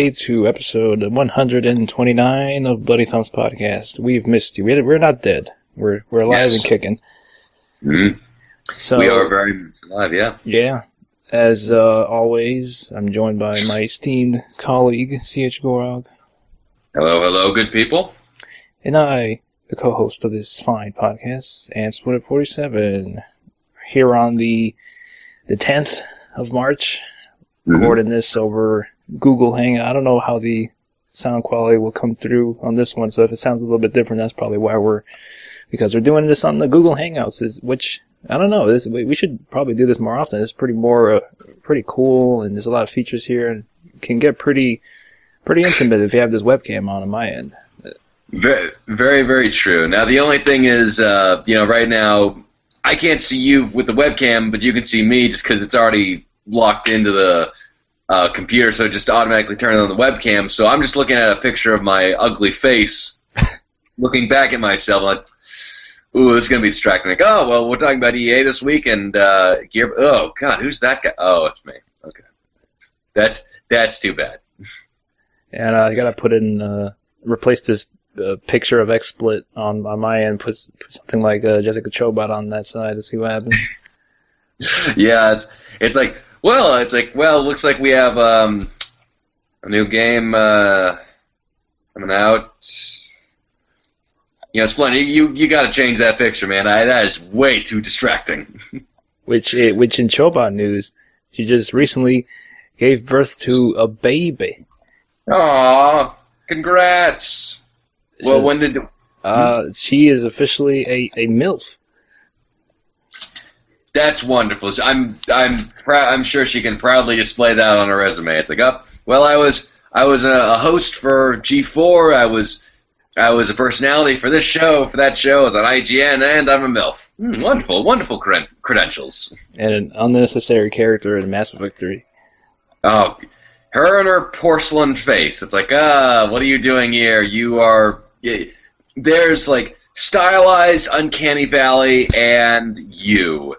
Everybody, to episode 129 of Bloody Thumbs Podcast. We've missed you. We- We're not dead. We're we're alive Yes. and kicking. Mhm. So we are very alive, yeah. yeah. As uh, always, I'm joined by my esteemed colleague CH Gorog, Hello, hello, good people. and I, the co-host of this fine podcast, and Splinter 47, here on the the 10th of March, Mhm. recording this over Google Hangout. I don't know how the sound quality will come through on this one, so if it sounds a little bit different, that's probably why we're because we're doing this on the Google Hangouts. Is which I don't know. This we should probably do this more often. It's pretty more uh, pretty cool, and there's a lot of features here, and can get pretty pretty intimate if you have this webcam on on my end. Very, very, very true. Now, the only thing is, uh, you know, right now, I can't see you with the webcam, but you can see me just because it's already locked into the uh, computer, so it just automatically turns on the webcam. So I'm just looking at a picture of my ugly face, looking back at myself, like, ooh, this is going to be distracting. Like, oh, well, we're talking about EA this week, and uh, Gear. Oh, God, who's that guy? Oh, it's me. Okay. That's, that's too bad. And uh, I gotta put in uh, replace this uh, picture of XSplit on on my end. Put, put something like uh, Jessica Chobot on that side to see what happens. yeah, it's it's like well, it's like well, looks like we have um, a new game uh, coming out. You know, Splendid, you you got to change that picture, man. I, that is way too distracting. which eh, which in Chobot news, she just recently gave birth to a baby. Aw, congrats. Well, when did uh, she is officially a, a milf. That's wonderful. I'm I'm prou- I'm sure she can proudly display that on her resume. It's like, up. well, I was I was a, host for G4. I was I was a personality for this show, for that show. I was on IGN, and I'm a MILF. Hmm, wonderful, wonderful cred- credentials. and an unnecessary character in Mass Effect 3. Oh, her and her porcelain face. It's like, ah, what are you doing here? You are. There's like stylized Uncanny Valley and you.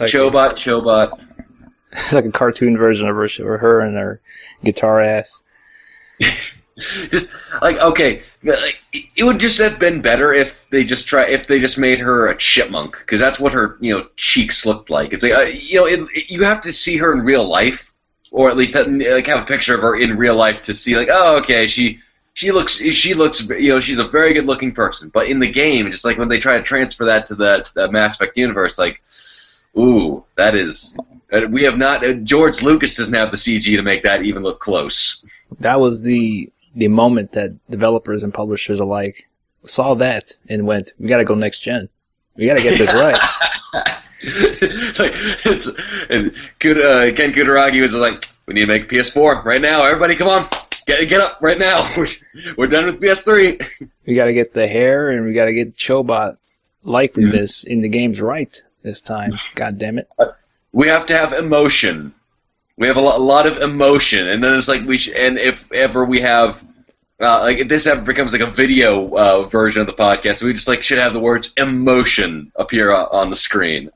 Like, Chobot, Chobot. it's like a cartoon version of her, of her and her guitar ass. just like okay, like, it would just have been better if they just try if they just made her a chipmunk because that's what her you know cheeks looked like. It's like uh, you know it, it- you have to see her in real life, or at least have, like have a picture of her in real life to see like oh okay she she looks she looks you know she's a very good looking person. But in the game, just like when they try to transfer that to the, the Mass Effect universe, like ooh that is. We have not. uh, George Lucas doesn't have the CG to make that even look close. That was the the moment that developers and publishers alike saw that and went, "We got to go next gen. We got to get this right." like it's and Kud, uh, Ken Kutaragi was like, "We need to make PS4 right now. Everybody, come on, get get up right now. We're, we're done with PS3." we got to get the hair and we got to get Chobot likeliness in the games right this time. God damn it! We have to have emotion. We have a lot, a lot of emotion, and then it's like we should. And if ever we have. Uh, like if this ever becomes like a video uh, version of the podcast, we just like should have the words emotion appear on the screen,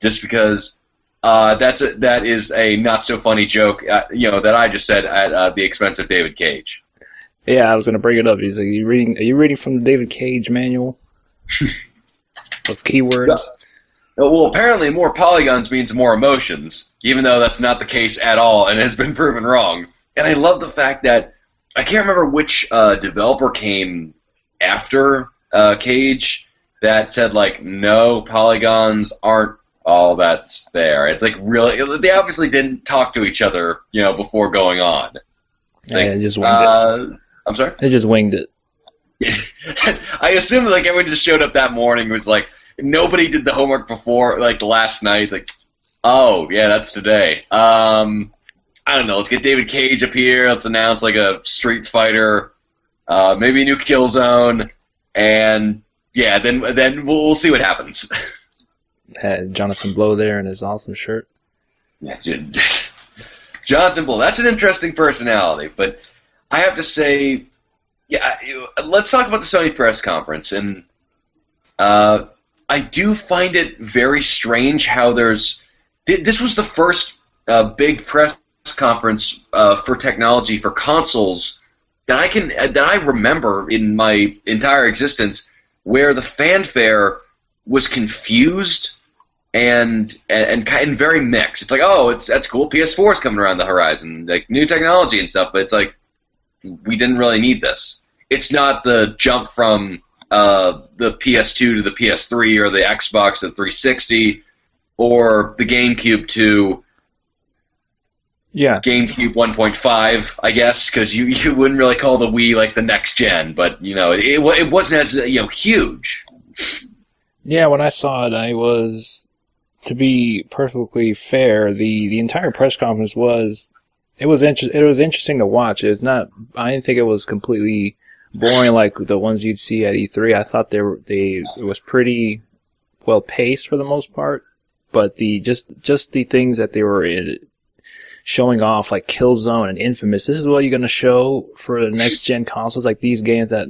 just because uh, that's a, that is a not so funny joke, uh, you know, that I just said at uh, the expense of David Cage. Yeah, I was gonna bring it up. He's like, "You reading? Are you reading from the David Cage manual of keywords?" Well, apparently, more polygons means more emotions, even though that's not the case at all and has been proven wrong. And I love the fact that I can't remember which uh, developer came after uh, Cage that said like, no, polygons aren't all that's there. It's like really, they obviously didn't talk to each other, you know, before going on. Yeah, they just winged it. Uh, I'm sorry. They just winged it. I assume like everyone just showed up that morning. Was like nobody did the homework before, like last night. It's like, oh yeah, that's today. Um, I don't know. Let's get David Cage up here. Let's announce like a Street Fighter, uh, maybe a new Killzone, and yeah, then then we'll, we'll see what happens. Had Jonathan Blow there in his awesome shirt. Yeah, dude. Jonathan Blow. That's an interesting personality, but I have to say, yeah. Let's talk about the Sony press conference, and uh, I do find it very strange how there's. th- This was the first uh, big press conference uh, for technology for consoles that I can that I remember in my entire existence where the fanfare was confused and and and very mixed. It's like, oh, it's that's cool. PS4 is coming around the horizon, like new technology and stuff. But it's like we didn't really need this. It's not the jump from uh, the PS2 to the PS3 or the Xbox to 360 or the GameCube to yeah GameCube 1.5, I guess, because you, you wouldn't really call the Wii like the next gen, but you know it it wasn't as you know huge. Yeah, when I saw it, I was to be perfectly fair, the, the entire press conference was it was inter- it was interesting to watch. It was not I didn't think it was completely boring like the ones you'd see at E3. I thought they were they it was pretty well paced for the most part, but the just just the things that they were in, showing off like Killzone and Infamous. This is what you're going to show for the next gen consoles like these games that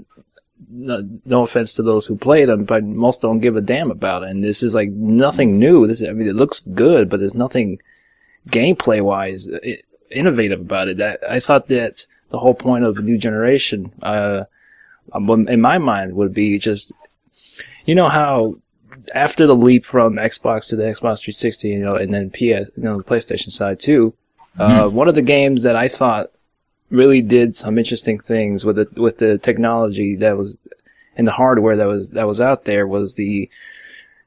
no, no, offense to those who play them, but most don't give a damn about it. And this is like nothing new. This, I mean, it looks good, but there's nothing gameplay wise innovative about it. I, I, thought that the whole point of a new generation, uh, in my mind, would be just, you know how after the leap from Xbox to the Xbox 360, you know, and then PS, you know, the PlayStation side too. Uh, mm-hmm. one of the games that I thought really did some interesting things with the with the technology that was and the hardware that was that was out there was the you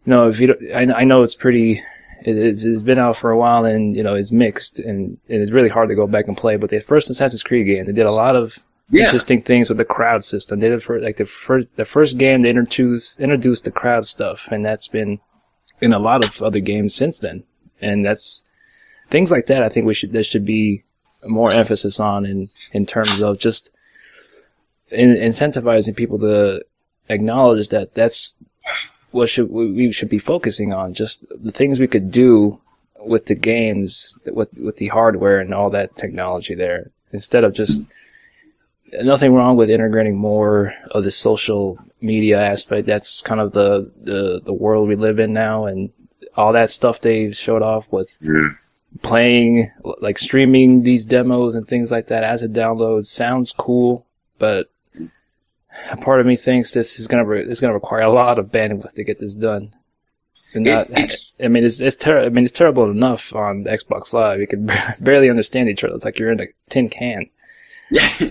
know if you I, I know it's pretty it's, it's been out for a while and you know it's mixed and, and it's really hard to go back and play but the first Assassin's Creed game they did a lot of yeah. interesting things with the crowd system they did for like the first the first game they introduced introduced the crowd stuff and that's been in a lot of other games since then and that's things like that I think we should there should be more emphasis on in in terms of just in, incentivizing people to acknowledge that that's what should we should be focusing on. Just the things we could do with the games, with with the hardware and all that technology there, instead of just nothing wrong with integrating more of the social media aspect. That's kind of the the, the world we live in now, and all that stuff they showed off with. Yeah playing like streaming these demos and things like that as a download sounds cool, but a part of me thinks this is gonna re- it's gonna require a lot of bandwidth to get this done. And not, it, I mean, it's it's ter- I mean, it's terrible enough on Xbox Live. You can barely understand each other. It's like you're in a tin can. Yeah,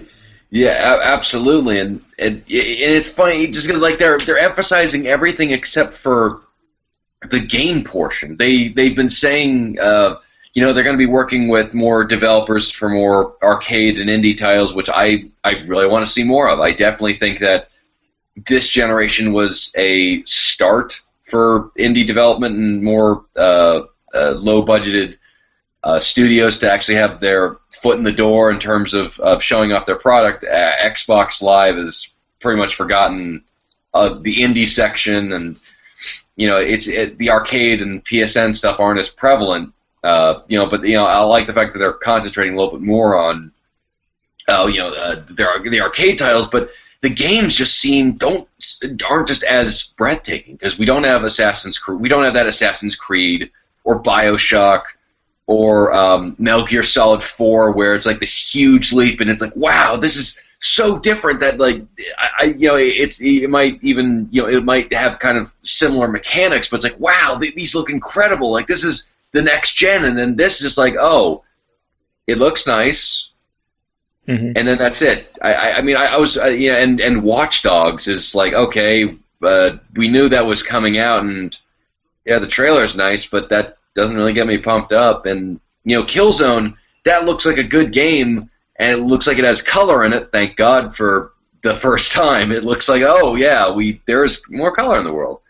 yeah, absolutely. And and, and it's funny just because like they're they're emphasizing everything except for the game portion. They they've been saying. Uh, you know they're going to be working with more developers for more arcade and indie titles, which I I really want to see more of. I definitely think that this generation was a start for indie development and more uh, uh, low budgeted uh, studios to actually have their foot in the door in terms of, of showing off their product. Uh, Xbox Live is pretty much forgotten uh, the indie section, and you know it's it, the arcade and PSN stuff aren't as prevalent uh, you know, but you know, I like the fact that they're concentrating a little bit more on, uh, you know, uh, are the arcade titles, but the games just seem don't aren't just as breathtaking because we don't have Assassin's Creed, we don't have that Assassin's Creed or Bioshock or um, Metal Gear Solid Four where it's like this huge leap and it's like, wow, this is so different that like I, I you know it's it might even you know it might have kind of similar mechanics, but it's like wow, these look incredible. Like this is the next gen, and then this is just like, oh, it looks nice, mm-hmm. and then that's it. I, I, I mean, I, I was, uh, yeah, and and Watch Dogs is like, okay, uh, we knew that was coming out, and yeah, the trailer's nice, but that doesn't really get me pumped up. And you know, Killzone, that looks like a good game, and it looks like it has color in it. Thank God for the first time. It looks like, oh yeah, we there's more color in the world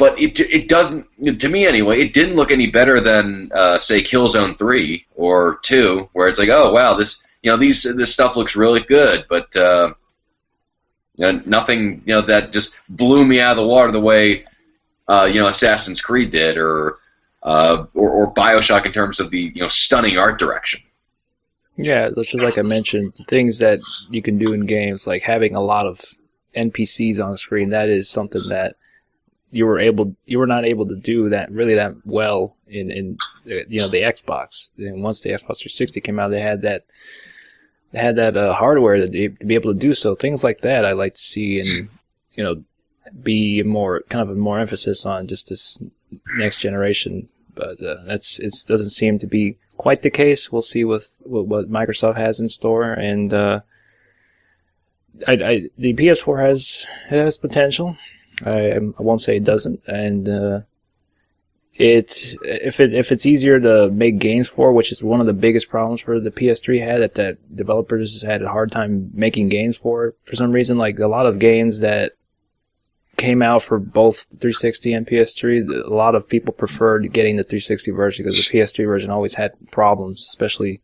but it it doesn't to me anyway. It didn't look any better than uh, say Killzone three or two, where it's like, oh wow, this you know these this stuff looks really good, but uh, nothing you know that just blew me out of the water the way uh, you know Assassin's Creed did, or, uh, or or Bioshock in terms of the you know stunning art direction. Yeah, just like I mentioned, things that you can do in games, like having a lot of NPCs on screen, that is something that you were able you were not able to do that really that well in in you know the Xbox. And once the Xbox 360 came out, they had that they had that uh, hardware to be able to do so. Things like that I like to see and you know be more kind of a more emphasis on just this next generation. But uh, that's it doesn't seem to be quite the case. We'll see with, with what Microsoft has in store and. Uh, I, I, the PS4 has has potential. I, I won't say it doesn't, and uh, it's if it if it's easier to make games for, which is one of the biggest problems for the PS3 had that that developers had a hard time making games for for some reason. Like a lot of games that came out for both 360 and PS3, a lot of people preferred getting the 360 version because the PS3 version always had problems, especially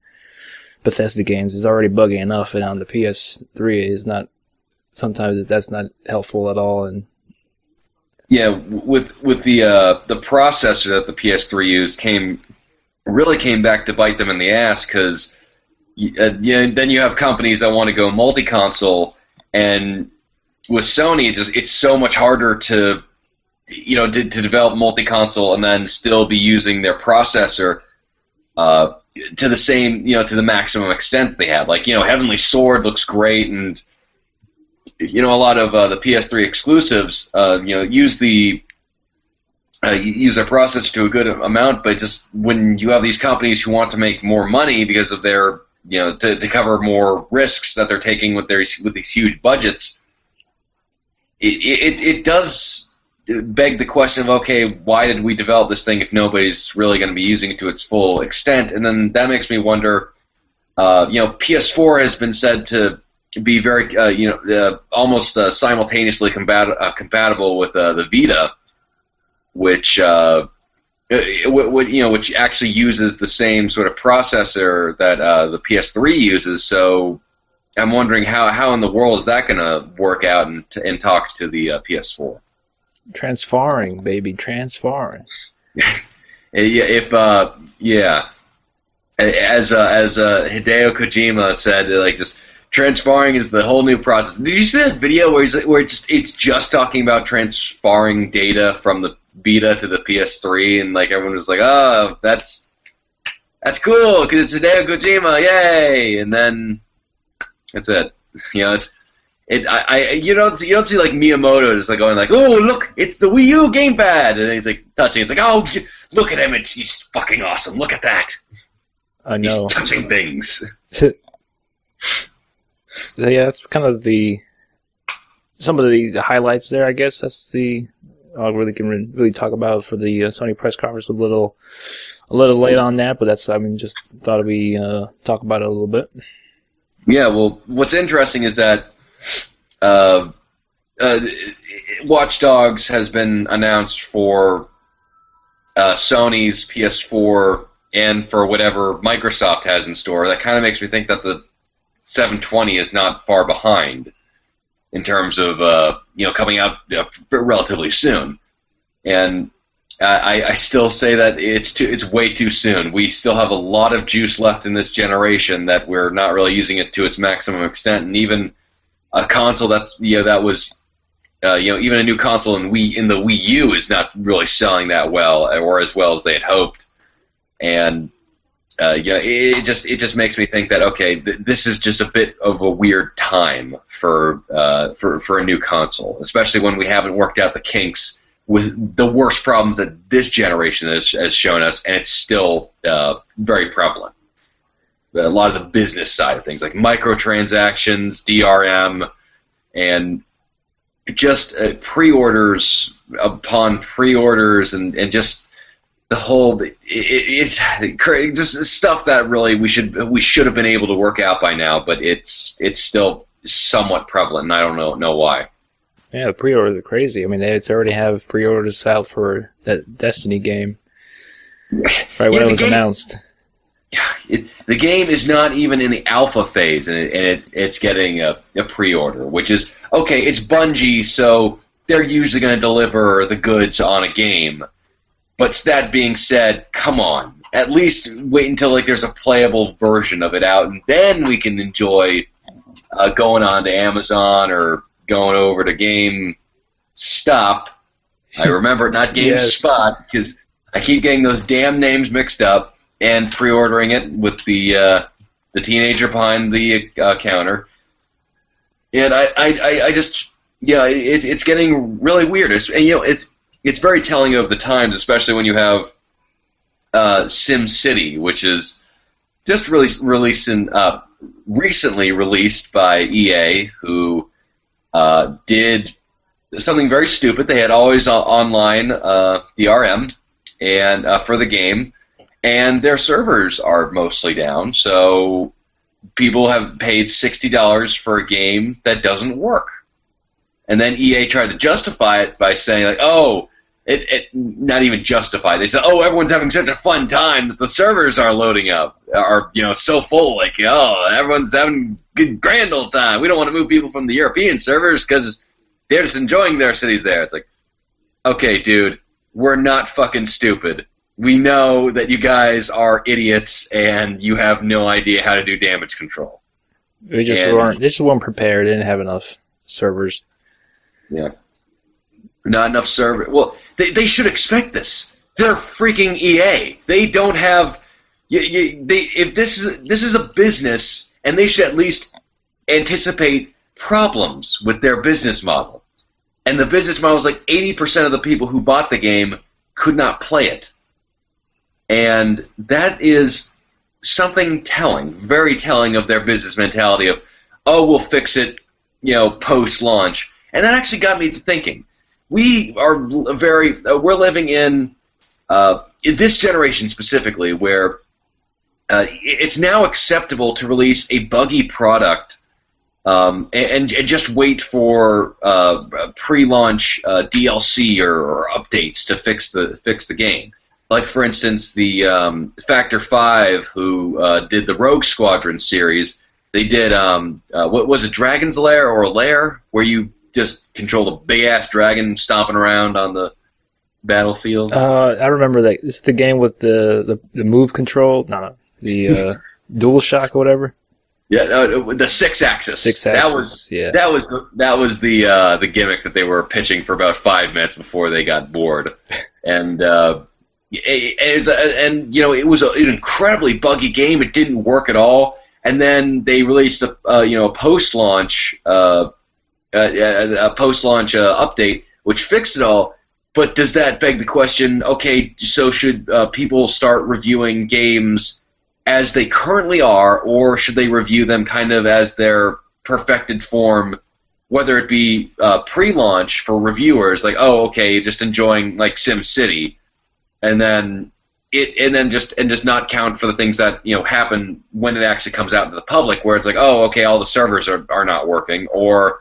Bethesda games is already buggy enough, and on the PS3 is not. Sometimes that's not helpful at all, and yeah, with with the uh, the processor that the PS3 used came really came back to bite them in the ass because uh, yeah, then you have companies that want to go multi-console, and with Sony, it's, just, it's so much harder to you know to, to develop multi-console and then still be using their processor uh, to the same you know to the maximum extent they have. Like you know, Heavenly Sword looks great and you know, a lot of uh, the PS3 exclusives, uh, you know, use the uh, use their processor to a good amount, but just when you have these companies who want to make more money because of their, you know, to, to cover more risks that they're taking with their with these huge budgets, it, it it does beg the question of okay, why did we develop this thing if nobody's really going to be using it to its full extent? And then that makes me wonder. Uh, you know, PS4 has been said to be very uh, you know uh, almost uh, simultaneously combat- uh, compatible with uh, the Vita, which uh, w- you know which actually uses the same sort of processor that the PS3 uses. So I'm wondering how how in the world is that going to work out and, and talk to the uh, PS4? Transferring, baby, transferring. yeah, if uh, yeah, as uh, as Hideo Kojima said, like just transferring is the whole new process. Did you see that video where, he's where it's just, it's just talking about transferring data from the Vita to the PS3, and like everyone was like, "Oh, that's that's cool because it's Hideo Kojima, yay!" And then that's it. You know, it's it. I, I you don't you don't see like Miyamoto just like going like, "Oh, look, it's the Wii U gamepad," and he's like touching. It's like, "Oh, look at him! It's he's fucking awesome. Look at that." I know. He's touching things. So yeah, that's kind of the some of the, highlights there. I guess that's the I really can really talk about for the uh, Sony press conference a little a little late on that, but that's I mean just thought we uh, talk about it a little bit. Yeah, well, what's interesting is that uh, uh, Watch Dogs has been announced for uh, Sony's PS4 and for whatever Microsoft has in store. That kind of makes me think that the 720 is not far behind in terms of uh, you know coming out uh, relatively soon, and I, I still say that it's too it's way too soon. We still have a lot of juice left in this generation that we're not really using it to its maximum extent, and even a console that's you know that was uh, you know even a new console in Wii in the Wii U is not really selling that well or as well as they had hoped, and uh, yeah, it just it just makes me think that okay, th- this is just a bit of a weird time for uh, for for a new console, especially when we haven't worked out the kinks with the worst problems that this generation has, has shown us, and it's still uh, very prevalent. A lot of the business side of things, like microtransactions, DRM, and just uh, pre-orders upon pre-orders, and, and just the whole it, it, it just stuff that really we should we should have been able to work out by now, but it's it's still somewhat prevalent, and I don't know know why. Yeah, the pre-orders are crazy. I mean, they already have pre-orders out for that Destiny game right when yeah, it was game, announced. It, the game is not even in the alpha phase, and, it, and it, it's getting a, a pre-order, which is okay. It's Bungie, so they're usually going to deliver the goods on a game but that being said, come on. At least wait until like there's a playable version of it out, and then we can enjoy uh, going on to Amazon or going over to Game Stop I remember not GameSpot yes. because I keep getting those damn names mixed up and pre-ordering it with the uh, the teenager behind the uh, counter. And I, I, I just yeah, it, it's getting really weird. It's, and you know, it's it's very telling of the times, especially when you have uh, SimCity, which is just really releasing uh, recently released by EA, who uh, did something very stupid. They had always online uh, DRM and uh, for the game, and their servers are mostly down. So people have paid sixty dollars for a game that doesn't work, and then EA tried to justify it by saying like, "Oh." It, it not even justify. They said, "Oh, everyone's having such a fun time that the servers are loading up, are you know so full. Like, oh, everyone's having good grand old time. We don't want to move people from the European servers because they're just enjoying their cities there." It's like, okay, dude, we're not fucking stupid we know that you guys are idiots and you have no idea how to do damage control. We just and, weren't. They just weren't prepared. They didn't have enough servers. Yeah, not enough server. Well, they they should expect this. They're freaking EA. They don't have. You, you, they if this is this is a business, and they should at least anticipate problems with their business model. And the business model is like eighty percent of the people who bought the game could not play it and that is something telling, very telling of their business mentality of, oh, we'll fix it, you know, post launch. And that actually got me to thinking. We are very, uh, we're living in, uh, this generation specifically where uh, it's now acceptable to release a buggy product um, and, and, just wait for uh, pre-launch uh, DLC or, or, updates to fix the fix the game like for instance the um, Factor Five, who uh, did the Rogue Squadron series. They did um, uh, what was it, Dragon's Lair or Lair, where you just controlled a big ass dragon stomping around on the battlefield. Uh, I remember that. Is it the game with the the, the move control? No, No, the uh, DualShock or whatever. Yeah, uh, the six axis. Six axis. That was yeah. That was the, that was the uh, the gimmick that they were pitching for about five minutes before they got bored, and uh, and you know it was an incredibly buggy game. It didn't work at all. And then they released a uh, you know a post launch uh, a, a post launch uh, update which fixed it all. But does that beg the question? Okay, so should uh, people start reviewing games as they currently are, or should they review them kind of as their perfected form? Whether it be uh, pre-launch for reviewers, like oh, okay, just enjoying like SimCity, and then it and then just and just not count for the things that you know happen when it actually comes out to the public where it's like oh okay all the servers are, are not working or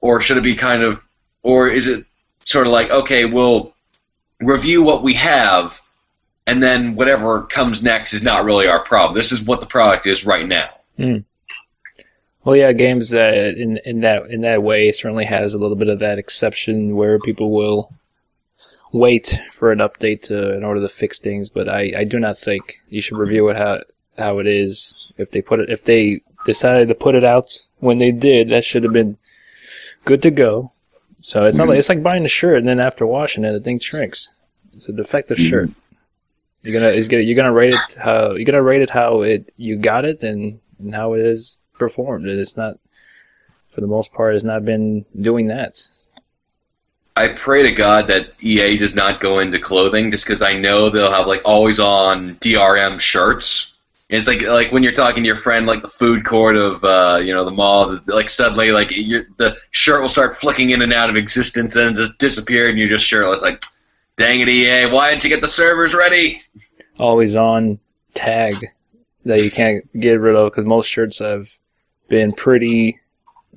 or should it be kind of or is it sort of like okay we'll review what we have and then whatever comes next is not really our problem this is what the product is right now mm. well yeah games that in in that in that way certainly has a little bit of that exception where people will wait for an update to in order to fix things. But I, I do not think you should review it how how it is. If they put it, if they decided to put it out when they did, that should have been good to go. So it's not like it's like buying a shirt and then after washing it, the thing shrinks. It's a defective mm-hmm. shirt. You're gonna is gonna you're gonna rate it how you're gonna rate it how it you got it and, and how it is performed. And it's not for the most part has not been doing that. I pray to God that EA does not go into clothing, just because I know they'll have like always on DRM shirts. And it's like like when you're talking to your friend like the food court of uh, you know the mall. Like suddenly like the shirt will start flicking in and out of existence and just disappear, and you're just shirtless. Like, dang it, EA! Why didn't you get the servers ready? Always on tag that you can't get rid of because most shirts have been pretty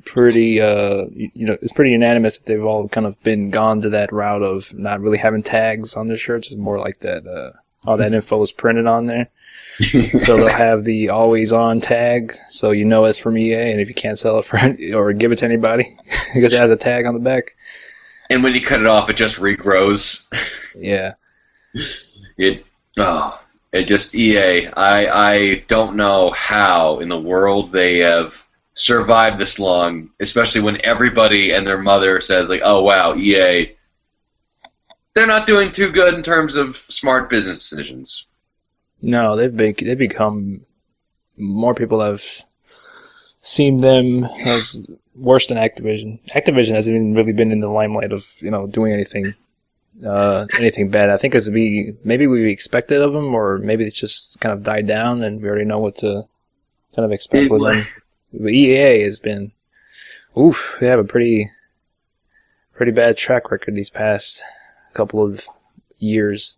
pretty uh you know it's pretty unanimous that they've all kind of been gone to that route of not really having tags on their shirts. It's more like that uh all that info is printed on there. so they'll have the always on tag, so you know it's from EA, and if you can't sell it for or give it to anybody because it has a tag on the back. And when you cut it off, it just regrows. yeah. It oh, it just EA. I I don't know how in the world they have survived this long, especially when everybody and their mother says like, "Oh wow, EA, they're not doing too good in terms of smart business decisions. No, they've been, they've become more people have seen them as worse than Activision. Activision hasn't even really been in the limelight of you know doing anything uh, anything bad. I think as we maybe we expected of them, or maybe it's just kind of died down, and we already know what to kind of expect It with them. The EA has been, oof, they have a pretty pretty bad track record these past couple of years.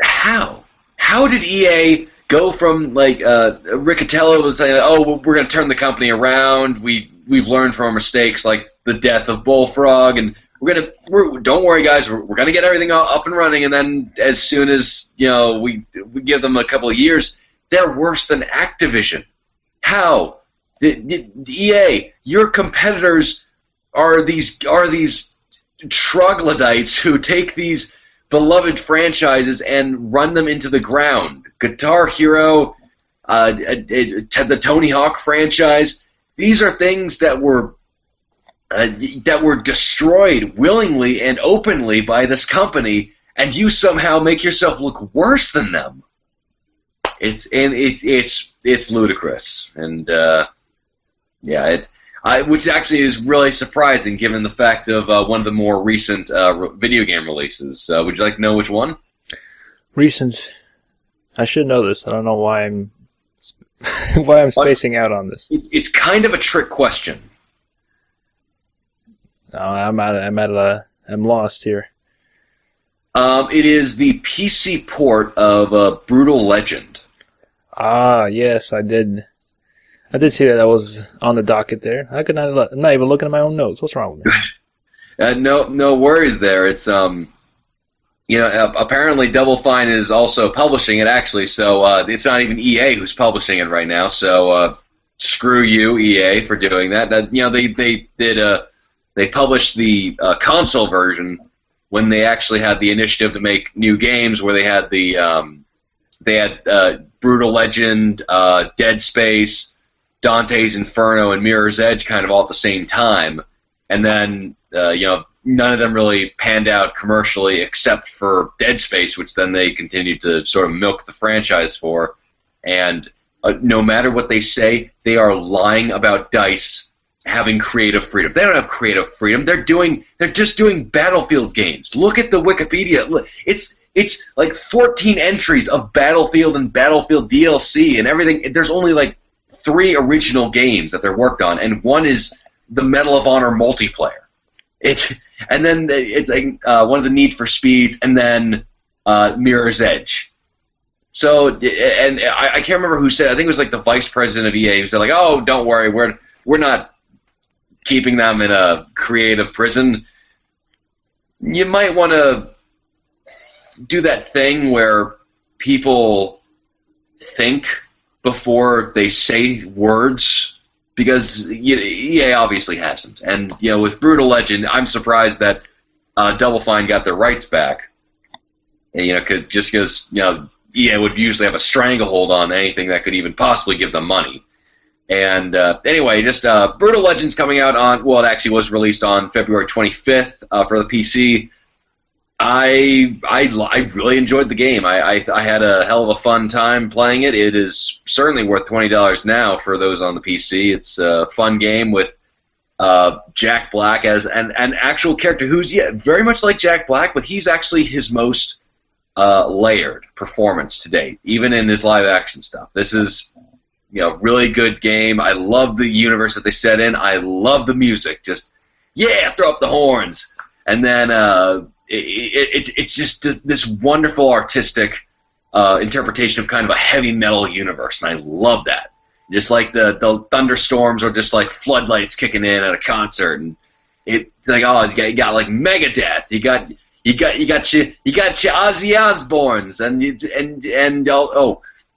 How? How did EA go from like uh, Riccitiello was saying, "Oh, we're going to turn the company around. We we've learned from our mistakes, like the death of Bullfrog, and we're gonna don't worry, guys. We're, we're going to get everything up and running. And then as soon as you know we we give them a couple of years, they're worse than Activision. How? The, the, the EA, your competitors are these are these troglodytes who take these beloved franchises and run them into the ground. Guitar Hero, uh, uh, uh, the Tony Hawk franchise. These are things that were uh, that were destroyed willingly and openly by this company, and you somehow make yourself look worse than them. It's and it's it's it's ludicrous, and uh, yeah, it. I, which actually is really surprising given the fact of uh, one of the more recent uh, video game releases. Would you like to know which one? Recent, I should know this. I don't know why I'm why I'm spacing out on this. It's, it's kind of a trick question. No, I'm at I'm at a I'm lost here. Um, it is the PC port of uh, Brutal Legend. Ah, yes, I did. I did see that I was on the docket there. I could not. I'm not even looking at my own notes. What's wrong with me? Uh, no, no worries there. It's um, you know, apparently Double Fine is also publishing it actually. So uh, it's not even EA who's publishing it right now. So uh, screw you, EA, for doing that. that you know, they they did uh, they published the uh, console version when they actually had the initiative to make new games, where they had the um, they had uh, Brutal Legend, uh, Dead Space, Dante's Inferno, and Mirror's Edge kind of all at the same time, and then you know none of them really panned out commercially except for Dead Space, which then they continued to sort of milk the franchise for. And uh, no matter what they say, they are lying about Dice having creative freedom. They don't have creative freedom. They're doing they're just doing Battlefield games. Look at the Wikipedia. It's it's like 14 entries of Battlefield and Battlefield DLC and everything. There's only like three original games that they're worked on, and one is the Medal of Honor multiplayer. It's and then it's like uh, one of the Need for Speeds, and then uh, Mirror's Edge. So and I, I can't remember who said. I think it was like the vice president of EA who said like, "Oh, don't worry, we're we're not keeping them in a creative prison." You might want to do that thing where people think before they say words because EA obviously hasn't. And you know, with Brutal Legend, I'm surprised that uh, Double Fine got their rights back. You know, could, just because you know EA would usually have a stranglehold on anything that could even possibly give them money. And uh, anyway, just uh, Brutal Legends coming out on well, it actually was released on February 25th uh, for the PC. I, I I really enjoyed the game. I, I I had a hell of a fun time playing it. It is certainly worth twenty dollars now for those on the PC. It's a fun game with uh, Jack Black as an an actual character who's yeah very much like Jack Black, but he's actually his most uh, layered performance to date, even in his live action stuff. This is you know really good game. I love the universe that they set in. I love the music. Just yeah, throw up the horns, and then. Uh, it's it's just this, wonderful artistic uh, interpretation of kind of a heavy metal universe, and I love that. Just like the the thunderstorms or just like floodlights kicking in at a concert, and it's like oh, you got, you got like Megadeth, you got you got you got you, you got your Ozzy Osbournes, and you, and and oh,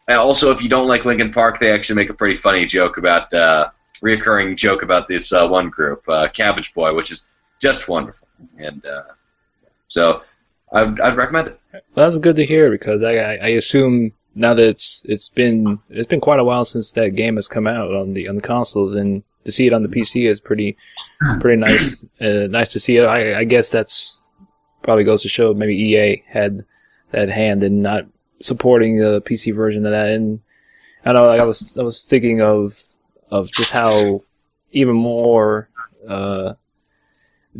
oh, also if you don't like Linkin Park, they actually make a pretty funny joke about uh, reoccurring joke about this uh, one group, uh, Kabbage Boy, which is just wonderful, and. So I'd, I'd recommend it. Well, that's good to hear because I, I, I assume now that it's it's been it's been quite a while since that game has come out on the on the consoles, and to see it on the PC is pretty pretty nice. Uh, nice to see. I, I guess that's probably goes to show maybe EA had that hand in not supporting the PC version of that. And I know like, I was I was thinking of of just how even more uh,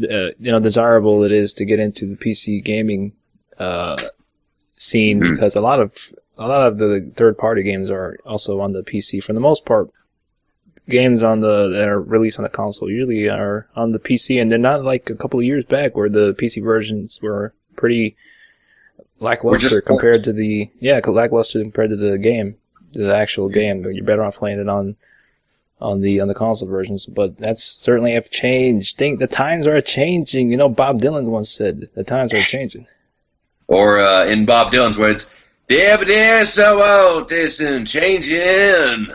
uh, you know desirable it is to get into the PC gaming uh, scene Mhm. because a lot of a lot of the third party games are also on the PC for the most part. Games on the that are released on the console usually are on the PC, and they're not like a couple of years back where the PC versions were pretty lackluster just- compared to the yeah lackluster compared to the game, the actual game. You're better off playing it on on the on the console versions, but that's certainly have changed. Think the times are changing. You know, Bob Dylan once said the times are changing. Or uh, in Bob Dylan's words, "There, but there's so old, isn't changing."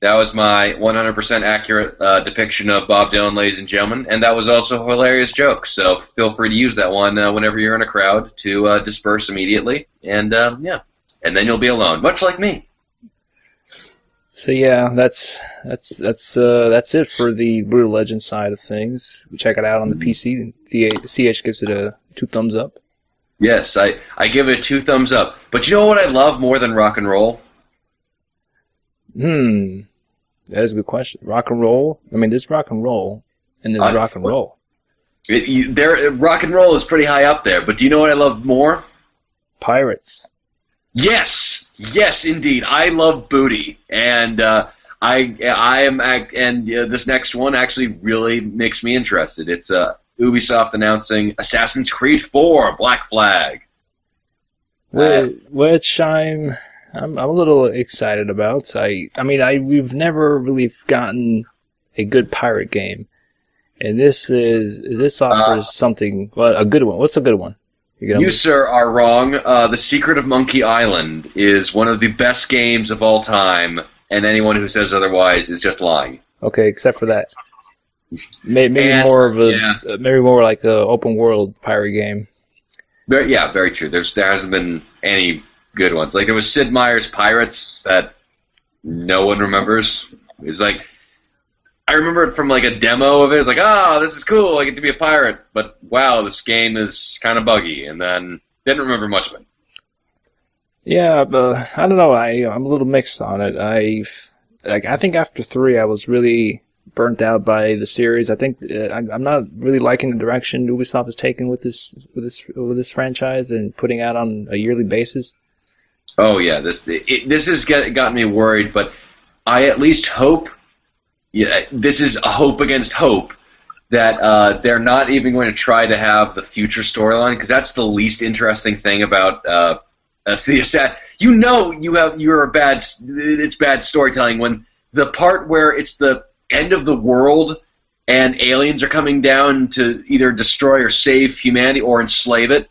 That was my 100% accurate uh, depiction of Bob Dylan, ladies and gentlemen, and that was also a hilarious joke. So feel free to use that one uh, whenever you're in a crowd to uh, disperse immediately, and um, yeah, and then you'll be alone, much like me. So yeah, that's that's that's uh, that's it for the Brutal Legend side of things. Check it out on the PC. The CH gives it a two thumbs up. Yes, I, I give it two thumbs up. But you know what I love more than rock and roll? Hmm, that is a good question. Rock and roll. I mean, there's rock and roll, and there's I- rock and roll. It, you, there, rock and roll is pretty high up there. But do you know what I love more? Pirates. Yes, yes, indeed. I love booty, and uh, I I am and uh, this next one actually really makes me interested. It's uh, Ubisoft announcing Assassin's Creed 4 Black Flag. Uh, Which, I'm, I'm I'm a little excited about. I I mean I we've never really gotten a good pirate game, and this is this offers something well a good one. What's a good one? You You, sir, are wrong. Uh, the Secret of Monkey Island is one of the best games of all time, and anyone who says otherwise is just lying. okay, except for that. May- Maybe And- more of a yeah. uh, maybe more like a open world pirate game. Very, yeah, very true. There's there hasn't been any good ones. Like there was Sid Meier's Pirates that no one remembers. It's like I remember it from like a demo of it. It's like, ah, this is cool. I get to be a pirate. But wow, this game is kind of buggy. And then didn't remember much of it. Yeah, but I don't know. I I'm a little mixed on it. I like I think after three, I was really burnt out by the series. I think uh, I'm I'm not really liking the direction Ubisoft is taking with this with this with this franchise and putting out on a yearly basis. Oh yeah, this it, this has get, gotten me worried. But I at least hope. Yeah, this is a hope against hope that uh, they're not even going to try to have the future storyline because that's the least interesting thing about uh. The assa- you know you have you're a bad it's bad storytelling when the part where it's the end of the world and aliens are coming down to either destroy or save humanity or enslave it.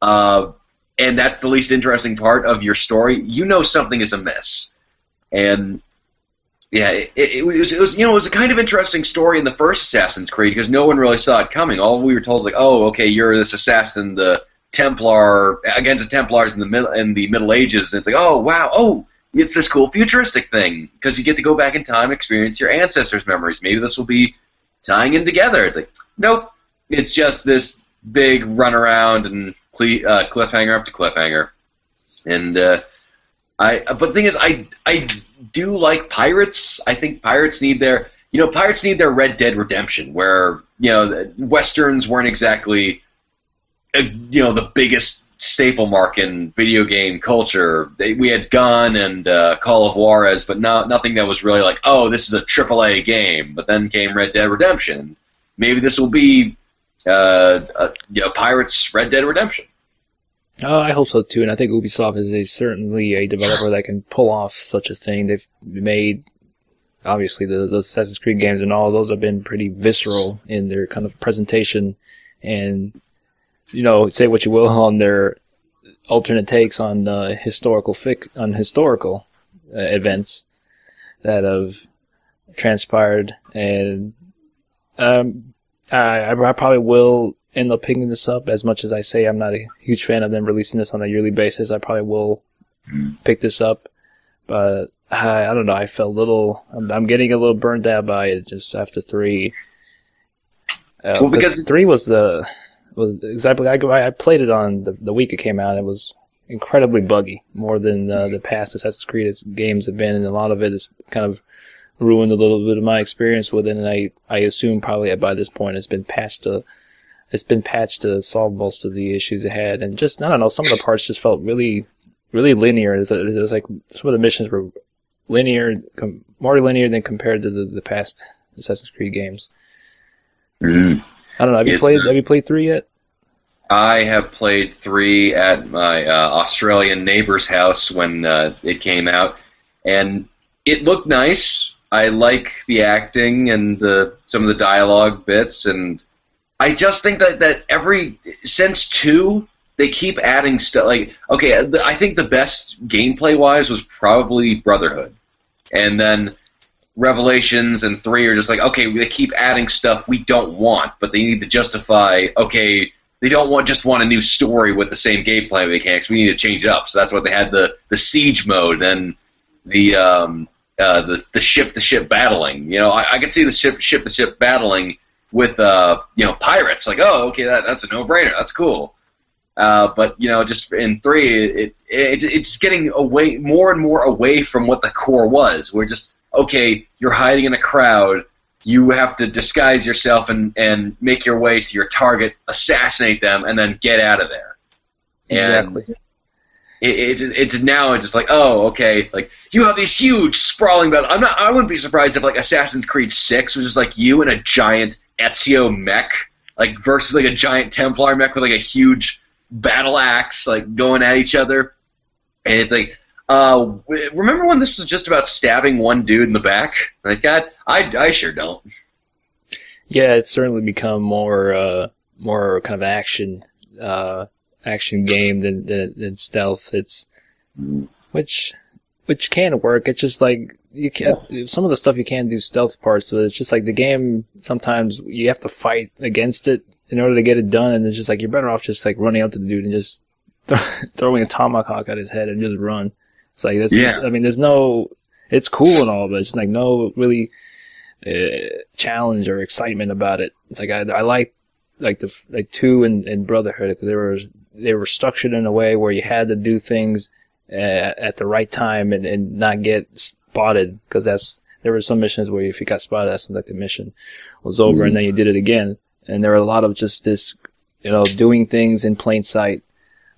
Uh, and that's the least interesting part of your story, you know something is amiss. And yeah, it, it, was, it was you know it was a kind of interesting story in the first Assassin's Creed because no one really saw it coming. All we were told was like, oh, okay, you're this assassin, the Templar against the Templars in the middle in the Middle Ages, and it's like, oh wow, oh, it's this cool futuristic thing because you get to go back in time and experience your ancestors' memories. Maybe this will be tying in together. It's like, nope, it's just this big run around and cle- uh, cliffhanger up to cliffhanger. And uh, I, but the thing is, I I do like pirates. I think pirates need their, you know, pirates need their Red Dead Redemption, where you know westerns weren't exactly, uh, you know, the biggest staple mark in video game culture. They, we had Gun and uh, Call of Juarez, but not nothing that was really like, oh, this is a AAA game. But then came Red Dead Redemption. Maybe this will be, uh, uh, you know, Pirates Red Dead Redemption. Oh, I hope so too, and I think Ubisoft is a, certainly a developer that can pull off such a thing. They've made obviously the, the Assassin's Creed games and all those have been pretty visceral in their kind of presentation, and you know, say what you will on their alternate takes on uh, historical fic on historical uh, events that have transpired, and um, I, I probably will end up picking this up. As much as I say I'm not a huge fan of them releasing this on a yearly basis, I probably will pick this up. But I, I don't know. I felt a little. I'm, I'm getting a little burned out by it just after three. Uh, Well, because- three was the was exactly I, I played it on the, the week it came out. It was incredibly buggy, more than uh, the past Assassin's Creed games have been, and a lot of it is kind of ruined a little bit of my experience with it. And I I assume probably by this point it's been patched to it's been patched to solve most of the issues it had, and just I don't know some of the parts just felt really really linear. It was like some of the missions were linear, more linear than compared to the, the past Assassin's Creed games. Mm. I don't know. Have you It's, played? uh, Have you played three yet? I have played three at my uh, Australian neighbor's house when uh, it came out, and it looked nice. I like the acting and the, some of the dialogue bits, and I just think that, that every since two they keep adding stuff. Like okay, I think the best gameplay wise was probably Brotherhood, and then Revelations and three are just like okay, they keep adding stuff we don't want, but they need to justify okay they don't want just want a new story with the same gameplay mechanics. We need to change it up. So that's what they had the the siege mode and the um, uh, the the ship to ship battling. You know, I, I could see the ship ship to ship battling with uh, you know pirates. Like, oh, okay, that, that's a no brainer. That's cool. Uh, but you know, just in three, it, it it's getting away more and more away from what the core was. We're just okay. You're hiding in a crowd you have to disguise yourself and, and make your way to your target, assassinate them, and then get out of there. And Exactly. It, it, it's now it's just like oh okay like you have these huge sprawling battles. I'm not I wouldn't be surprised if like Assassin's Creed Six was just like you and a giant Ezio mech like versus like a giant Templar mech with like a huge battle axe like going at each other, and it's like uh, remember when this was just about stabbing one dude in the back? Like that, I, I sure don't. Yeah, it's certainly become more uh, more kind of action uh, action game than, than than stealth. It's which which can work. It's just like you can some of the stuff you can do stealth parts with. It's just like the game. Sometimes you have to fight against it in order to get it done, and it's just like you're better off just like running up to the dude and just throwing a tomahawk at his head and just run. It's like this. Yeah. I mean, there's no. It's cool and all, but it's like no really uh, challenge or excitement about it. It's like I, I like like the like two and, and Brotherhood. They were they were structured in a way where you had to do things at the right time and, and not get spotted because that's there were some missions where if you got spotted, that's like the mission was over and then you did it again. And there were a lot of just this, you know, doing things in plain sight.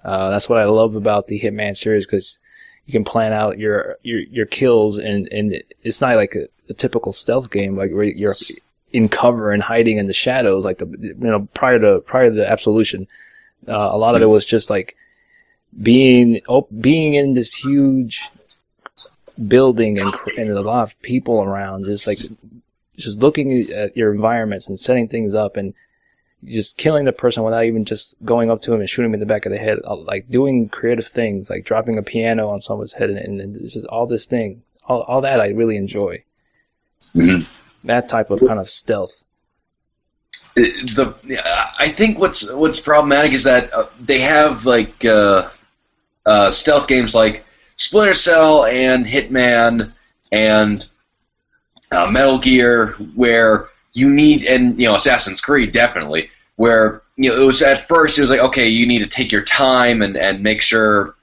Uh, that's what I love about the Hitman series because you can plan out your your your kills and and it's not like a, a typical stealth game like where you're in cover and hiding in the shadows like the you know prior to prior to the absolution uh, a lot of it was just like being oh, being in this huge building and, and a lot of people around just like just looking at your environments and setting things up and just killing the person without even just going up to him and shooting him in the back of the head, uh, like doing creative things, like dropping a piano on someone's head, and, and, just all this thing, all, all that I really enjoy. Mhm. That type of kind of stealth. the I think what's what's problematic is that uh, they have like uh, uh, stealth games like Splinter Cell and Hitman and uh, Metal Gear where you need and you know Assassin's Creed definitely where you know it was at first it was like okay you need to take your time and and make sure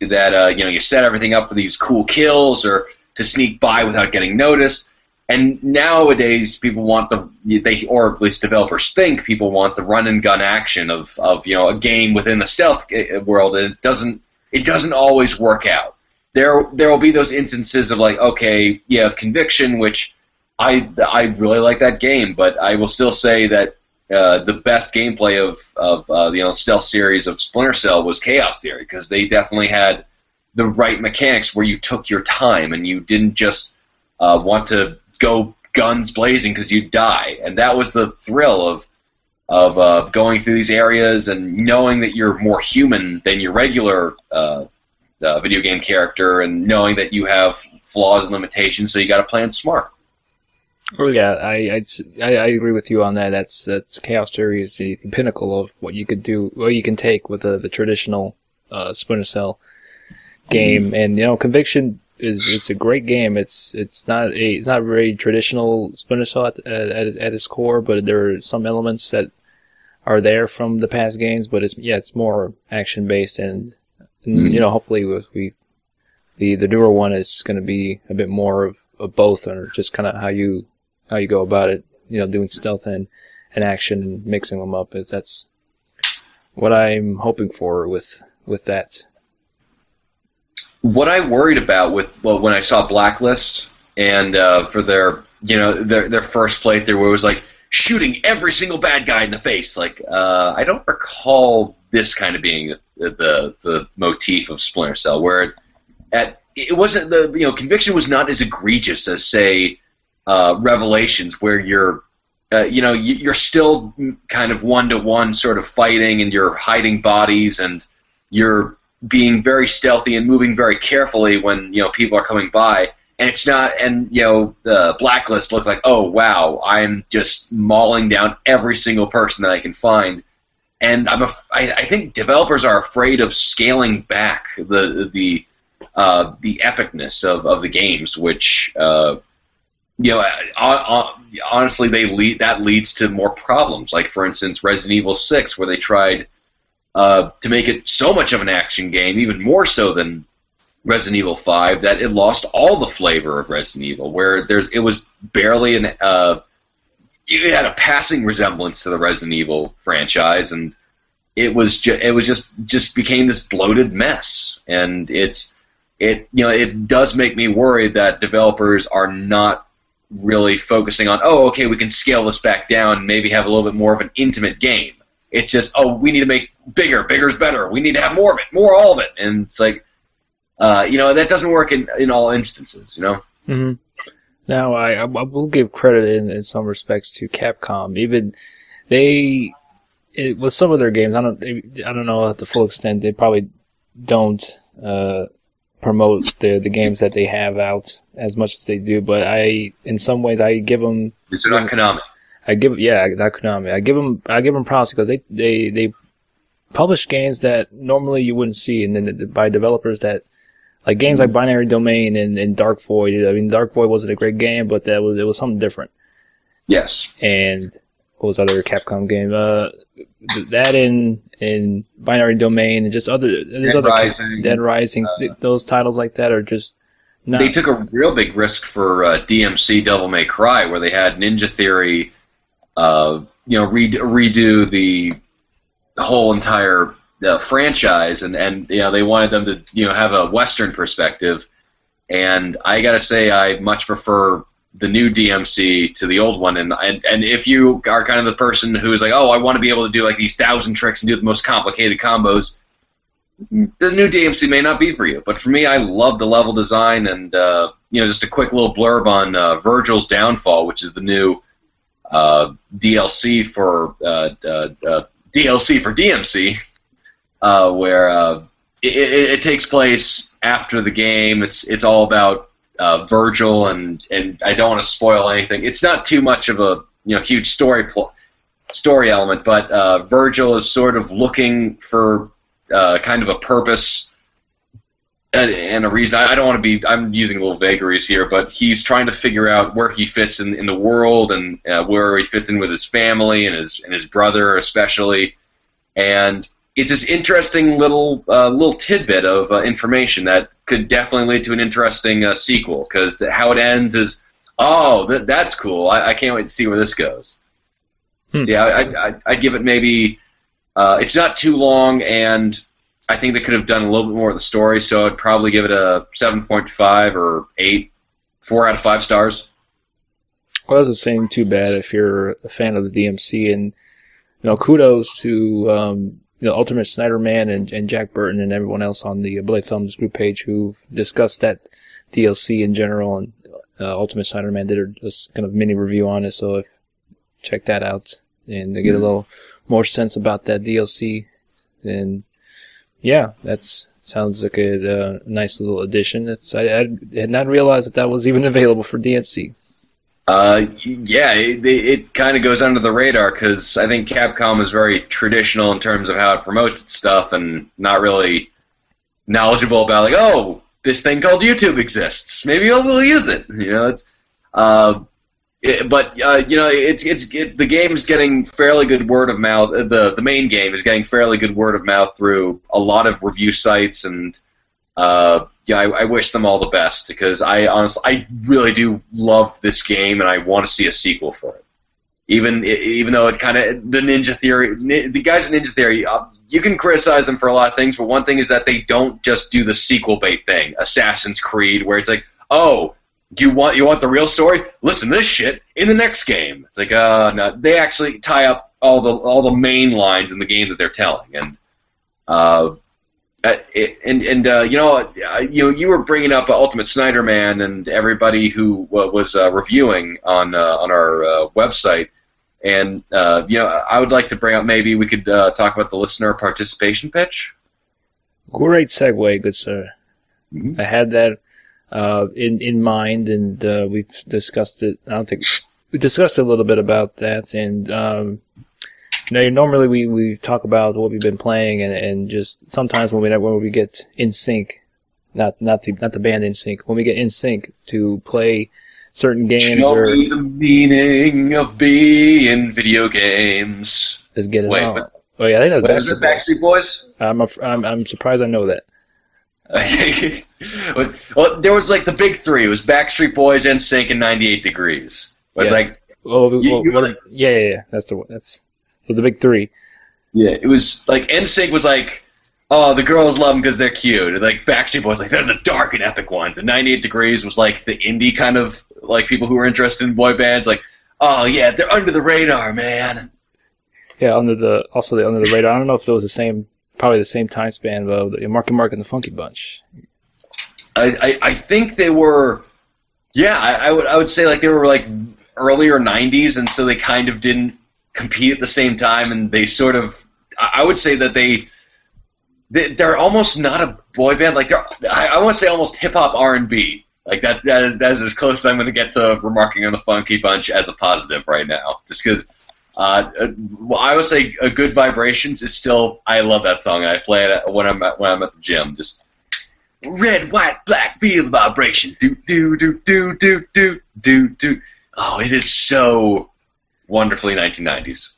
that uh, you know you set everything up for these cool kills or to sneak by without getting noticed. And nowadays, people want the they, or at least developers think people want the run and gun action of, of you know a game within the stealth uh, world, and it doesn't it doesn't always work out. There there will be those instances of like, okay, you have Conviction, which I I really like that game, but I will still say that uh, the best gameplay of of uh, you know stealth series of Splinter Cell was Chaos Theory because they definitely had the right mechanics where you took your time and you didn't just uh, want to go guns blazing because you'd die, and that was the thrill of of uh, going through these areas and knowing that you're more human than your regular uh, uh, video game character, and knowing that you have flaws and limitations, so you got to plan smart. Oh yeah, I, I I agree with you on that. That's that's Chaos Theory is the, the pinnacle of what you could do, what you can take with the, the traditional uh, Splinter Cell game, and you know, Conviction is it's a great game. It's it's not a not very traditional Splinter Cell at at, at, at its core, but there are some elements that are there from the past games, but it's yeah, it's more action based and, and mm. you know hopefully with we the the newer one is going to be a bit more of, of both or just kind of how you how you go about it, you know, doing stealth and and action and mixing them up. Is that's what I'm hoping for with with that. What I worried about with well, when I saw Blacklist and uh, for their you know their their first playthrough it was like shooting every single bad guy in the face. Like uh, I don't recall this kind of being the, the the motif of Splinter Cell, where at it wasn't the you know conviction was not as egregious as say uh, Revelations, where you're uh, you know you're still kind of one to one sort of fighting and you're hiding bodies and you're being very stealthy and moving very carefully when you know people are coming by and it's not and you know the blacklist looks like oh wow i'm just mauling down every single person that i can find. And i'm a, I, I think developers are afraid of scaling back the the uh, the epicness of, of the games which uh, you know honestly they lead that leads to more problems. Like for instance resident evil 6 where they tried uh, to make it so much of an action game even more so than Resident Evil 5 that it lost all the flavor of Resident Evil, where there's it was barely an uh, it had a passing resemblance to the Resident Evil franchise, and it was ju- it was just just became this bloated mess, and it's it you know it does make me worried that developers are not really focusing on oh okay we can scale this back down and maybe have a little bit more of an intimate game. It's just oh we need to make bigger, bigger's better. We need to have more of it, more all of it, and it's like uh, you know, that doesn't work in, in all instances, you know? Mm-hmm. Now, I, I will give credit in, in some respects to Capcom. Even they, it, with some of their games, I don't, I don't know at the full extent, they probably don't, uh, promote the the games that they have out as much as they do. But I, in some ways, I give them. Is it not Konami? I give yeah, not Konami. I give them I give them props because they they they publish games that normally you wouldn't see, and then by developers that like games like Binary Domain and, and Dark Void. I mean, Dark Void wasn't a great game, but that was it was something different. Yes. And what was other Capcom game? Uh, that in in Binary Domain and just other there's Dead other Rising. Dead Rising. Uh, those titles like that are just. Not, they took a real big risk for uh, DMC Devil May Cry, where they had Ninja Theory, uh, you know, redo, redo the the whole entire uh, franchise, and and you know they wanted them to you know have a Western perspective, and I gotta say I much prefer the new DMC to the old one, and and and if you are kind of the person who is like, oh, I want to be able to do like these thousand tricks and do the most complicated combos. The new DMC may not be for you, but for me, I love the level design and uh, you know just a quick little blurb on uh, Vergil's Downfall, which is the new uh, DLC for uh, uh, uh, DLC for DMC uh, where uh, it, it, it, takes place after the game. It's it's all about uh, Vergil, and and I don't want to spoil anything. It's not too much of a you know huge story pl- story element, but uh, Vergil is sort of looking for uh, kind of a purpose. And, a reason I, don't want to be I'm using a little vagaries here, but he's trying to figure out where he fits in, in the world and uh, where he fits in with his family and his and his brother especially, and it's this interesting little uh, little tidbit of uh, information that could definitely lead to an interesting uh, sequel. Because how it ends is, oh, th- that's cool. I-, I can't wait to see where this goes. Hmm. Yeah, I- I- I'd give it maybe. Uh, it's not too long, and I think they could have done a little bit more of the story. So I'd probably give it a seven point five or eight, four out of five stars. Well, that's saying too bad if you're a fan of the DMC, and you know, kudos to um, you know, Ultimate Snyder Man and, and Jack Burton and everyone else on the Bloody Thumbs group page who've discussed that DLC in general. And uh, Ultimate Snyder Man did a, a, kind of mini review on it, so if, check that out and to get mm-hmm. a little more sense about that DLC. And yeah, that's sounds like a, uh, nice little addition. It's I, I had not realized that that was even available for DMC. Uh, yeah, it, it kind of goes under the radar because I think Capcom is very traditional in terms of how it promotes its stuff and not really knowledgeable about like, oh, this thing called YouTube exists. Maybe we'll use it. You know, it's. Uh, it- but uh, you know, it's it's it, the game is getting fairly good word of mouth. uh, The the main game is getting fairly good word of mouth through a lot of review sites, and uh, yeah, I, I wish them all the best because I honestly, I really do love this game, and I want to see a sequel for it. Even even though it kind of the Ninja Theory, the guys at Ninja Theory, uh, you can criticize them for a lot of things, but one thing is that they don't just do the sequel bait thing, Assassin's Creed, where it's like, oh, you want you want the real story? Listen to this shit in the next game. It's like, uh, no, they actually tie up all the all the main lines in the game that they're telling, and uh, uh, and and uh, you know, uh, you know, you were bringing up Ultimate Snyder Man and everybody who was uh, reviewing on uh, on our uh, website, and uh, you know, I would like to bring up maybe we could uh, talk about the listener participation pitch. Great segue, good sir. Mhm. I had that uh, in in mind, and uh, we've discussed it. I don't think we discussed a little bit about that, and um, you know, normally we, we talk about what we've been playing, and, and just sometimes when we when we get in sync, not not the not the band in sync, when we get in sync to play certain games Show or me the meaning of being in video games. is get it Wait, on. but- Oh yeah, I think that's it, Backstreet Boys? I'm, a, I'm I'm surprised I know that. well, there was like the big three. It was Backstreet Boys, NSYNC, and 98 Degrees. It's Yeah. like, Oh, You- well, you like- yeah, yeah, yeah. That's the one. That's the big three. yeah, it was like NSYNC was like, oh, the girls love them because they're cute. And like Backstreet Boys, like they're the dark and epic ones. And 98 Degrees was like the indie kind of like people who were interested in boy bands. Like, oh yeah, they're under the radar, man. Yeah, under the also the under the radar. I don't know if it was the same, probably the same time span but the Marky Mark and the Funky Bunch. I, I, I think they were, yeah, I, I would I would say like they were like earlier '90s, and so they kind of didn't compete at the same time, and they sort of, I would say that they, they they're almost not a boy band, like they're I, want to say almost hip hop R and B. Like that, that is, that is as close as I'm going to get to remarking on the Funky Bunch as a positive right now, just because. Uh, I would say a good vibrations is still. I love that song. I play it when I'm at, when I'm at the gym. Just red, white, black, feel the vibration. Do do do do do do do do. Oh, it is so wonderfully 1990s.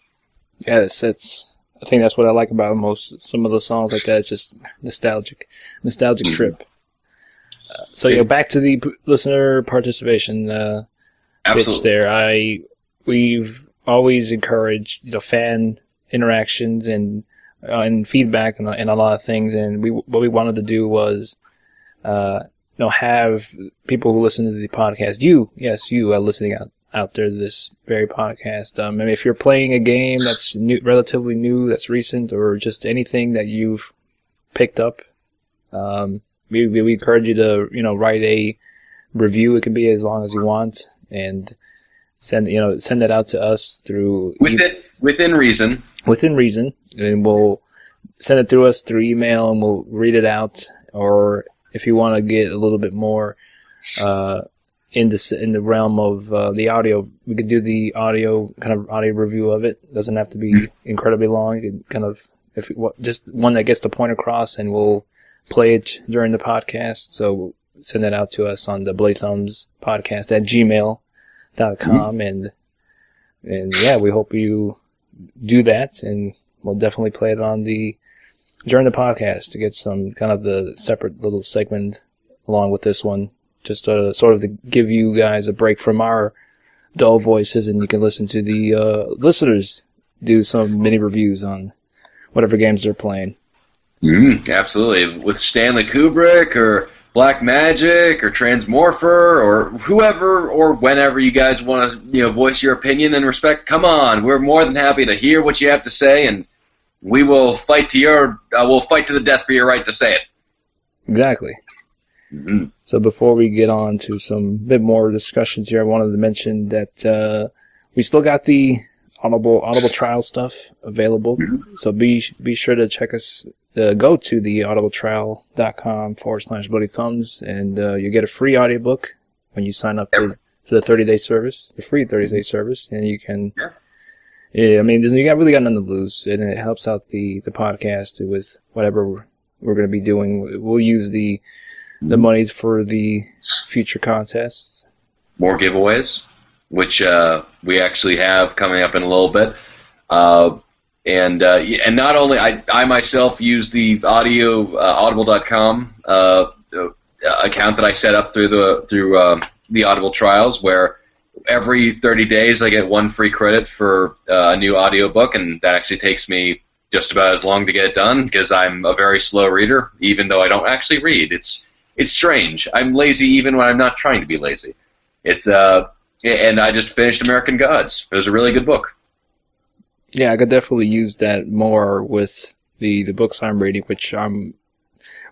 Yeah, it's, it's I think that's what I like about most some of the songs like that. It's just nostalgic, nostalgic Mhm. trip. Uh, so yeah, back to the p- listener participation uh, pitch there. I we've always encouraged you know fan interactions and uh, and feedback and, and a lot of things. And we what we wanted to do was, uh, you know, have people who listen to the podcast. You, yes, you are listening out out there this very podcast. Um, and if you're playing a game that's new, relatively new, that's recent, or just anything that you've picked up, um, we, we encourage you to you know write a review. It can be as long as you want, and send you know send that out to us through Within within reason. within reason, and we'll send it through us through email, and we'll read it out. Or if you want to get a little bit more uh, in the in the realm of uh, the audio, we could do the audio kind of audio review of it. doesn't have to be incredibly long. You can kind of if what just one that gets the point across, and we'll play it during the podcast. So send it out to us on the Bloody Thumbs podcast at gmail.com and and yeah, we hope you do that, and we'll definitely play it on the during the podcast to get some kind of the separate little segment along with this one, just uh, sort of to give you guys a break from our dull voices, and you can listen to the uh, listeners do some mini reviews on whatever games they're playing. Mm, absolutely. With Stanley Kubrick or Black Magic or Transmorpher or whoever or whenever you guys want to you know voice your opinion and respect, come on. We're more than happy to hear what you have to say, and we will fight to your uh, we'll fight to the death for your right to say it. Exactly. Hmm So before we get on to some bit more discussions here, I wanted to mention that uh, we still got the audible audible trial stuff available. So be be sure to check us. Uh, go to the audibletrial.com forward slash bloody thumbs, and uh, you get a free audiobook when you sign up for, for the 30 day service, the free 30 day service, and you can. Yeah. Yeah, I mean, you got really got nothing to lose, and it helps out the the podcast with whatever we're, we're going to be doing. We'll use the the money for the future contests. More giveaways. which uh, we actually have coming up in a little bit. Uh, and uh, and not only I, I myself use the audio uh, audible.com uh, uh, account that I set up through the through um, the Audible trials where every 30 days I get one free credit for uh, a new audiobook and that actually takes me just about as long to get it done because I'm a very slow reader even though I don't actually read it's it's strange I'm lazy even when I'm not trying to be lazy it's uh and I just finished American Gods it was a really good book Yeah, I could definitely use that more with the the books I'm reading, which I'm,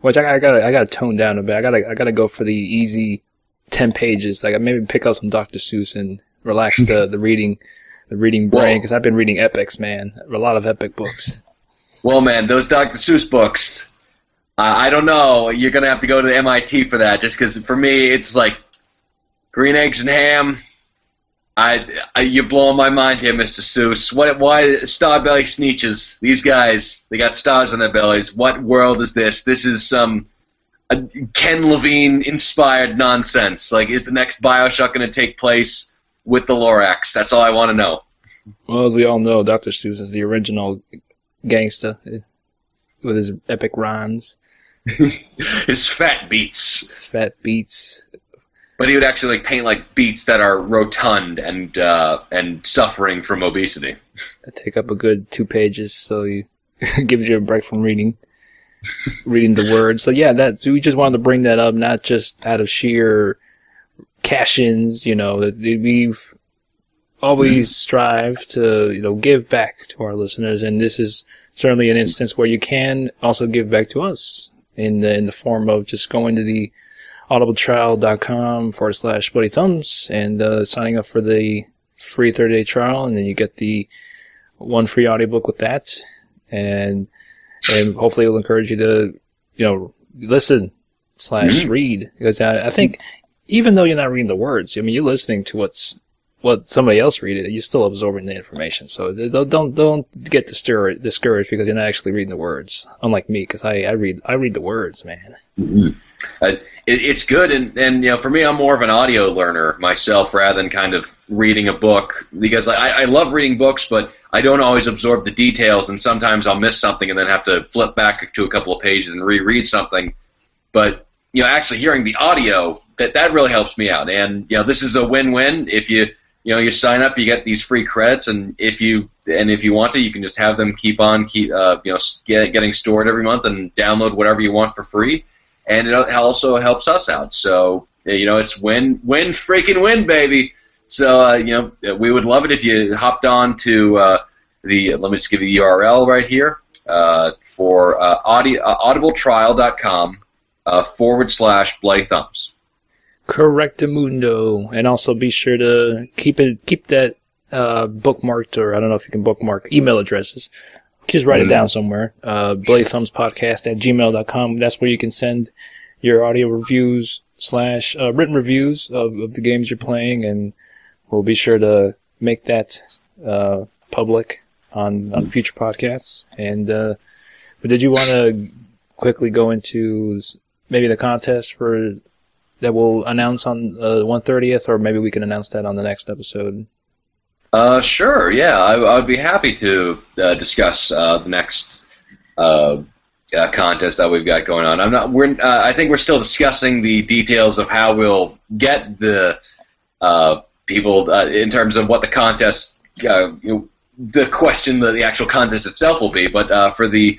which I, I gotta I gotta tone down a bit. I gotta I gotta go for the easy ten pages. Like maybe pick up some Dr. Seuss and relax the the reading the reading brain because I've been reading epics, man. A lot of epic books. Well, man, those Dr. Seuss books, uh, I don't know. You're going to have to go to the MIT for that, just because for me, it's like green eggs and ham. I, I You're blowing my mind here, Mr. Seuss. What, why star belly Sneetches? These guys, they got stars on their bellies. What world is this? This is some uh, Ken Levine inspired nonsense. Like, is the next Bioshock going to take place with the Lorax? That's all I want to know. Well, as we all know, Dr. Seuss is the original gangsta eh, with his epic rhymes, His fat beats. his fat beats. But he would actually like paint like beats that are rotund and uh, and suffering from obesity. that take up a good two pages, so you gives you a break from reading reading the words. So yeah, that we just wanted to bring that up, not just out of sheer cash-ins. You know, that we've always strive to you know give back to our listeners, and this is certainly an instance where you can also give back to us in the in the form of just going to the audibletrial.com forward slash bloody thumbs and uh, signing up for the free 30 day trial. And then you get the one free audiobook with that. And and hopefully it'll encourage you to you know listen slash Mhm. read. Because I, I think even though you're not reading the words i mean you're listening to what's what somebody else read it you're still absorbing the information so don't don't, get discouraged because you're not actually reading the words unlike me because I, I read i read the words man Uh, it, it's good, and, and you know, for me, I'm more of an audio learner myself rather than kind of reading a book because I, I love reading books, but I don't always absorb the details, and sometimes I'll miss something and then have to flip back to a couple of pages and reread something. But you know, actually hearing the audio that that really helps me out, and you know, this is a win-win. If you you know you sign up, you get these free credits, and if you and if you want to, you can just have them keep on keep uh, you know get, getting stored every month and download whatever you want for free and it also helps us out. So you know, it's win, win, freaking win, baby. So uh, you know, we would love it if you hopped on to uh, the. Let me just give you the URL right here uh, for uh, audio, uh, audibletrial.com forward slash bloody thumbs. Correctamundo, and also be sure to keep it keep that uh, bookmarked, or I don't know if you can bookmark email addresses. Just write it Mhm. down somewhere. Uh, Bloody Thumbs Podcast at gmail.com. That's where you can send your audio reviews slash uh, written reviews of, of the games you're playing, and we'll be sure to make that uh, public on on future podcasts. And uh, but did you want to quickly go into maybe the contest for that we'll announce on uh, 130th, or maybe we can announce that on the next episode. Uh, sure, yeah, I, I would be happy to uh, discuss uh, the next uh, uh, contest that we've got going on. I'm not. We're. Uh, I think we're still discussing the details of how we'll get the people in terms of what the contest. You know, the question that the actual contest itself will be, but for the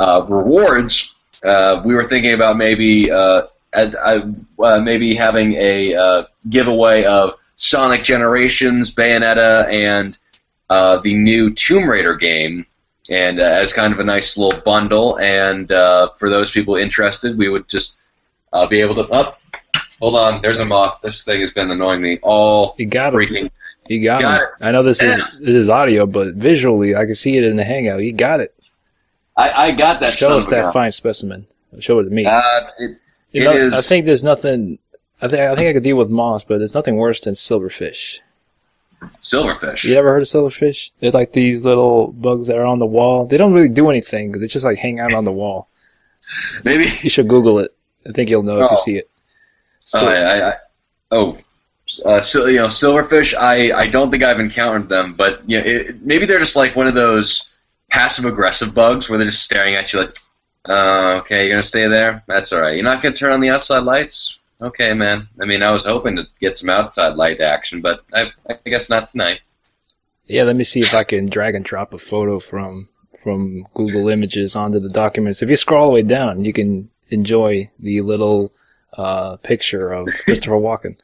rewards, we were thinking about maybe at, uh, maybe having a uh, giveaway of Sonic Generations, Bayonetta, and uh, the new Tomb Raider game, and uh, as kind of a nice little bundle. And uh, for those people interested, we would just uh, be able to. Up, hold on. There's a moth. This thing has been annoying me all You got it. freaking. You got, Got it. I know this is this is audio, but visually, I can see it in the Hangout. You got it. I, I got that. Show us that fine specimen. Show it to me. Uh, it, You know, is- I think there's nothing. I think I think I could deal with moss, but there's nothing worse than silverfish. silverfish. You ever heard of silverfish? They're like these little bugs that are on the wall. They don't really do anything. They just like hang out on the wall. Maybe. You should Google it. I think you'll know if you Oh. see it. Oh, So, I, I, I, oh, uh, so, you know, silverfish. I, I don't think I've encountered them, but yeah, it, maybe they're just like one of those passive aggressive bugs where they're just staring at you like, uh, okay, you're gonna stay there. That's all right. You're not gonna turn on the outside lights. Okay, man. I mean, I was hoping to get some outside light action, but I, I guess not tonight. Yeah, let me see if I can drag and drop a photo from from Google Images onto the documents. If you scroll all the way down, you can enjoy the little uh, picture of Christopher Walken.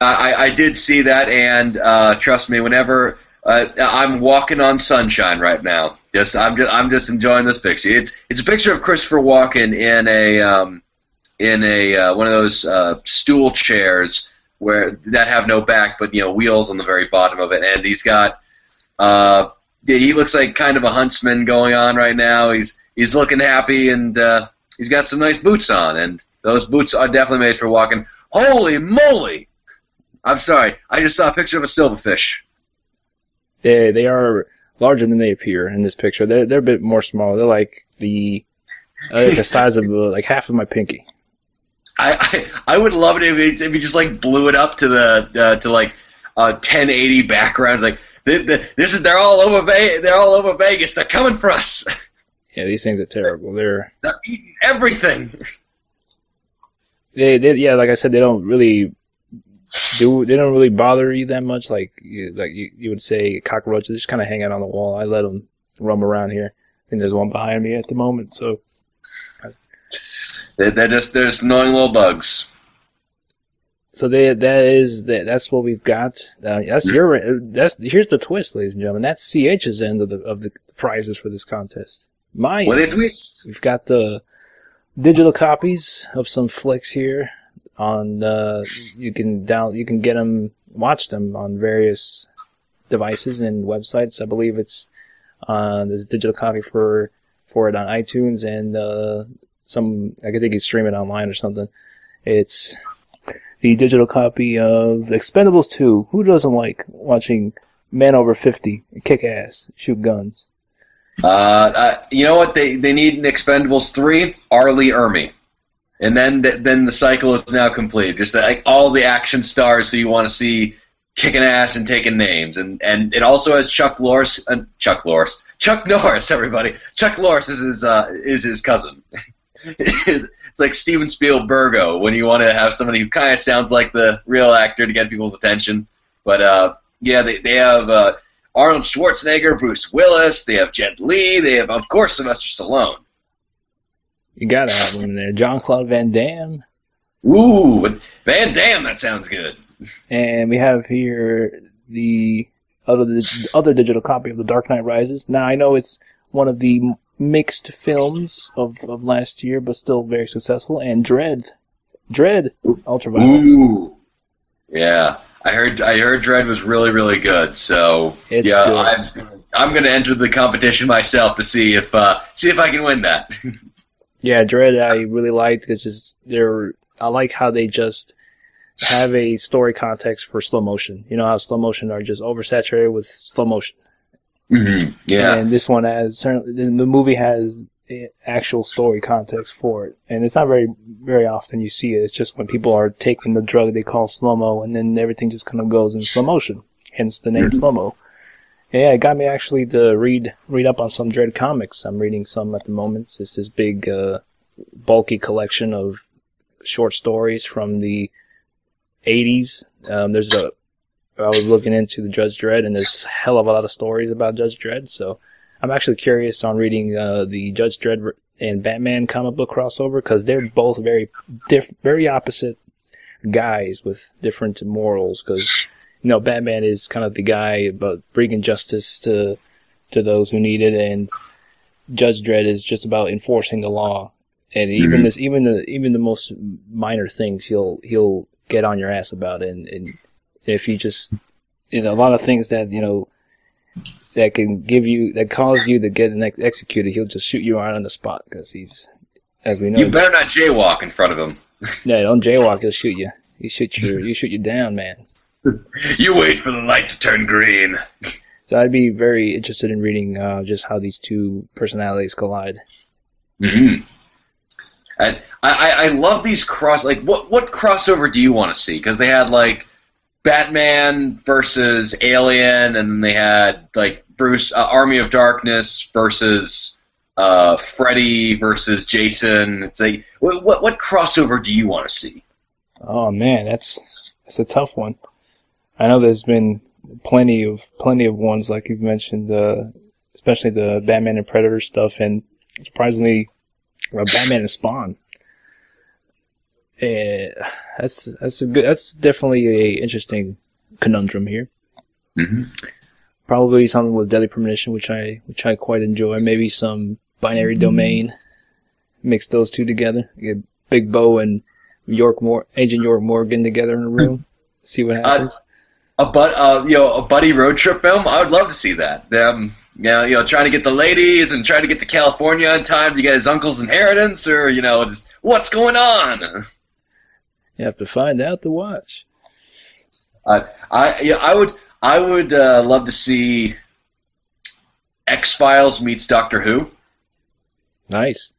I, I did see that, and uh, trust me, whenever uh, I'm walking on sunshine right now, just I'm just I'm just enjoying this picture. It's it's a picture of Christopher Walken in a um, in a uh, one of those uh, stool chairs where that have no back, but you know wheels on the very bottom of it, and he's got uh, he looks like kind of a huntsman going on right now. He's he's looking happy, and uh, he's got some nice boots on, and those boots are definitely made for walking. Holy moly! I'm sorry. I just saw a picture of a silverfish. They they are larger than they appear in this picture. They're they're a bit more small. They're like the uh, like the size of uh, like half of my pinky. I, I, I would love it if, it if you just like blew it up to the uh, to like a 1080 background. Like the, the, this is they're all over Ve- they're all over Vegas. They're coming for us. Yeah, these things are terrible. They're they're eating everything. They, they yeah, like I said, they don't really do they don't really bother you that much. Like you, like you, you would say cockroaches just kind of hang out on the wall. I let them roam around here. I think there's one behind me at the moment. So they're, they're just they're just annoying little bugs. So they, that is that, that's what we've got. Uh, that's your that's here's the twist, ladies and gentlemen. That's CH's end of the of the prizes for this contest. My what a twist! We've got the digital copies of some flicks here on uh, you can down you can get them watch them on various devices and websites. I believe it's uh, there's digital copy for for it on iTunes and uh, some I think you stream it online or something. It's the digital copy of Expendables 2. Who doesn't like watching men over 50 kick ass, shoot guns? Uh, uh, you know what? They they need Expendables 3, R. Lee Ermey and then the, then the cycle is now complete. Just like all the action stars who you want to see kicking ass and taking names, and and it also has Chuck Lorre, uh, Chuck Lorre, Chuck Norris. Everybody, Chuck Lorre is his uh, is his cousin. it's like Steven Spielbergo when you want to have somebody who kind of sounds like the real actor to get people's attention. But uh, yeah, they they have uh, Arnold Schwarzenegger, Bruce Willis, they have Jet Li, they have of course Sylvester Stallone. You gotta have in there. John Claude Van Damme. Ooh, Van Damme, that sounds good. And we have here the other the other digital copy of The Dark Knight Rises. Now I know it's one of the mixed films of, of last year, but still very successful. And Dread, Dredd, Ultraviolence. Ooh, yeah. I heard I heard Dredd was really really good. So It's yeah, good. I'm I'm gonna enter the competition myself to see if uh, see if I can win that. Yeah, Dredd I really liked because just they're I like how they just have a story context for slow motion. You know how slow motion are just oversaturated with slow motion. mm-hmm. Yeah. And this one has certainly the the movie has actual story context for it, and it's not very very often you see it. It's just when people are taking the drug they call slow mo, and then everything just kind of goes in slow motion. Hence the name Mhm. slow mo. Yeah, it got me actually to read read up on some Dredd comics. I'm reading some at the moment. It's this big, uh, bulky collection of short stories from the 80s. Um, there's a I was looking into the Judge Dredd, and there's a hell of a lot of stories about Judge Dredd. So I'm actually curious on reading uh, the Judge Dredd and Batman comic book crossover because they're both very diff- very opposite guys with different morals. Because you know, Batman is kind of the guy about bringing justice to to those who need it, and Judge Dredd is just about enforcing the law. And even Mhm. this, even the even the most minor things, he'll he'll get on your ass about, it. and, and if you just you know a lot of things that you know that can give you that cause you to get an ex- executed, he'll just shoot you right on the spot because he's, as we know, You better not jaywalk in front of him. no, don't jaywalk. He'll shoot you. He shoot you. He shoot you down, man. You wait for the light to turn green. So I'd be very interested in reading uh, just how these two personalities collide. hmm And I, I, I love these cross. Like, what what crossover do you want to see? Because they had like Batman versus Alien, and they had like Bruce uh, Army of Darkness versus uh, Freddy versus Jason. It's like, what what, what crossover do you want to see? Oh man, that's that's a tough one. I know there's been plenty of plenty of ones like you've mentioned, uh, especially the Batman and Predator stuff, and surprisingly, uh, Batman and Spawn. Uh, that's that's a good. That's definitely a interesting conundrum here. Mm-hmm. Probably something with Deadly Premonition, which I which I quite enjoy. Maybe some Binary Domain. Mix those two together. Get Big Bo and York Mor- Agent York Morgan together in a room. See what happens. A but uh, you know a buddy road trip film. I would love to see that. Them, you know, you know, trying to get the ladies and trying to get to California in time to get his uncle's inheritance, or you know, just, what's going on? You have to find out to watch. Uh, I yeah, I would I would uh, love to see X Files meets Doctor Who. Nice.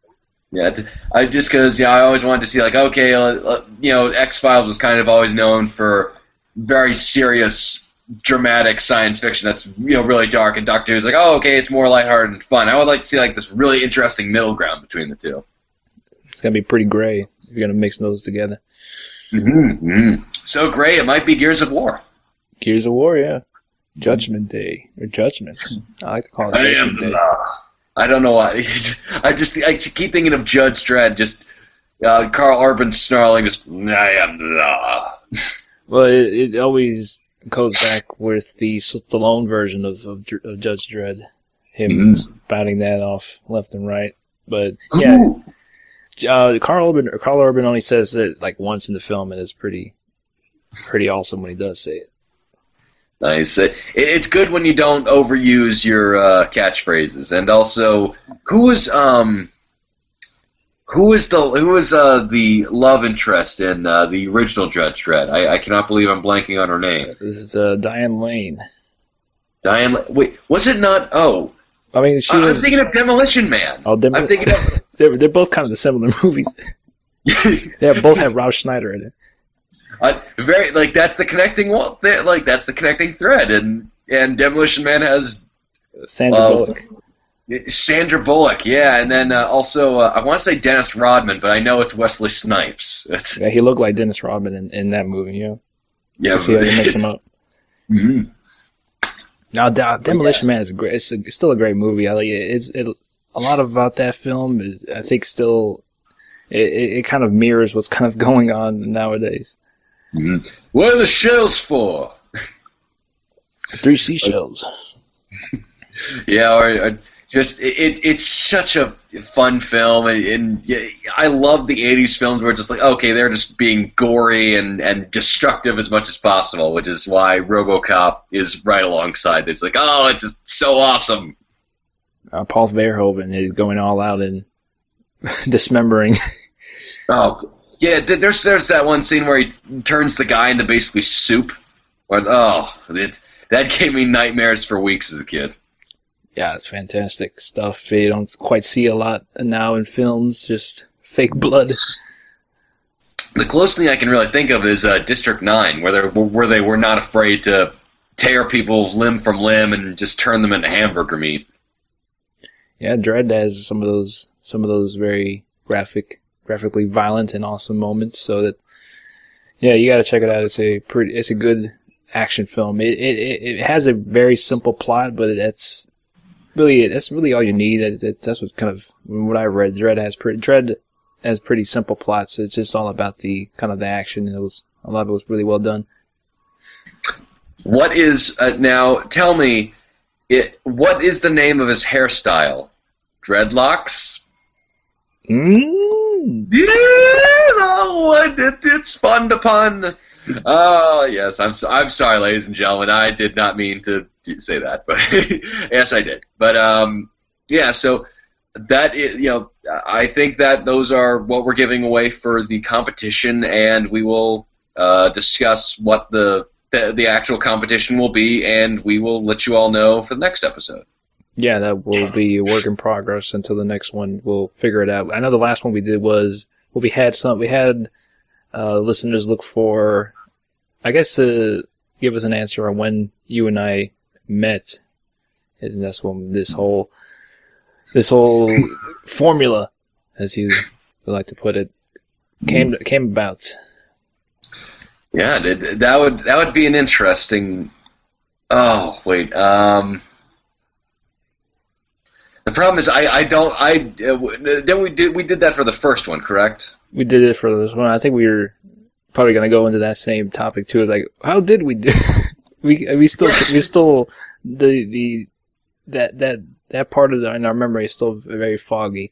Yeah, I just because yeah, I always wanted to see like okay, uh, uh, you know, X Files was kind of always known for very serious, dramatic science fiction that's you know really dark, and Doctor Who's like oh okay, it's more lighthearted and fun. I would like to see like this really interesting middle ground between the two. It's gonna be pretty gray if you're gonna mix those together. Mm-hmm. So gray it might be Gears of War. Gears of War, yeah. Judgment Day or Judgment. I like to call it I Judgment Day. law. I don't know why. I just I keep thinking of Judge Dredd. Just uh, Karl Urban snarling. Just I am law. Well, it, it always goes back with the Stallone version of, of, of Judge Dredd, him Mhm. spouting that off left and right. But yeah, Ooh. uh, Karl Urban Karl Urban only says it like once in the film, and it's pretty pretty awesome when he does say it. Nice. It, it's good when you don't overuse your uh, catchphrases, and also who was um who was the who was uh, the love interest in uh, the original Judge Dredd? I, I cannot believe I'm blanking on her name. This is uh, Diane Lane. Diane. Wait, was it not? Oh, I mean, she I, am thinking of Demolition Man. oh, they're, I'm thinking of. they're, they're both kind of the similar movies. They both have Rob Schneider in it. Uh, very like that's the connecting wall. Like that's the connecting thread, and and Demolition Man has Sandra Uh, Bullock. Sandra Bullock, yeah, and then uh, also uh, I want to say Dennis Rodman, but I know it's Wesley Snipes. It's, Yeah, he looked like Dennis Rodman in, in that movie. Yeah, yeah, see how you mix them up. Mhm. Now, Da- Demolition Man is a great. It's, a, it's still a great movie. I like it. It's it, a lot about that film is I think still it, it, it kind of mirrors what's kind of going on nowadays. Mhm. What are the shells for? Three seashells. Yeah, or, or just it, it, it's such a fun film, and, and I love the '80s films where it's just like okay, they're just being gory and and destructive as much as possible, which is why RoboCop is right alongside. It's like oh, it's just so awesome. Uh, Paul Verhoeven is going all out and dismembering. Oh, yeah. There's there's that one scene where he turns the guy into basically soup. Oh, it, that gave me nightmares for weeks as a kid. Yeah, it's fantastic stuff. You don't quite see a lot now in films. Just fake blood. The closest thing I can really think of is uh, District Nine, where they where they were not afraid to tear people limb from limb and just turn them into hamburger meat. Yeah, Dredd has some of those some of those very graphic, graphically violent and awesome moments. So that yeah, you got to check it out. It's a pretty, it's a good action film. It it it it has a very simple plot, but that's really that's really all you need. It, it, that's what kind of what I read. Dredd has pretty Dredd has pretty simple plots. It's just all about the kind of the action. And it was a lot of it was really well done. What is uh, now? Tell me, it, what is the name of his hairstyle? Dreadlocks. Mm. Yeah, oh, it, it, to pun. Oh yes, I'm so, I'm sorry, ladies and gentlemen. I did not mean to say that, but yes, I did. But um, yeah. So that you know, I think that those are what we're giving away for the competition, and we will uh, discuss what the, the the actual competition will be, and we will let you all know for the next episode. Yeah, that will be a work in progress until the next one. We'll figure it out. I know the last one we did was well, we had some, we had uh, listeners look for, I guess, uh, give us an answer on when you and I met, and that's when this whole, this whole formula, as you would like to put it, came came about. Yeah, that that would that would be an interesting. Oh wait, um, the problem is I, I don't I uh, then we did we did that for the first one, correct? We did it for this one. I think we were probably gonna go into that same topic too. It's like, how did we do? we we still we still the the that that that part of the, in our memory is still very foggy.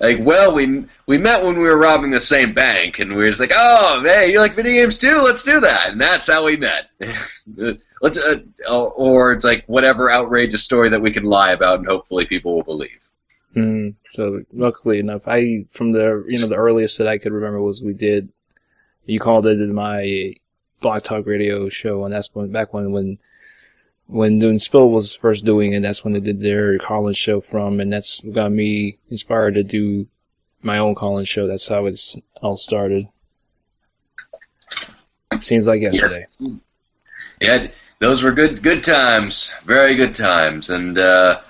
Like, well, we we met when we were robbing the same bank, and we were just like, oh, hey, you like video games too? Let's do that, and that's how we met. Let's, uh, or it's like whatever outrageous story that we can lie about, and hopefully people will believe. Mm, so luckily enough, I from the you know the earliest that I could remember was we did. You called it my Blog Talk Radio show, and that's when back when when when when Spill was first doing it, that's when they did their Collins show from, and that's got me inspired to do my own Collins show. That's how it's all started. Seems like yesterday. Yeah, those were good good times, very good times, and uh,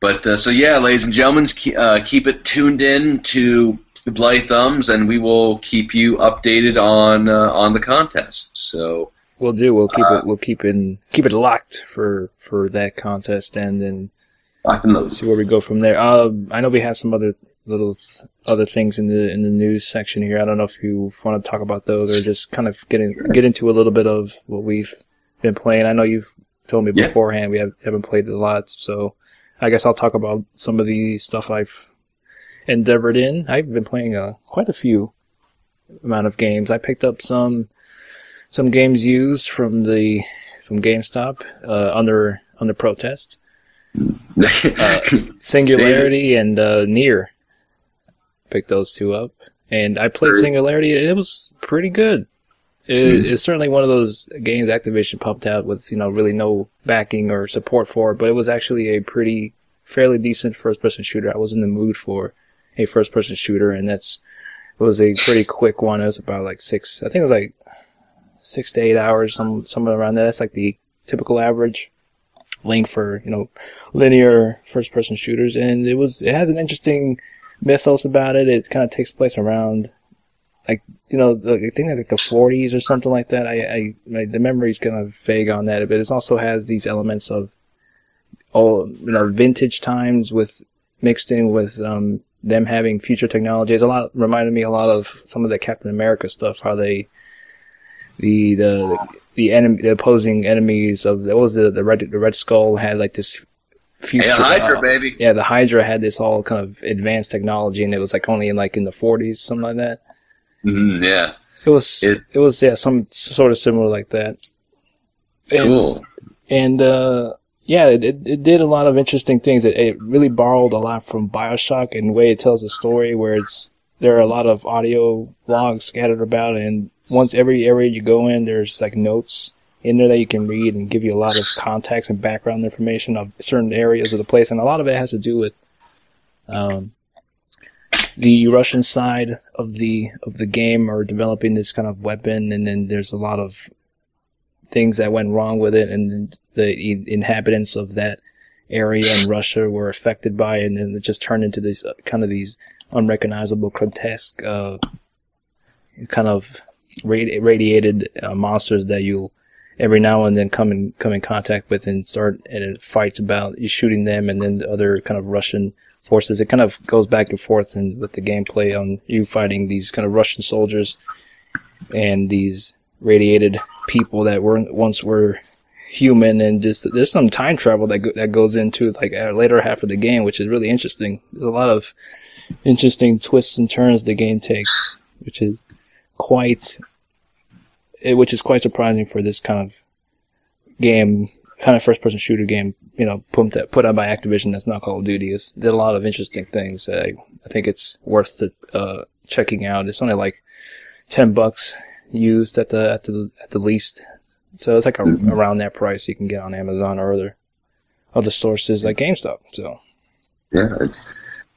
but uh, so yeah, ladies and gentlemen, uh, keep it tuned in to Bloody Thumbs, and we will keep you updated on uh, on the contest. So. We'll do. We'll keep uh, it. We'll keep in keep it locked for for that contest, and then see where we go from there. Uh, I know we have some other little th- other things in the in the news section here. I don't know if you want to talk about those or just kind of get in, get into a little bit of what we've been playing. I know you've told me Yeah. beforehand we have, haven't played it a lot, so I guess I'll talk about some of the stuff I've endeavored in. I've been playing uh, quite a few amount of games. I picked up some some games used from the from GameStop uh, under under protest. Uh, Singularity and uh, NieR. Picked those two up, and I played Singularity, and it was pretty good. It, It's certainly one of those games Activision pumped out with you know really no backing or support for it, but it was actually a pretty fairly decent first-person shooter. I was in the mood for a first-person shooter, and that's it was a pretty quick one. It was about like six, I think it was like six to eight hours, some somewhere around there. That's like the typical average length for you know linear first-person shooters, and it was it has an interesting mythos about it. It kind of takes place around like you know the, I think like the 40s or something like that. I, I my, the memory's kind of vague on that, but it also has these elements of all you know vintage times with mixed in with um, them having future technologies. A lot reminded me a lot of some of the Captain America stuff. How they the the the enemy the opposing enemies of what was the the red the Red Skull had like this future. Yeah, Hydra, uh, baby. yeah, the Hydra had this all kind of advanced technology, and it was like only in like in the 40s, something like that. Mhm, yeah, It was It- it, was yeah, some sort of similar like that. And, cool. and uh, yeah, it, it, did a lot of interesting things. It, it really borrowed a lot from Bioshock in the way it tells a story, where it's there are a lot of audio logs scattered about, and once every area you go in, there's like notes in there that you can read and give you a lot of context and background information of certain areas of the place, and a lot of it has to do with um, the Russian side of the of the game are developing this kind of weapon, and then there's a lot of things that went wrong with it, and the inhabitants of that area in Russia were affected by it, and then it just turned into these uh, kind of these unrecognizable, grotesque, uh, kind of radi- radiated uh, monsters that you every now and then come in come in contact with and start and it fights about you shooting them, and then the other kind of Russian forces. It kind of goes back and forth and with the gameplay on you fighting these kind of Russian soldiers and these radiated people that were once were human and just there's some time travel that go, that goes into like a later half of the game which is really interesting. There's a lot of interesting twists and turns the game takes which is quite eh, which is quite surprising for this kind of game kind of first person shooter game you know put that put out by Activision that's not Call of Duty. Is did a lot of interesting things uh, I think it's worth the, uh, checking out. It's only like 10 bucks used at the at the at the least. So it's like a, Mhm. around that price you can get on Amazon or other other sources like GameStop. So Yeah, it's.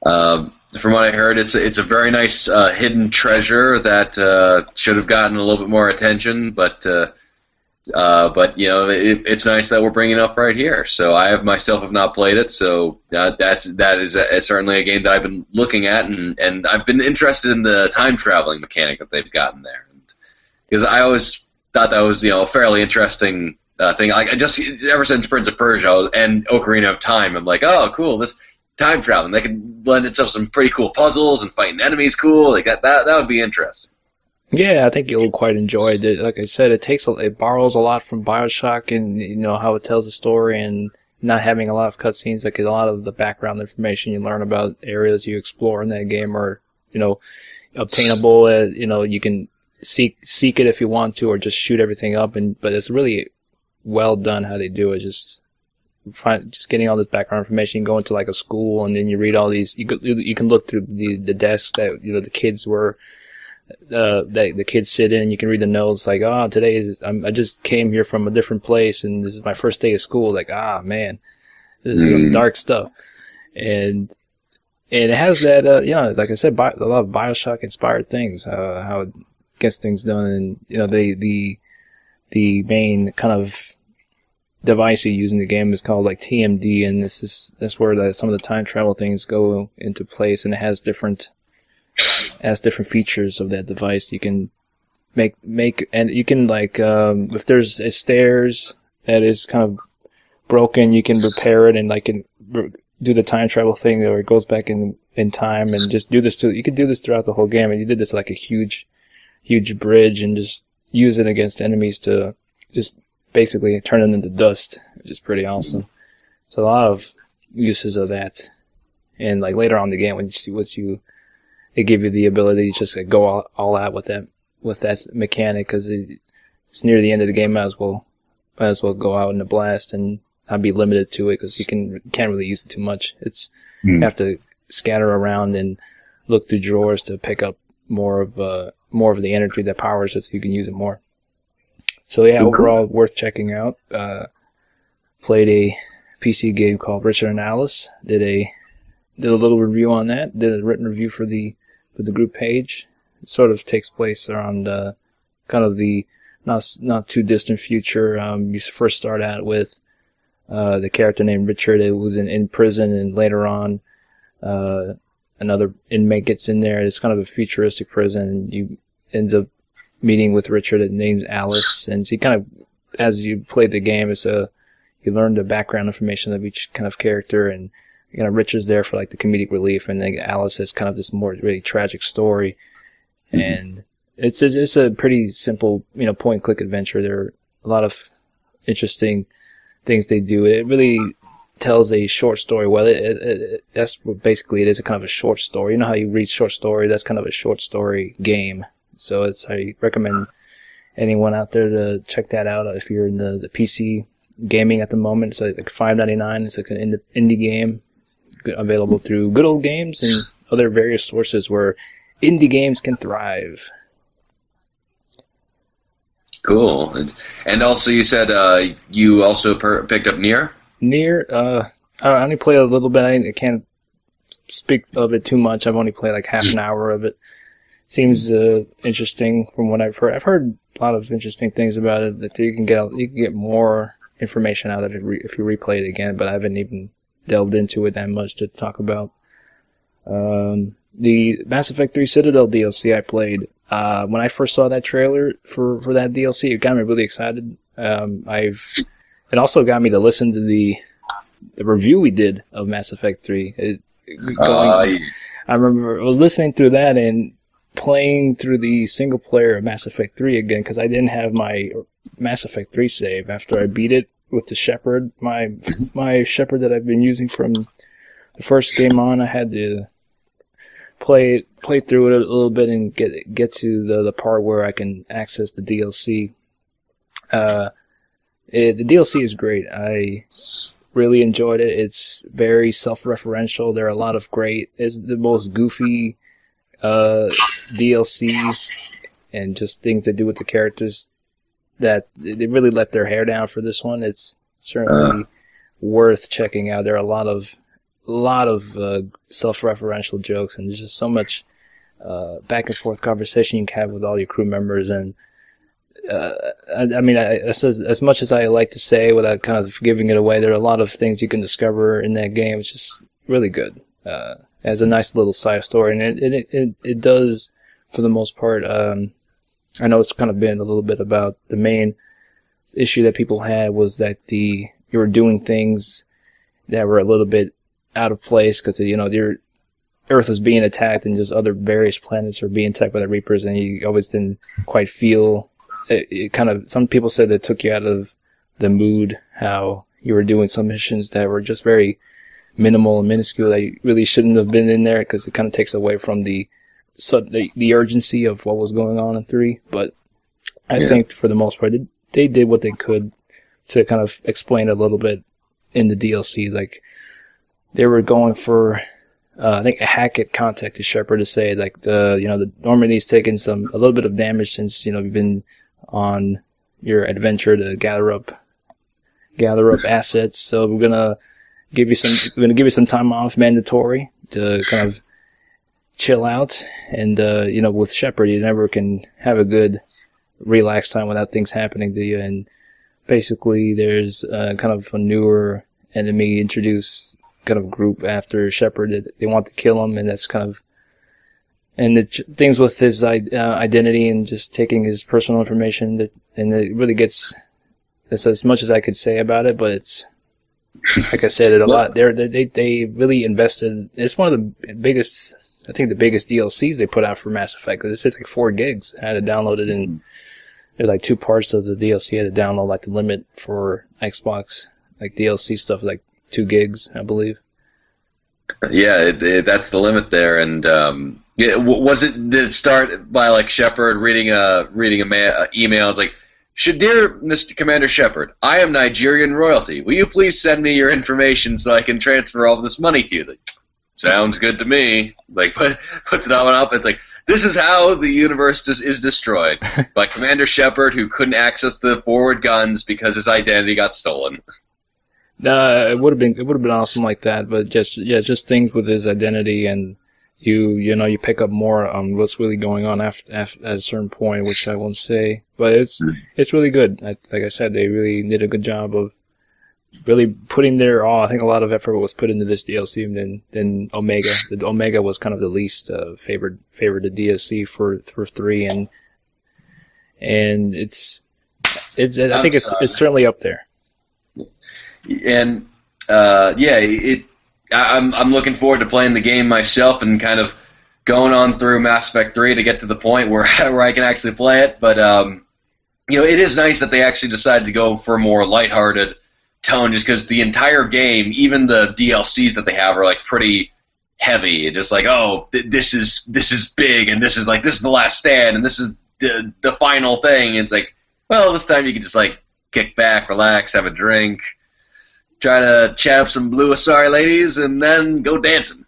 Um, from what I heard, it's a, it's a very nice uh, hidden treasure that uh, should have gotten a little bit more attention, but uh, uh, but you know it, it's nice that we're bringing it up right here. So I have myself have not played it, so uh, that's that is a, certainly a game that I've been looking at, and and I've been interested in the time traveling mechanic that they've gotten there, because I always thought that was you know a fairly interesting uh, thing. I, I just ever since Prince of Persia and Ocarina of Time, I'm like, oh, cool, this time traveling. They could blend itself some pretty cool puzzles and fighting enemies cool. Like that, that, that would be interesting. Yeah, I think you'll quite enjoy it. Like I said, it takes a, it borrows a lot from Bioshock and you know how it tells a story and not having a lot of cutscenes. Like a lot of the background information you learn about areas you explore in that game are you know obtainable. Uh, you know you can seek seek it if you want to, or just shoot everything up. And but it's really well done how they do it. Just find just getting all this background information. You go into like a school and then you read all these. You you can look through the the desks that you know the kids were uh, that the kids sit in and you can read the notes like, oh, today is, I'm, i just came here from a different place and this is my first day of school. Like, ah, man, this is mm. dark stuff. And, and it has that, uh, you know, like I said, bi- a lot of Bioshock inspired things, uh, how gets things done. And, you know, the, the, the main kind of device you use in the game is called like TMD, and this is that's where the, some of the time travel things go into place, and it has different has different features of that device. You can make make and you can like um, if there's a stairs that is kind of broken, you can repair it and like can do the time travel thing where it goes back in in time and just do this to you can do this throughout the whole game and you did this like a huge huge bridge and just use it against enemies to just basically turn them into dust, which is pretty awesome. So a lot of uses of that. And like later on in the game when you see what you it give you the ability to just like, go all, all out with that with that mechanic because it, it's near the end of the game. Might as well might as well go out in a blast and not be limited to it because you can can't really use it too much. It's mm. you have to scatter around and look through drawers to pick up more of uh, more of the energy that powers it, so you can use it more. So yeah, overall worth checking out. Uh, played a PC game called Richard and Alice. Did a did a little review on that. Did a written review for the for the group page. It sort of takes place around uh, kind of the not not too distant future. Um, you first start out with uh, the character named Richard who was in, in prison, and later on uh, another inmate gets in there. It's kind of a futuristic prison. And you ends up meeting with Richard and name's Alice, and he kind of as you play the game, it's a you learn the background information of each kind of character and you know, Richard's there for like the comedic relief, and then Alice is kind of this more really tragic story, mm-hmm. and it's a, it's a pretty simple, you know, point and click adventure. There are a lot of interesting things they do. It really tells a short story. Well, it, it, it, that's basically it is a kind of a short story. You know how you read short story? That's kind of a short story game. So it's I recommend anyone out there to check that out if you're in the, the PC gaming at the moment. It's like, five ninety nine. It's like an indie game available through Good Old Games and other various sources where indie games can thrive. Cool. And also, you said uh, you also per- picked up NieR. NieR. Uh, I only play a little bit. I can't speak of it too much. I've only played like half an hour of it. Seems uh, interesting from what I've heard. I've heard a lot of interesting things about it. That you can get you can get more information out of it if you replay it again. But I haven't even delved into it that much to talk about. Um, the Mass Effect 3 Citadel DLC I played, uh, when I first saw that trailer for, for that DLC, it got me really excited. Um, I've, it also got me to listen to the, the review we did of Mass Effect 3. It, going, uh, I remember I was listening through that and playing through the single player of Mass Effect 3 again because I didn't have my Mass Effect 3 save after I beat it with the Shepard. My my Shepard that I've been using from the first game on, I had to play play through it a little bit and get get to the the part where I can access the DLC. Uh, it, the DLC is great. I really enjoyed it. It's very self-referential. There are a lot of great. It's the most goofy uh, DLCs and just things they do with the characters that they really let their hair down for this one. It's certainly uh. worth checking out. There are a lot of lot of uh, self-referential jokes, and there's just so much uh, back and forth conversation you can have with all your crew members. And uh, I, I, mean, I, as, as much as I like to say without kind of giving it away, there are a lot of things you can discover in that game. It's just really good. Uh, as a nice little side story, and it it it, it does for the most part. Um, I know it's kind of been a little bit about the main issue that people had was that the you were doing things that were a little bit out of place because you know your Earth was being attacked and just other various planets were being attacked by the Reapers, and you always didn't quite feel it, it kind of. Some people said it took you out of the mood how you were doing some missions that were just very minimal and minuscule that really shouldn't have been in there because it kind of takes away from the so the, the urgency of what was going on in three. But I yeah. think for the most part, they, they did what they could to kind of explain a little bit in the DLCs. Like they were going for, uh, I think Hackett contacted Shepard to say like the you know the Normandy's taken some a little bit of damage since you know you've been on your adventure to gather up gather up assets. So we're gonna give you some we're gonna give you some time off mandatory to kind of chill out. And, uh, you know, with Shepard, you never can have a good relaxed time without things happening to you. And basically, there's uh, kind of a newer enemy introduced kind of group after Shepard that they want to kill him, and that's kind of and the things with his uh, identity and just taking his personal information that, and it really gets that's as much as I could say about it, but it's like I said it a lot. They're, they they really invested. It's one of the biggest I think the biggest DLCs they put out for Mass Effect. It's like four gigs. I had to download it in. There's like two parts of the DLC. I had to download like the limit for Xbox, like DLC stuff, like two gigs, I believe. Yeah, it, it, that's the limit there. And um, yeah, was it? Did it start by like Shepard reading a reading a, ma- a email? It's like, dear Mr. Commander Shepard, I am Nigerian royalty. Will you please send me your information so I can transfer all this money to you? Like, sounds good to me. Like put, puts it on up. It's like this is how the universe is, is destroyed by Commander Shepard, who couldn't access the forward guns because his identity got stolen. Uh, it would have been it would have been awesome like that, but just yeah, just things with his identity and you you know you pick up more on what's really going on after, after at a certain point, which I won't say, but it's it's really good. I, like I said, they really did a good job of really putting their all. I think a lot of effort was put into this DLC than than Omega. The Omega was kind of the least uh, favored favored DLC for for three, and and it's it's I think it's it's certainly up there. And uh, yeah, it. I'm I'm looking forward to playing the game myself and kind of going on through Mass Effect 3 to get to the point where where I can actually play it. But um, you know, it is nice that they actually decided to go for a more lighthearted tone just because the entire game, even the DLCs that they have, are like pretty heavy. Just like, oh, th- this is this is big, and this is like this is the last stand, and this is the the final thing. And it's like, well, this time you can just like kick back, relax, have a drink, try to chat up some blue Asari ladies, and then go dancing.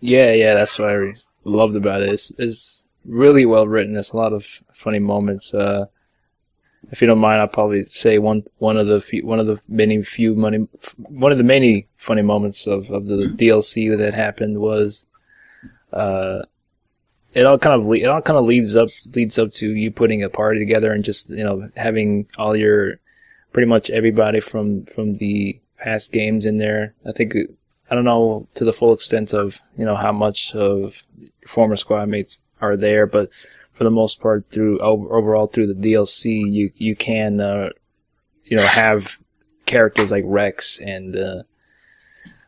Yeah, yeah, that's what I loved about it. It's, it's really well written. There's a lot of funny moments. Uh, if you don't mind, I'll probably say one one of the few, one of the many few money one of the many funny moments of, of the mm-hmm. DLC that happened was, uh, it all kind of it all kind of leads up leads up to you putting a party together and just you know having all your pretty much everybody from from the past games in there. I think I don't know to the full extent of you know how much of former squad mates are there, but for the most part through overall through the DLC, you you can uh, you know have characters like Rex and uh,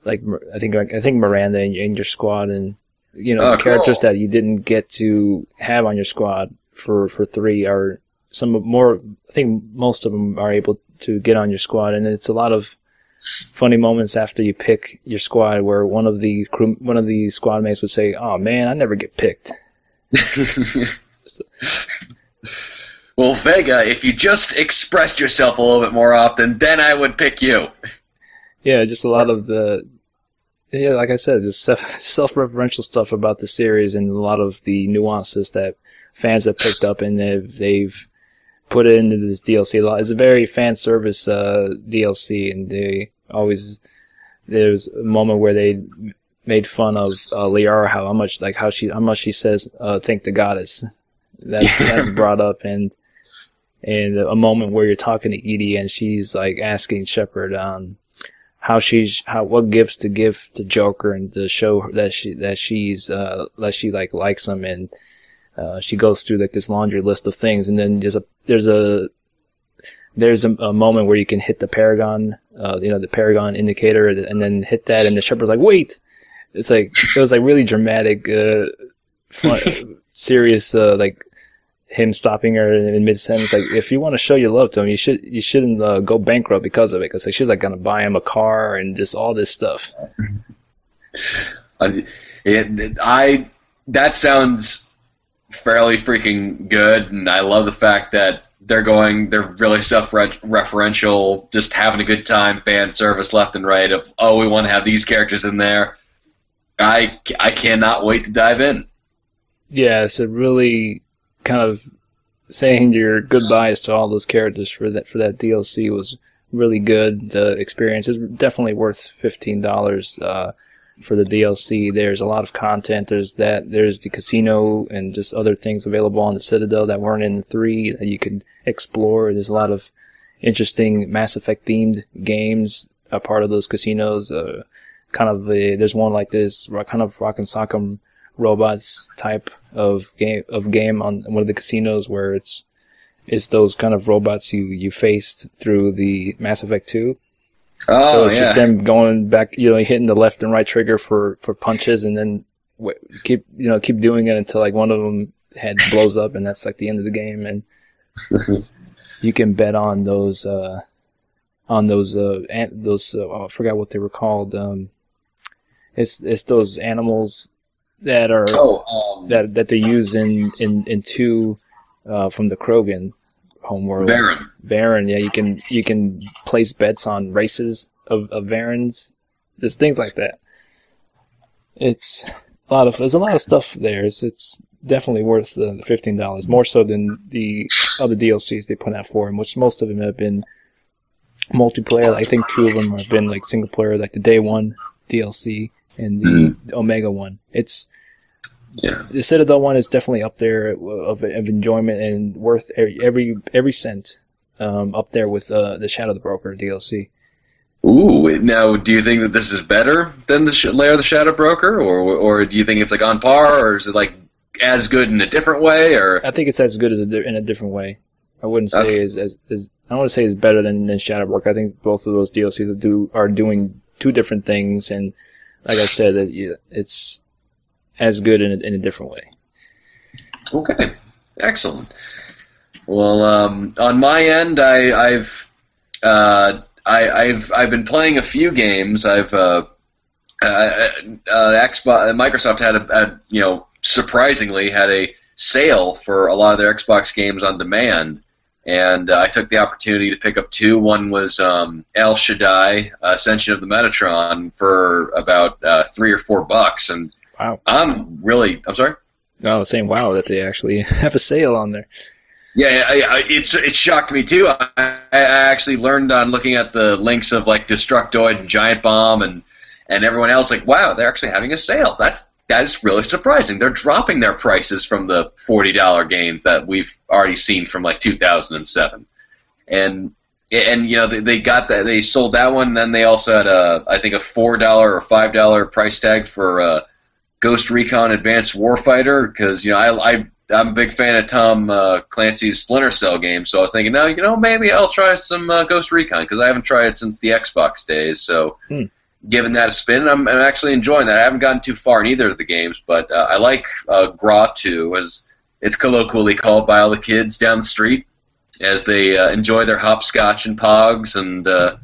like I think I think Miranda in, in your squad and you know oh, characters cool. that you didn't get to have on your squad for for three are some more. I think most of them are able to get on your squad, and it's a lot of funny moments after you pick your squad where one of the crew, one of the squad mates would say, "Oh man, I never get picked." well, Vega, if you just expressed yourself a little bit more often, then I would pick you. Yeah, just a lot of the yeah, like I said, just self-referential stuff about the series and a lot of the nuances that fans have picked up and they've, they've put it into this DLC. lot It's a very fan service uh, DLC, and they always there's a moment where they made fun of uh, Liara how, much like how she how much she says uh, thank the goddess. That's that's brought up and and a moment where you're talking to EDI and she's like asking Shepard um how she's how what gifts to give to Joker and to show her that she that she's uh that she like likes him and uh, she goes through like this laundry list of things and then there's a there's a there's a, a moment where you can hit the paragon uh you know the paragon indicator and then hit that and the Shepard's like wait it's like it was like really dramatic uh fun, serious uh like him stopping her in mid sentence. Like, if you want to show your love to him, you should you shouldn't uh, go bankrupt because of it. Because like, she's like gonna buy him a car and just all this stuff. I, it, I that sounds fairly freaking good, and I love the fact that they're going, they're really self-referential, just having a good time, fan service left and right. Of oh, we want to have these characters in there. I I cannot wait to dive in. Yeah, it's a really kind of saying your goodbyes to all those characters for that for that DLC was really good. The experience is definitely worth fifteen dollars uh, for the DLC. There's a lot of content. There's that. There's the casino and just other things available on the Citadel that weren't in the three that you could explore. There's a lot of interesting Mass Effect themed games a part of those casinos. Uh, kind of a, there's one like this kind of Rock and Sock'em robots type of game of game on one of the casinos where it's it's those kind of robots you you faced through the Mass Effect 2. Oh, so it's yeah. just them going back, you know, hitting the left and right trigger for for punches, and then w- keep you know keep doing it until like one of them head blows up, and that's like the end of the game. And you can bet on those uh, on those uh, an- those uh, oh, I forgot what they were called. Um, it's it's those animals that are oh, um, that that they use in in in two uh, from the Krogan homeworld. Varren. Varren, yeah, you can you can place bets on races of of Varrens, just things like that. It's a lot of there's a lot of stuff there. It's it's definitely worth the, the fifteen dollars, more so than the other DLCs they put out for him, which most of them have been multiplayer. I think two of them have been like single player, like the Day One DLC and the mm-hmm. Omega one. It's Yeah. the Citadel one is definitely up there of, of enjoyment and worth every every, every cent. Um, up there with uh, the Shadow the Broker DLC. Ooh, now do you think that this is better than the Sh- Lair of the Shadow Broker, or or do you think it's like on par, or is it like as good in a different way, or I think it's as good as a, di- in a different way. I wouldn't say Okay. is as, as I don't want to say is better than, than Shadow Broker. I think both of those DLCs do are doing two different things, and like I said, that it's as good in a, in a different way. Okay, excellent. Well, um, on my end, I, I've uh, I, I've I've been playing a few games. I've uh, uh, uh, Xbox, Microsoft had a, you know surprisingly had a sale for a lot of their Xbox games on demand, and uh, I took the opportunity to pick up two. One was um, El Shaddai Ascension of the Metatron for about uh, three or four bucks, and Wow! I'm really I'm sorry. I was saying wow that they actually have a sale on there. Yeah, I, I, it's it shocked me too. I, I actually learned on looking at the links of like Destructoid and Giant Bomb and and everyone else. Like, wow, they're actually having a sale. That's that is really surprising. They're dropping their prices from the forty dollar games that we've already seen from like two thousand and seven, and and you know they, they got that they sold that one. And then they also had a I think a four dollar or five dollar price tag for uh, Ghost Recon Advanced Warfighter because you know I, I I'm a big fan of Tom uh, Clancy's Splinter Cell game, so I was thinking, no, you know, maybe I'll try some uh, Ghost Recon because I haven't tried it since the Xbox days. So, Hmm. giving that a spin, I'm, I'm actually enjoying that. I haven't gotten too far in either of the games, but uh, I like uh, GRAW 2, as it's colloquially called by all the kids down the street, as they uh, enjoy their hopscotch and pogs and uh,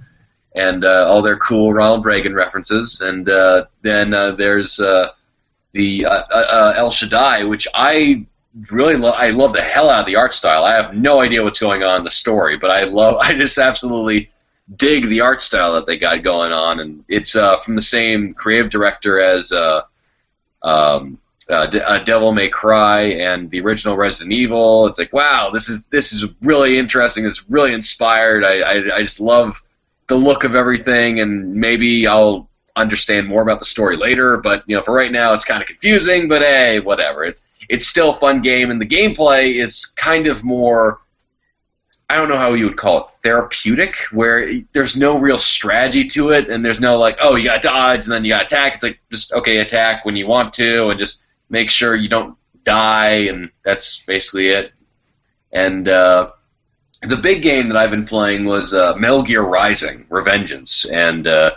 and uh, all their cool Ronald Reagan references. And uh, then uh, there's uh, the uh, uh, uh, El Shaddai, which I really love. I love the hell out of the art style. I have no idea what's going on in the story, but I love. I just absolutely dig the art style that they got going on, and it's uh, from the same creative director as uh, um, uh, De- Devil May Cry and the original Resident Evil. It's like, wow, this is this is really interesting. It's really inspired. I I, I just love the look of everything, and maybe I'll understand more about the story later. But you know, for right now, it's kind of confusing. But hey, whatever. It's it's still a fun game, and the gameplay is kind of more. I don't know how you would call it therapeutic, where there's no real strategy to it, and there's no like, oh, you got dodge and then you got attack. It's like just okay, attack when you want to, and just make sure you don't die, and that's basically it. And uh, the big game that I've been playing was uh, Metal Gear Rising: Revengeance, and uh,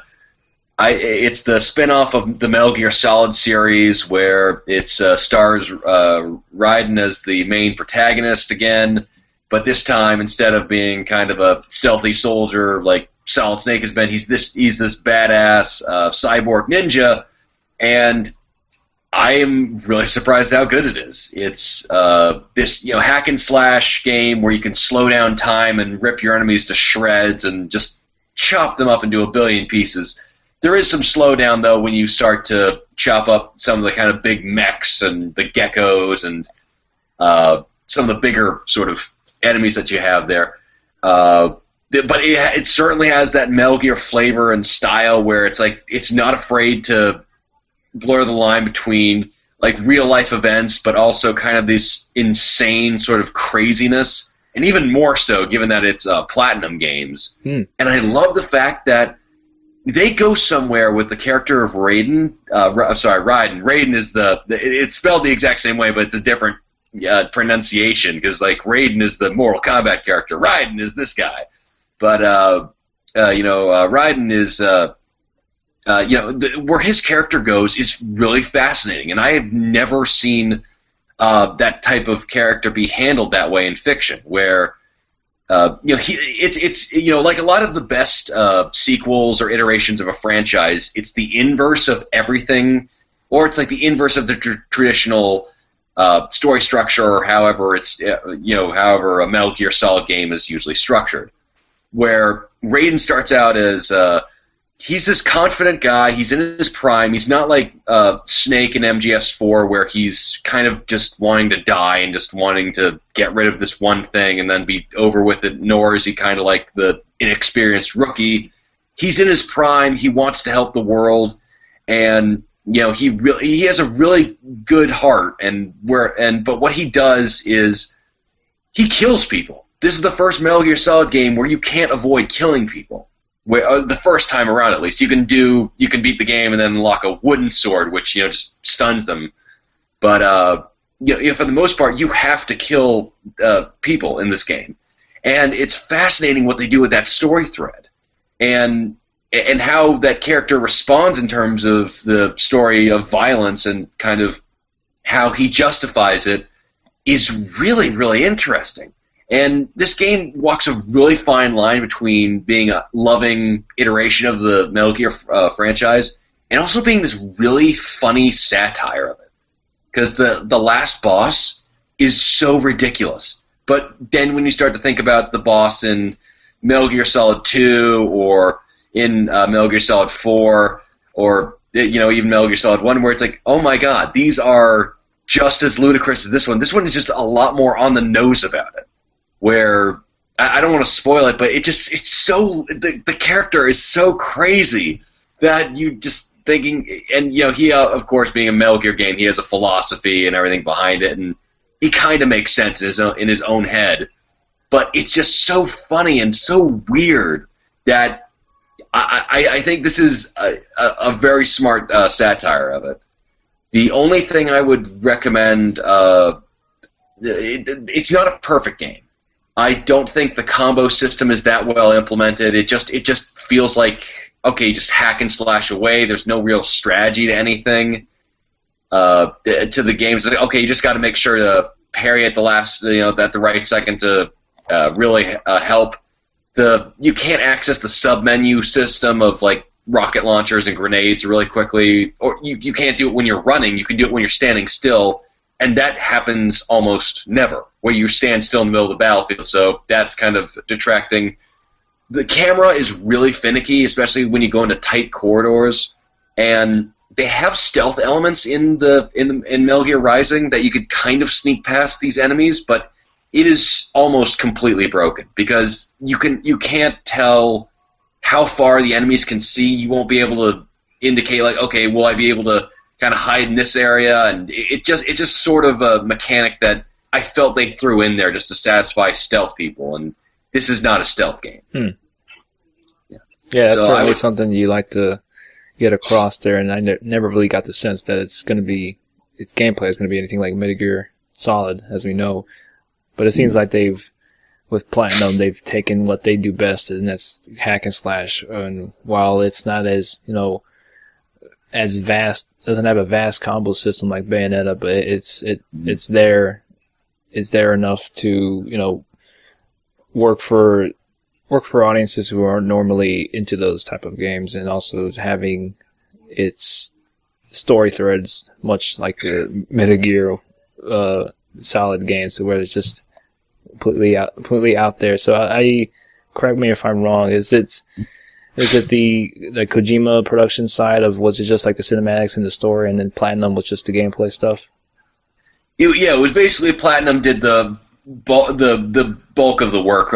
I it's the spin-off of the Metal Gear Solid series where it's uh, stars uh, Raiden as the main protagonist again, but this time instead of being kind of a stealthy soldier like Solid Snake has been, he's this he's this badass uh, cyborg ninja, and I am really surprised how good it is. It's uh, this you know hack and slash game where you can slow down time and rip your enemies to shreds and just chop them up into a billion pieces. There is some slowdown though when you start to chop up some of the kind of big mechs and the geckos and uh, some of the bigger sort of enemies that you have there. Uh, but it, it certainly has that Metal Gear flavor and style where it's like it's not afraid to blur the line between like real life events, but also kind of this insane sort of craziness, and even more so given that it's uh, platinum games. Hmm. And I love the fact that they go somewhere with the character of Raiden. Uh, sorry, Raiden. Raiden is the, it's spelled the exact same way, but it's a different uh, pronunciation because like Raiden is the Mortal Kombat character. Raiden is this guy, but uh, uh, you know, uh, Raiden is. Uh, uh, you know, where his character goes is really fascinating, and I have never seen that type of character be handled that way in fiction. Where uh, you know, it's it's you know, like a lot of the best uh, sequels or iterations of a franchise, it's the inverse of everything, or it's like the inverse of the tr- traditional uh, story structure, or however it's uh, you know, however a Metal Gear Solid game is usually structured. Where Raiden starts out as uh, he's this confident guy. He's in his prime. He's not like uh, Snake in MGS4, where he's kind of just wanting to die and just wanting to get rid of this one thing and then be over with it. Nor is he kind of like the inexperienced rookie. He's in his prime. He wants to help the world, and you know he really he has a really good heart. And where and but what he does is he kills people. This is the first Metal Gear Solid game where you can't avoid killing people where, uh, the first time around at least. You can do you can beat the game and then lock a wooden sword which you know just stuns them. But uh, you know, for the most part you have to kill uh, people in this game. And it's fascinating what they do with that story thread and and how that character responds in terms of the story of violence and kind of how he justifies it is really really interesting and this game walks a really fine line between being a loving iteration of the Metal Gear uh, franchise and also being this really funny satire of it. Because the, the last boss is so ridiculous. But then when you start to think about the boss in Metal Gear Solid 2 or in uh, Metal Gear Solid 4 or you know even Metal Gear Solid 1 where it's like, oh my god, these are just as ludicrous as this one. This one is just a lot more on the nose about it where I don't want to spoil it, but it just it's so the the character is so crazy that you just thinking and you know he uh, of course being a Metal Gear game he has a philosophy and everything behind it and he kind of makes sense in his own in his own head, but it's just so funny and so weird that I I, I think this is a, a, very smart uh, satire of it. The only thing I would recommend uh, it, it's not a perfect game I don't think the combo system is that well implemented. It just it just feels like okay, just hack and slash away. There's no real strategy to anything. Uh, to the games, like okay, you just got to make sure to parry at the last, you know, at the right second to uh, really uh, help. The you can't access the sub menu system of like rocket launchers and grenades really quickly, or you, you can't do it when you're running. You can do it when you're standing still and that happens almost never where you stand still in the middle of the battlefield. So that's kind of detracting. The camera is really finicky especially when you go into tight corridors. And they have stealth elements in the in the, in Metal Gear Rising that you could kind of sneak past these enemies but it is almost completely broken because you can you can't tell how far the enemies can see. You won't be able to indicate like, okay, will I be able to kind of hide in this area? And it, it just it's just sort of a mechanic that I felt they threw in there just to satisfy stealth people, and this is not a stealth game. Yeah, that's So certainly would- something you like to get across there, and I ne- never really got the sense that it's going to be its gameplay is going to be anything like Metal Gear Solid, as we know. But it Hmm. seems like they've, with Platinum, they've taken what they do best, and that's hack and slash. And while it's not as you know, as vast, doesn't have a vast combo system like Bayonetta, but it's it Hmm. it's there, it's there enough to you know work for work for audiences who aren't normally into those type of games and also having its story threads much like the Metal Gear uh, solid games so where it's just completely out completely out there so I, I correct me if I'm wrong is it is it the the Kojima production side of was it just like the cinematics and the story and then Platinum was just the gameplay stuff It, yeah, it was basically Platinum did the the the bulk of the work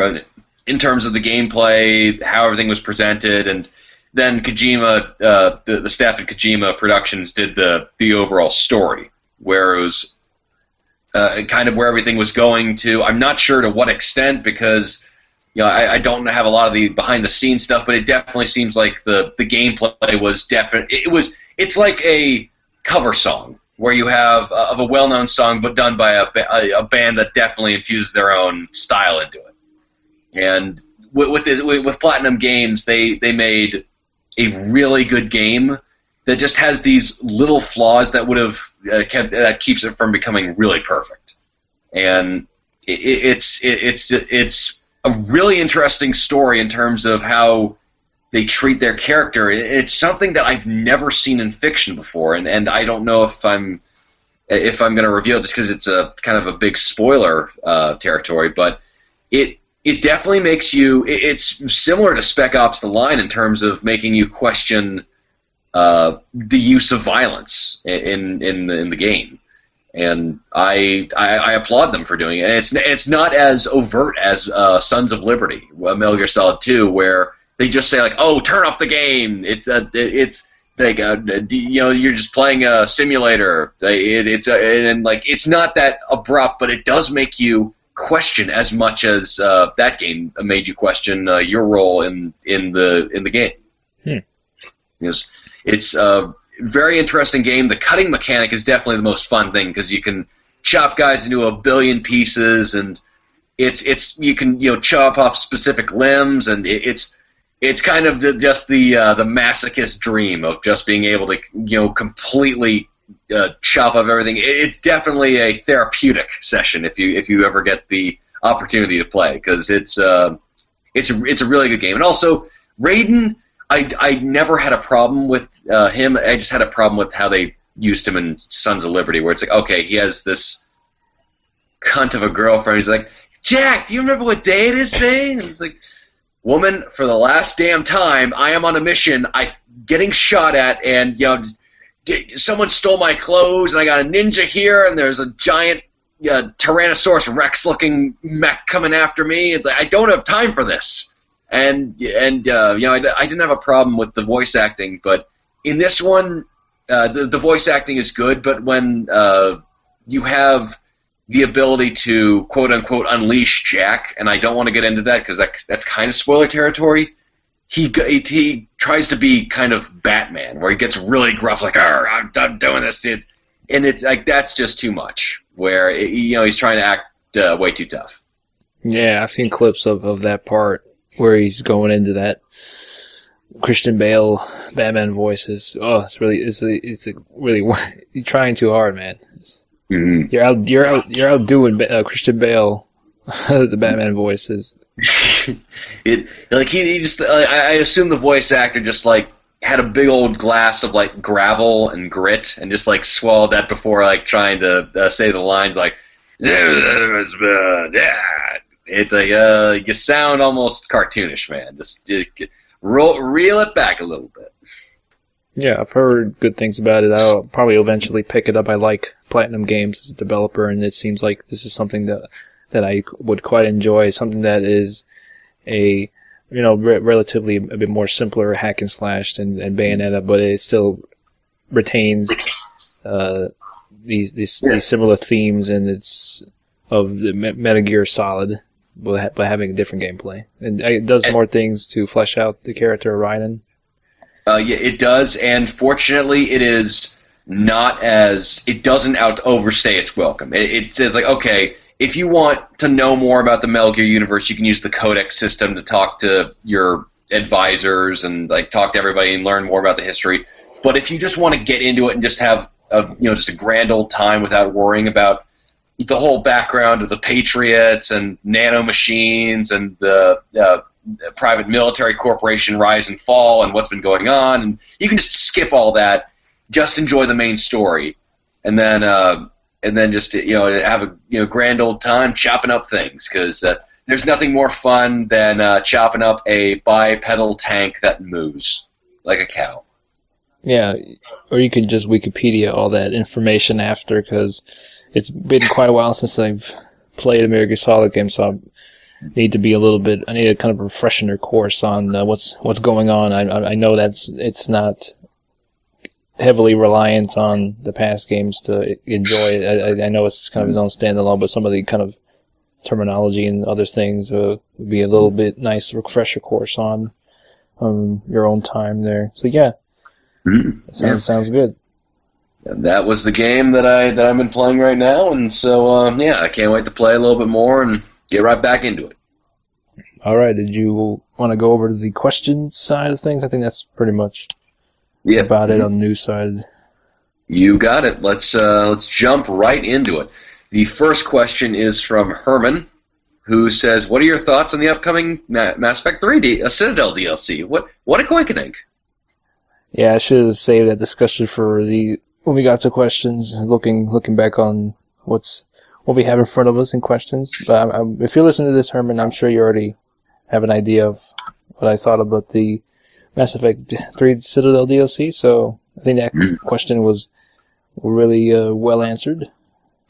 in terms of the gameplay, how everything was presented, and then Kojima, uh, the the staff at Kojima Productions did the the overall story, where it was uh, kind of where everything was going to. I'm not sure to what extent because you know I, I don't have a lot of the behind the scenes stuff, but it definitely seems like the the gameplay was definite. It was it's like a cover song where you have uh, of a well-known song but done by a, a, a band that definitely infused their own style into it. And with, with this with, with Platinum Games, they they made a really good game that just has these little flaws that would have uh, kept that keeps it from becoming really perfect. And it, it's it, it's it's a really interesting story in terms of how they treat their character. It's something that I've never seen in fiction before, and, and I don't know if I'm if I'm going to reveal it just because it's a kind of a big spoiler uh, territory. But it it definitely makes you. it- It's similar to Spec Ops: The Line in terms of making you question uh, the use of violence in in the, in the game. And I, I I applaud them for doing it. And it's it's not as overt as uh, Sons of Liberty, uh, Metal Gear Solid Two, where they just say like, "Oh, turn off the game." It's uh, it's like uh, you know you're just playing a simulator. It, it's uh, and like it's not that abrupt, but it does make you question as much as uh, that game made you question uh, your role in in the in the game. Hmm. Yes, it's a very interesting game. The cutting mechanic is definitely the most fun thing because you can chop guys into a billion pieces, and it's it's you can you know chop off specific limbs, and it, it's it's kind of the, just the uh, the masochist dream of just being able to you know completely uh, chop off everything. It- It's definitely a therapeutic session if you if you ever get the opportunity to play because it's uh, it's it's a really good game. And also Raiden, I, I never had a problem with uh, him. I just had a problem with how they used him in Sons of Liberty, where it's like okay, he has this cunt of a girlfriend. He's like, Jack, do you remember what day it is today? And it's like, woman, for the last damn time, I am on a mission. I getting shot at, and you know, d- someone stole my clothes, and I got a ninja here, and there's a giant uh, Tyrannosaurus Rex looking mech coming after me. It's like I don't have time for this. And and uh, you know, I, I didn't have a problem with the voice acting, but in this one, uh, the the voice acting is good. But when uh, you have the ability to quote unquote unleash Jack, and I don't want to get into that because that, that's kind of spoiler territory. He, he tries to be kind of Batman, where he gets really gruff, like I'm done doing this," dude." and it's like that's just too much. Where it, you know he's trying to act uh, way too tough. Yeah, I've seen clips of, of that part where he's going into that Christian Bale Batman voices. Oh, it's really it's a, it's a really you're trying too hard, man. Mm-hmm. you're out you're out you're out doing uh, Christian Bale the Batman voices. it like he, he just I, I assume the voice actor just like had a big old glass of like gravel and grit and just like swallowed that before like trying to uh, say the lines like it's like uh you sound almost cartoonish man just, just roll, reel it back a little bit Yeah, I've heard good things about it. I'll probably eventually pick it up. I like Platinum Games as a developer, and it seems like this is something that that I would quite enjoy. Something that is a you know, re- relatively a bit more simpler hack and slash than, than Bayonetta, but it still retains uh, these these, Yeah. these similar themes and it's of the Me- Metal Gear Solid, but, ha- but having a different gameplay, and it does And- more things to flesh out the character of Raiden. Uh, yeah, it does, and fortunately, it is not as it doesn't out overstay its welcome. It, it says like, okay, if you want to know more about the Metal Gear universe, you can use the Codex system to talk to your advisors and like talk to everybody and learn more about the history. But if you just want to get into it and just have a you know just a grand old time without worrying about the whole background of the Patriots and nano machines and the uh, private military corporation rise and fall and what's been going on, and you can just skip all that, just enjoy the main story, and then uh, and then just you know have a you know grand old time chopping up things. Because uh, there's nothing more fun than uh, chopping up a bipedal tank that moves like a cow. Yeah, or you could just Wikipedia all that information after because it's been quite a while since I've played a Metal Gear Solid game, so I need to be a little bit. I need a kind of refresher course on uh, what's what's going on. I I know that's it's not heavily reliant on the past games to enjoy it. I, I- know it's kind of his own standalone, but some of the kind of terminology and other things uh, would be a little bit nice refresher course on um, your own time there. So yeah, sounds Yeah. sounds good. And that was the game that I that I've been playing right now, and so um, yeah, I can't wait to play a little bit more and get right back into it. All right, did you want to go over to the question side of things? I think that's pretty much Yeah, about it on the news side. You got it. Let's uh, let's jump right into it. The first question is from Herman, who says, "What are your thoughts on the upcoming Ma- Mass Effect 3 D- a Citadel DLC? What what a coincidence!" Yeah, I should have saved that discussion for the when we got to questions. Looking looking back on what's what we have in front of us in questions. But I, I, if you're listening to this, Herman, I'm sure you already have an idea of what I thought about the Mass Effect 3 Citadel DLC. So I think that Mm. question was really uh, well answered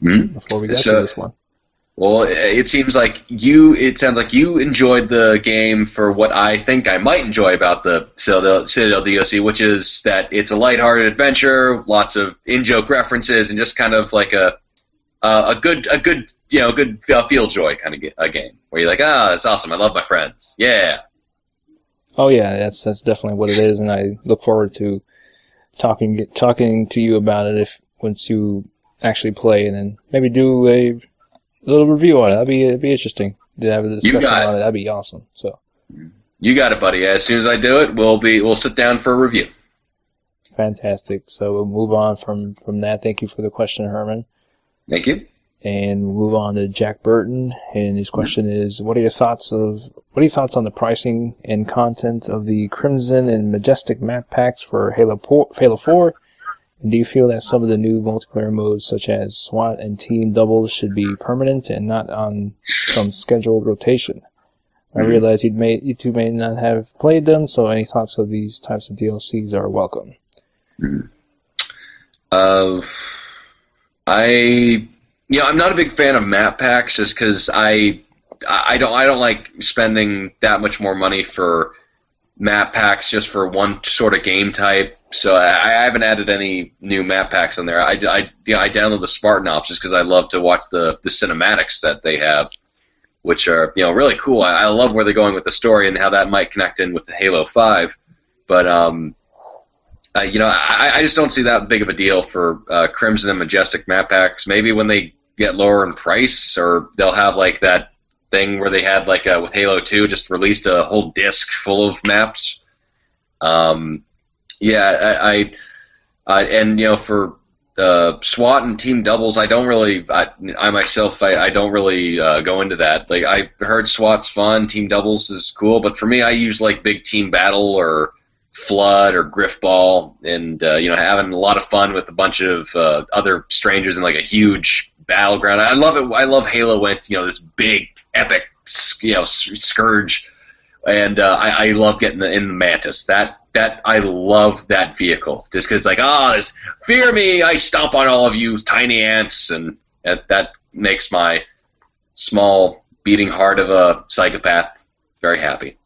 Hmm? before we got to this one. Well, it seems like you. It sounds like you enjoyed the game for what I think I might enjoy about the Citadel, Citadel DLC, which is that it's a lighthearted adventure, lots of in-joke references, and just kind of like a uh, a good a good you know good uh, feel joy kind of ge- a game where you're like, ah, that's awesome. I love my friends. Yeah. Oh yeah, that's that's definitely what it is, and I look forward to talking talking to you about it if once you actually play, and then maybe do a little review on it. That'd be that'd be interesting to have a discussion it. on it. That'd be awesome. So You got it, buddy. As soon as I do it, we'll be we'll sit down for a review. fantastic. So we'll move on from from that. Thank you for the question, Herman. Thank you. and we'll move on to Jack Burton. And his question is, what are your thoughts of what are your thoughts on the pricing and content of the Crimson and Majestic map packs for Halo 4? Halo 4? And do you feel that some of the new multiplayer modes, such as SWAT and Team Doubles, should be permanent and not on some scheduled rotation? I Mhm. realize you'd may, you two may not have played them, so any thoughts of these types of DLCs are welcome. Uh, I you know I'm not a big fan of map packs just because I I don't I don't like spending that much more money for map packs just for one sort of game type. So I, I haven't added any new map packs on there. I, I, you know, I download the Spartan Ops just because I love to watch the, the cinematics that they have, which are you know really cool. I, I love where they're going with the story and how that might connect in with the Halo Five. But um, you know, I, I just don't see that big of a deal for uh, Crimson and Majestic map packs. Maybe when they get lower in price, or they'll have like that thing where they had like uh, with Halo Two, just released a whole disc full of maps. Um, yeah, I, I and you know for uh, SWAT and team doubles, I don't really, I, I myself, I, I don't really uh, go into that. Like I heard SWAT's fun, team doubles is cool, but for me, I use like big team battle or flood or Grifball, and uh, you know having a lot of fun with a bunch of uh, other strangers in like a huge battleground. I love it. I love Halo when it's you know this big epic you know scourge, and uh, I, I love getting the, in the Mantis. That that I love that vehicle just because it's like ah, this fear me, I stomp on all of you tiny ants, and that that makes my small beating heart of a psychopath very happy.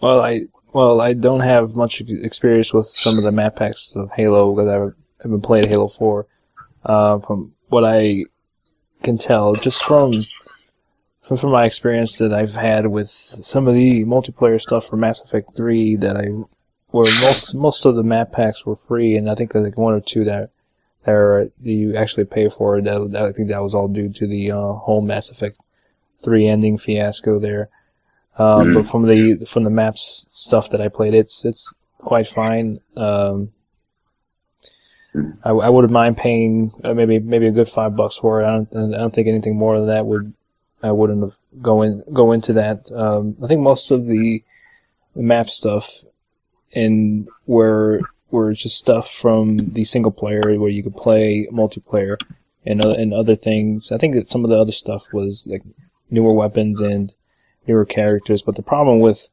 Well, I well I don't have much experience with some of the map packs of Halo because I've, I've been playing Halo Four. Uh, from what I can tell, just from, from from my experience that I've had with some of the multiplayer stuff for Mass Effect Three, that I where most most of the map packs were free, and I think there's like one or two that that, are, that you actually pay for. That, that I think that was all due to the uh, whole Mass Effect Three ending fiasco there. Um, Mhm. But from the from the maps stuff that I played, it's it's quite fine. Um, I, I wouldn't mind paying uh, maybe maybe a good five bucks for it. I don't I don't think anything more than that would I wouldn't have go in go into that. Um, I think most of the map stuff and were were just stuff from the single player where you could play multiplayer and other, and other things. I think that some of the other stuff was like newer weapons and newer characters. But the problem with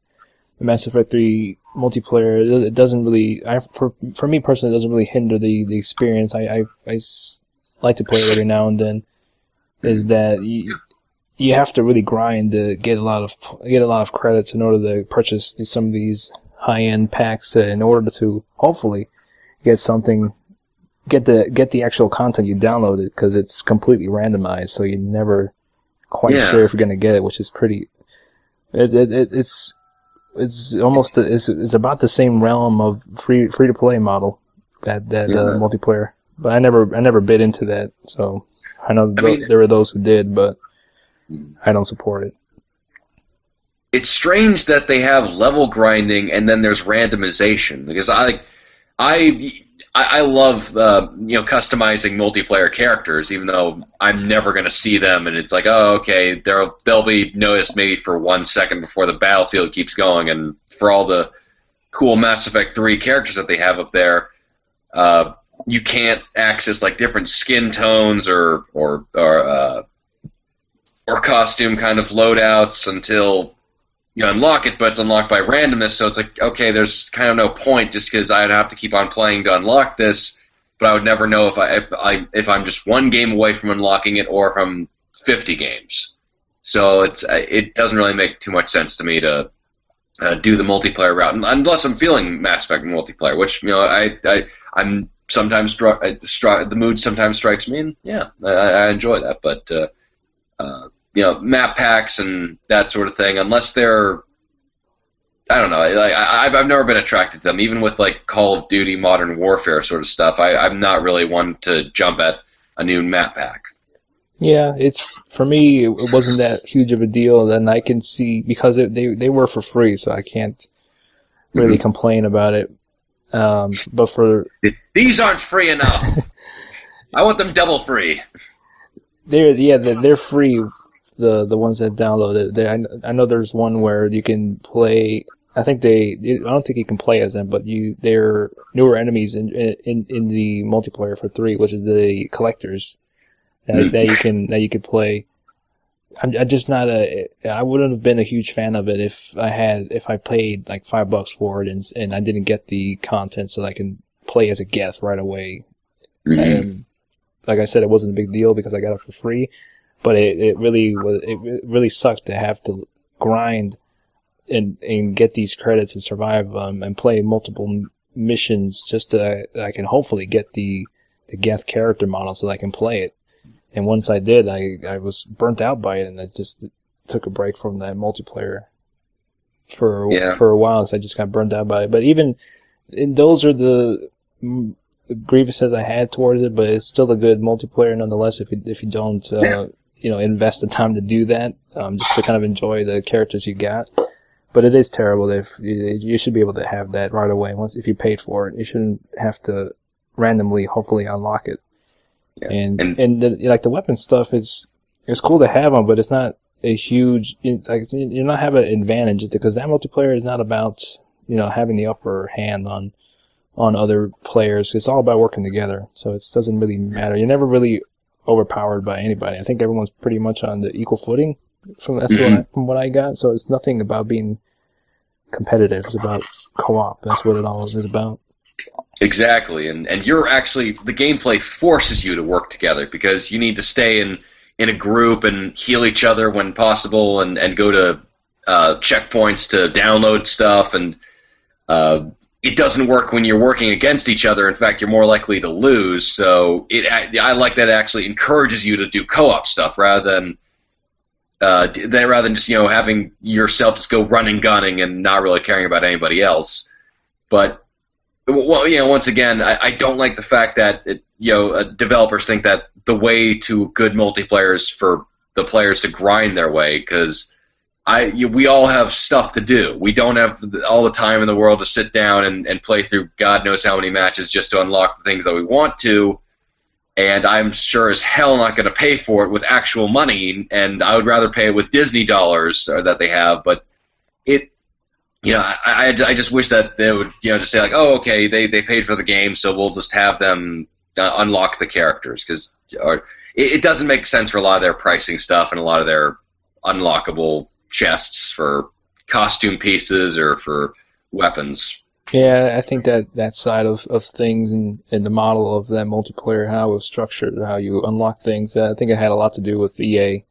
Mass Effect 3 multiplayer, it- doesn't really, I, for, for me personally, it doesn't really hinder the, the experience. I I like to play it every now and then. Is that you, you have to really grind to get a lot of get a lot of credits in order to purchase these, some of these high end packs uh, in order to hopefully get something get the get the actual content you downloaded because it's completely randomized so you're never quite Yeah. sure if you're gonna get it which is pretty it, it, it it's it's almost it's, it's about the same realm of free free to play model that that uh, multiplayer but I never I never bit into that so I know I tho- mean- there were those who did but I don't support it. It's strange that they have level grinding and then there's randomization because I I I love uh, you know customizing multiplayer characters even though I'm never going to see them and it's like oh okay they'll they'll be noticed maybe for one second before the battlefield keeps going and for all the cool Mass Effect 3 characters that they have up there uh, you can't access like different skin tones or or or uh, or costume kind of loadouts until you unlock it, but it's unlocked by randomness. So it's like, okay, there's kind of no point just because I'd have to keep on playing to unlock this, but I would never know if I if I if I'm just one game away from unlocking it or if I'm 50 games. So it's uh, it doesn't really make too much sense to me to uh, do the multiplayer route unless I'm feeling Mass Effect multiplayer, which you know I I I'm sometimes stri- The mood sometimes strikes me, and yeah, I, I enjoy that. But uh, uh, you know, map packs and that sort of thing, unless they're I don't know. Like, I, I've I've never been attracted to them, even with like Call of Duty, Modern Warfare sort of stuff. I, I'm not really one to jump at a new map pack. Yeah, it's for me. It wasn't that huge of a deal. Then I can see because it, they they were for free, so I can't really complain about it. Um, but for These aren't free enough. I want them double free. they're yeah they're, they're free. The the ones that download it. They, I, I know there's one where you can play. I think they. I don't think you can play as them, but you they're newer enemies in in in the multiplayer for three, which is the collectors that, Hmm. that you can that you could play. I'm, I'm just not a. I wouldn't have been a huge fan of it if I had if I paid like five bucks for it and and I didn't get the content so that I can play as a Geth right away. And like I said, it wasn't a big deal because I got it for free. But it, it really was. It really sucked to have to grind and and get these credits and survive um, and play multiple missions just to that I can hopefully get the the Geth character model so that I can play it. And once I did, I I was burnt out by it, and I just took a break from that multiplayer for Yeah. for a while because I just got burnt out by it. But even those are the grievances I had towards it, but it's still a good multiplayer nonetheless. If you if you don't uh, Yeah. You know invest the time to do that, um, just to kind of enjoy the characters you got. But it is terrible if you, should be able to have that right away. Once if you paid for it, you shouldn't have to randomly, hopefully, unlock it. Yeah. And And- and, the, like the weapon stuff is it's cool to have them, but it's not a huge like you're not have an advantage because that multiplayer is not about you know having the upper hand on on other players. It's all about working together. So it doesn't really matter. You're never really overpowered by anybody. I think everyone's pretty much on the equal footing. From that's what I, from what I got. So it's nothing about being competitive. It's about co-op. That's what it all is about. Exactly, and and you're actually the gameplay forces you to work together because you need to stay in in a group and heal each other when possible, and and go to uh, checkpoints to download stuff, and uh, it doesn't work when you're working against each other. In fact, you're more likely to lose. So it, I like that it actually encourages you to do co-op stuff rather than uh, rather than just you know having yourself just go running gunning and not really caring about anybody else. But well, you know, once again, I, I don't like the fact that it, you know uh, developers think that the way to good multiplayer is for the players to grind their way because I you, we all have stuff to do. We don't have all the time in the world to sit down and, and play through God knows how many matches just to unlock the things that we want to. And I'm sure as hell not going to pay for it with actual money. And I would rather pay it with Disney dollars uh, that they have. But it, you know, I, I, I just wish that they would, you know, just say like, oh, okay, they, they paid for the game, so we'll just have them uh, unlock the characters because it, it doesn't make sense for a lot of their pricing stuff and a lot of their unlockable chests for costume pieces or for weapons. Yeah, I think that that side of, of things and, and the model of that multiplayer, how it was structured, how you unlock things, I think it had a lot to do with EA.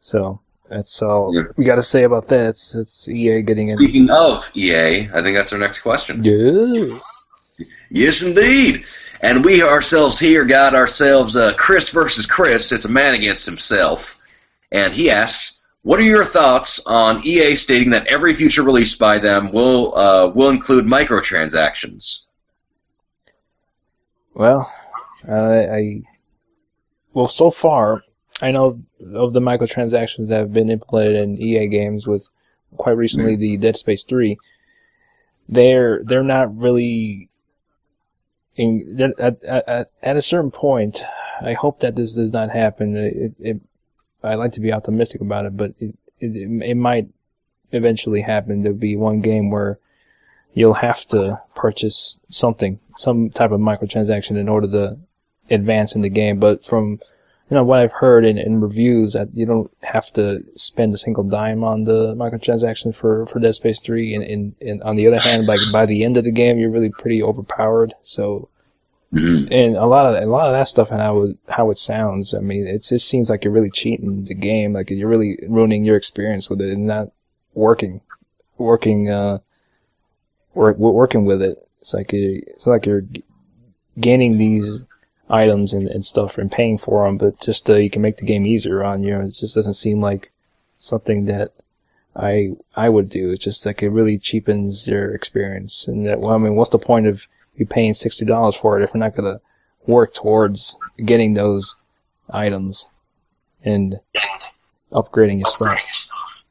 So that's all yeah. we got to say about that. It's, it's EA getting in. Speaking of EA, I think that's our next question. Yes. Yes, indeed. And we ourselves here got ourselves uh, Chris versus Chris. It's a man against himself. And he asks, what are your thoughts on EA stating that every future release by them will uh, will include microtransactions? Well, uh, I well so far I know of the microtransactions that have been implemented in EA games with quite recently mm-hmm. the Dead Space three. They're they're not really in at, at, at a certain point. I hope that this does not happen. It, it I like to be optimistic about it, but it, it, it might eventually happen. There'll be one game where you'll have to purchase something, some type of microtransaction in order to advance in the game. But from you know what I've heard in, in reviews that you don't have to spend a single dime on the microtransactions for, for Dead Space 3 and, and, and on the other hand like by the end of the game you're really pretty overpowered so Mm-hmm. And a lot of a lot of that stuff and how it, how it sounds. I mean, it just seems like you're really cheating the game. Like you're really ruining your experience with it and not working, working, uh, work, working with it. It's like you, it's like you're gaining these items and, and stuff and paying for them, but just uh, you can make the game easier on you. It just doesn't seem like something that I I would do. It's just like it really cheapens your experience. And that, well, I mean, what's the point of be paying sixty dollars for it if we're not going to work towards getting those items and upgrading your stuff.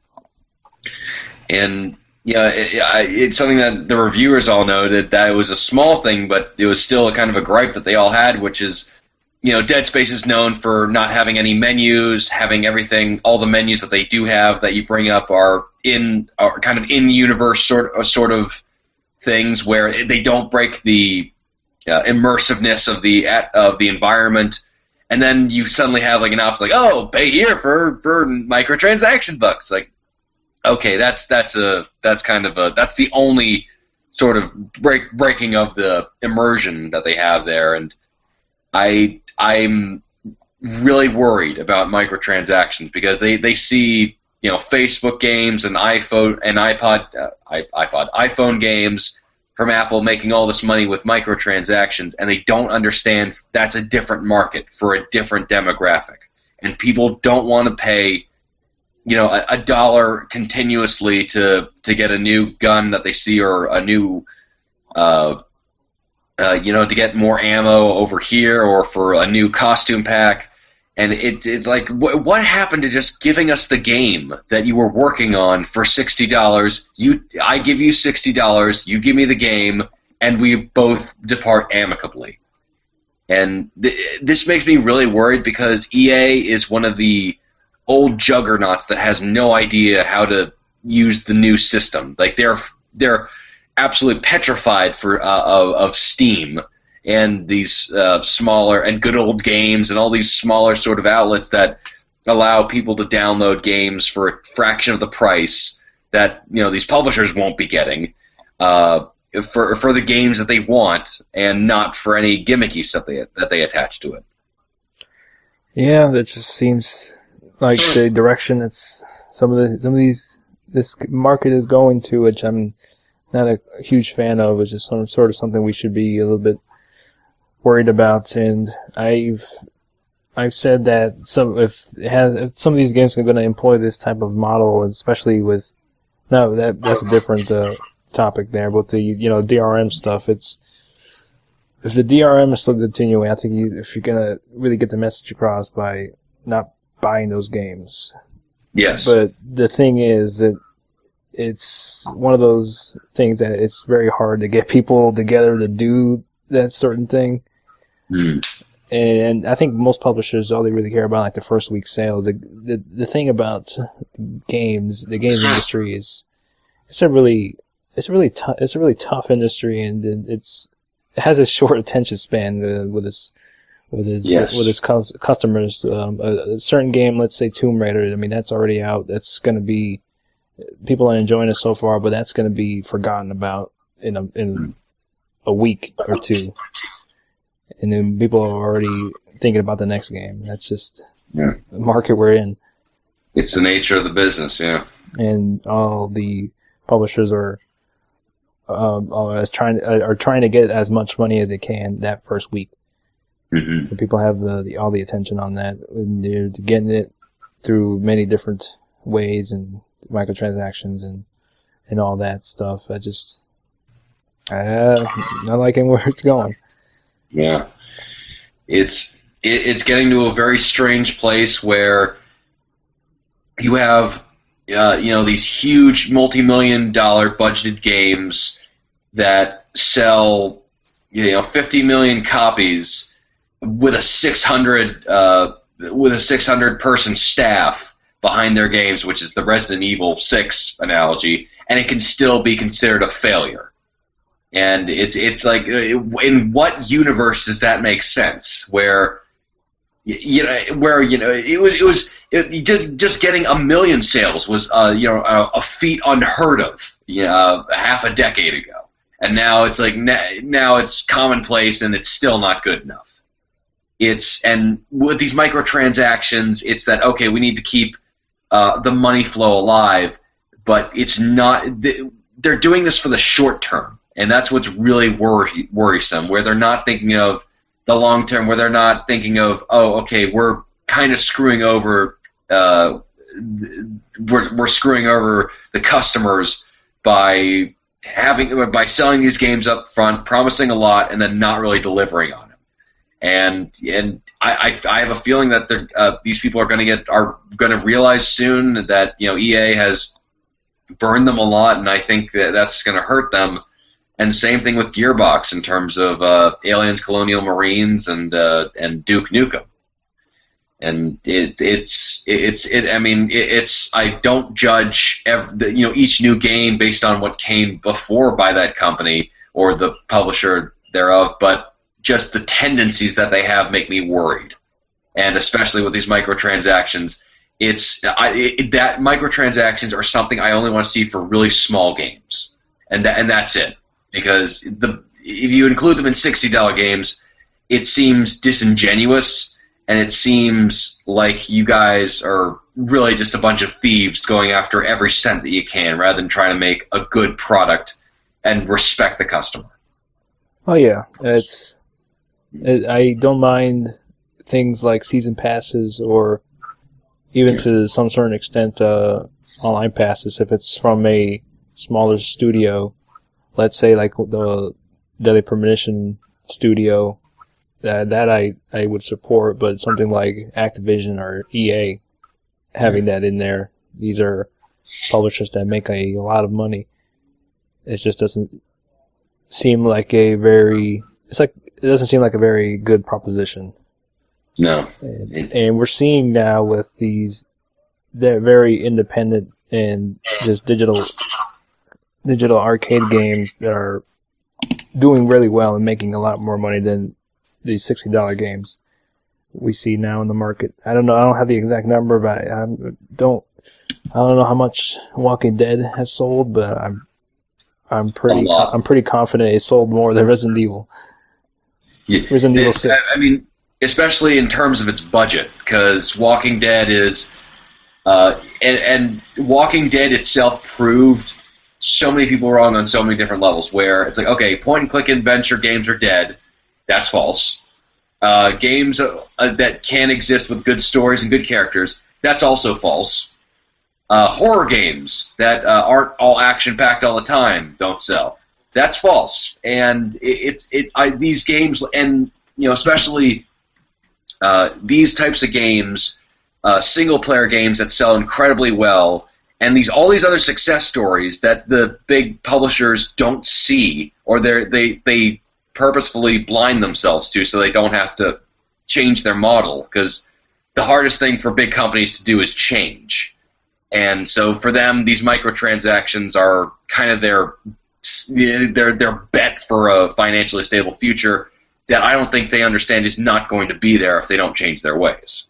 And yeah, it, it's something that the reviewers all know that that was a small thing, but it was still a kind of a gripe that they all had, which is, you know, Dead Space is known for not having any menus, having everything, all the menus that they do have that you bring up are in, are kind of in universe sort of, sort of things where they don't break the uh, immersiveness of the of the environment, and then you suddenly have like an option like, oh, pay here for for microtransaction bucks. Like, okay, that's that's a that's kind of a that's the only sort of break breaking of the immersion that they have there, and I I'm really worried about microtransactions because they they see you know Facebook games and iPhone and iPod, uh, iPod, iPhone games from Apple making all this money with microtransactions, and they don't understand that's a different market for a different demographic, and people don't want to pay, you know, a, a dollar continuously to to get a new gun that they see or a new. Uh, uh, you know, to get more ammo over here, or for a new costume pack and it, it's like wh- what happened to just giving us the game that you were working on for sixty dollars? You, I give you sixty dollars, you give me the game, and we both depart amicably. And th- this makes me really worried because EA is one of the old juggernauts that has no idea how to use the new system. Like they're they're absolutely petrified for uh, of, of Steam and these uh, smaller and good old games and all these smaller sort of outlets that allow people to download games for a fraction of the price that you know these publishers won't be getting uh, for for the games that they want and not for any gimmicky stuff they, that they attach to it. Yeah, that just seems like the direction that's some of the some of these this market is going to, which I'm not a huge fan of, which is some sort of something we should be a little bit worried about. And I've I've said that some if has if some of these games are going to employ this type of model, especially with no that that's a different uh, topic there, but the you know DRM stuff, it's if the DRM is still continuing, I think you, if you're gonna really get the message across by not buying those games. Yes. But the thing is that it's one of those things that it's very hard to get people together to do that certain thing. Mm. And I think most publishers, all they really care about, like the first week sales. The the, the thing about games, the games industry is, it's a really, it's a really tough, it's a really tough industry, and it's it has a short attention span uh, with its with its Yes. with its cus- customers. Um, a, a certain game, let's say Tomb Raider. I mean, that's already out. That's going to be people are enjoying it so far, but that's going to be forgotten about in a in a week or two, and then people are already thinking about the next game. That's just Yeah. the market we're in, It's the nature of the business, yeah. and all the publishers are. Um, are trying are trying to get as much money as they can that first week. hmm And people have the, the all the attention on that. And they're getting it through many different ways and microtransactions and and all that stuff. I just uh, not liking where it's going. Yeah, it's it, it's getting to a very strange place where you have uh, you know these huge multi-million dollar budgeted games that sell you know 50 million copies with a 600 uh, with a 600 person staff behind their games, which is the Resident Evil 6 analogy, and it can still be considered a failure. And it's it's like uh, in what universe does that make sense? Where you know where you know it was it was it, just just getting a million sales was uh, you know a, a feat unheard of you know, half a decade ago, and now it's like now it's commonplace and it's still not good enough. It's and with these microtransactions, it's that okay, we need to keep uh, the money flow alive, but it's not. They're doing this for the short term, and that's what's really worrisome. Where they're not thinking of the long term, where they're not thinking of oh, okay, we're kind of screwing over. Uh, we're we're screwing over the customers by having by selling these games up front, promising a lot, and then not really delivering on them. And and I, I, I have a feeling that uh, these people are going to get are going to realize soon that you know EA has burned them a lot, and I think that that's going to hurt them. And same thing with Gearbox in terms of uh, Aliens, Colonial Marines, and uh, and Duke Nukem. And it, it's it's it. I mean, it, it's I don't judge ev the, you know each new game based on what came before by that company or the publisher thereof, but just the tendencies that they have make me worried, and especially with these microtransactions, it's I, it, that microtransactions are something I only want to see for really small games, and that, and that's it. Because the if you include them in sixty dollar games, it seems disingenuous, and it seems like you guys are really just a bunch of thieves going after every cent that you can, rather than trying to make a good product and respect the customer. Oh yeah, it's. It, I don't mind things like season passes or even to some certain extent uh, online passes if it's from a smaller studio. Let's say like the Deadly Premonition studio. That that I, I would support, but something like Activision or EA having that in there. These are publishers that make a lot of money. It just doesn't seem like a very. It's like it doesn't seem like a very good proposition. No, And, and we're seeing now with these, they're very independent and just digital, digital arcade games that are doing really well and making a lot more money than these sixty dollar games we see now in the market. I don't know. I don't have the exact number, but I, I don't. I don't know how much Walking Dead has sold, but I'm. I'm pretty. I'm pretty confident it sold more than Resident Evil. Yeah, Resident Evil Six. I, I mean, especially in terms of its budget, because Walking Dead is Uh, and, and Walking Dead itself proved so many people wrong on so many different levels. Where it's like, okay, point and click adventure games are dead. That's false. Uh, games uh, that can exist with good stories and good characters. That's also false. Uh, horror games that uh, aren't all action packed all the time don't sell. That's false. And it, it, it I, these games, and you know, especially uh, these types of games, uh, single player games that sell incredibly well, and these all these other success stories that the big publishers don't see, or they they they purposefully blind themselves to, so they don't have to change their model because the hardest thing for big companies to do is change. And so for them, these microtransactions are kind of their their their bet for a financially stable future that I don't think they understand is not going to be there if they don't change their ways.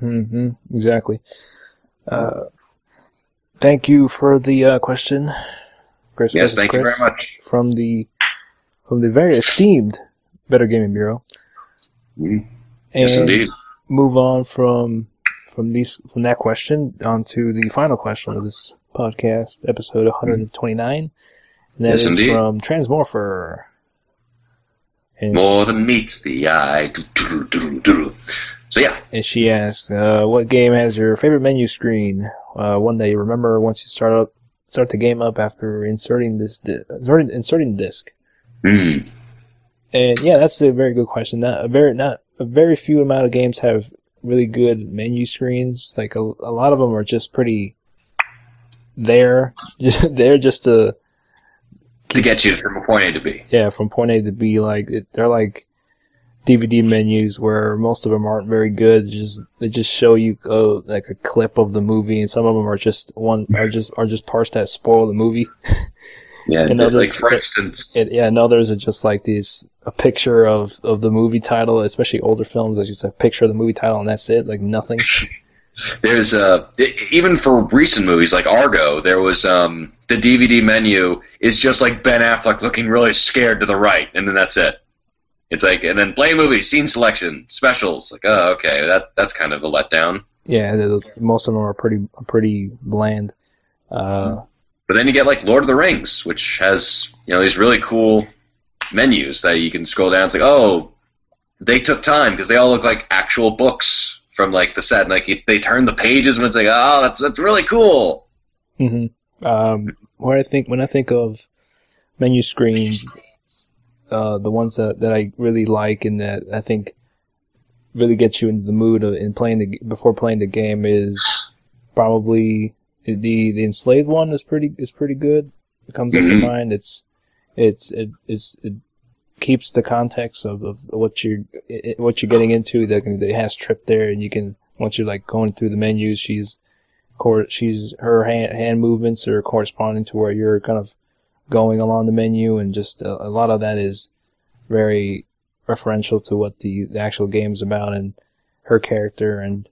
Mm-hmm. Exactly. Uh, thank you for the uh, question, Chris. Yes, thank Chris, you very much. From the from the very esteemed Better Gaming Bureau. Mm. Yes, indeed. Move on from from these from that question on to the final question of this podcast, episode 129. And that yes, is indeed. from Transmorpher. And More than meets the eye. So yeah. And she asks, uh, "What game has your favorite menu screen? Uh, one that you remember once you start up, start the game up after inserting this, di- inserting, inserting disc." Hmm. And yeah, that's a very good question. Not a very not a very few amount of games have really good menu screens. Like a, a lot of them are just pretty there, they're just to to get you from point A to B. Yeah, from point A to B. Like it, they're like DVD menus where most of them aren't very good. They just they just show you uh, like a clip of the movie, and some of them are just one are just are just parts that spoil the movie. Yeah, and others, like for instance, it, yeah, and others are just like these a picture of of the movie title, especially older films. That's just a picture of the movie title, and that's it, like nothing. There's uh even for recent movies like Argo, there was um the DVD menu is just like Ben Affleck looking really scared to the right, and then that's it. It's like and then play movie scene selection specials. Like oh okay, that that's kind of a letdown. Yeah, the, most of them are pretty pretty bland. Uh, but then you get like Lord of the Rings, which has you know these really cool menus that you can scroll down. It's like oh, they took time because they all look like actual books from like the set. And, like they turn the pages and it's like, oh, that's that's really cool. Mm-hmm. Um, what I think when I think of menu screens, uh, the ones that, that I really like and that I think really gets you into the mood of in playing the before playing the game is probably the the enslaved one is pretty is pretty good. It comes up to mm-hmm. mind. It's it's it, it's it keeps the context of, of what you're what you're getting into. That it has trip there, and you can once you're like going through the menus, she's she's her hand hand movements are corresponding to where you're kind of going along the menu, and just a, a lot of that is very referential to what the, the actual game's about and her character and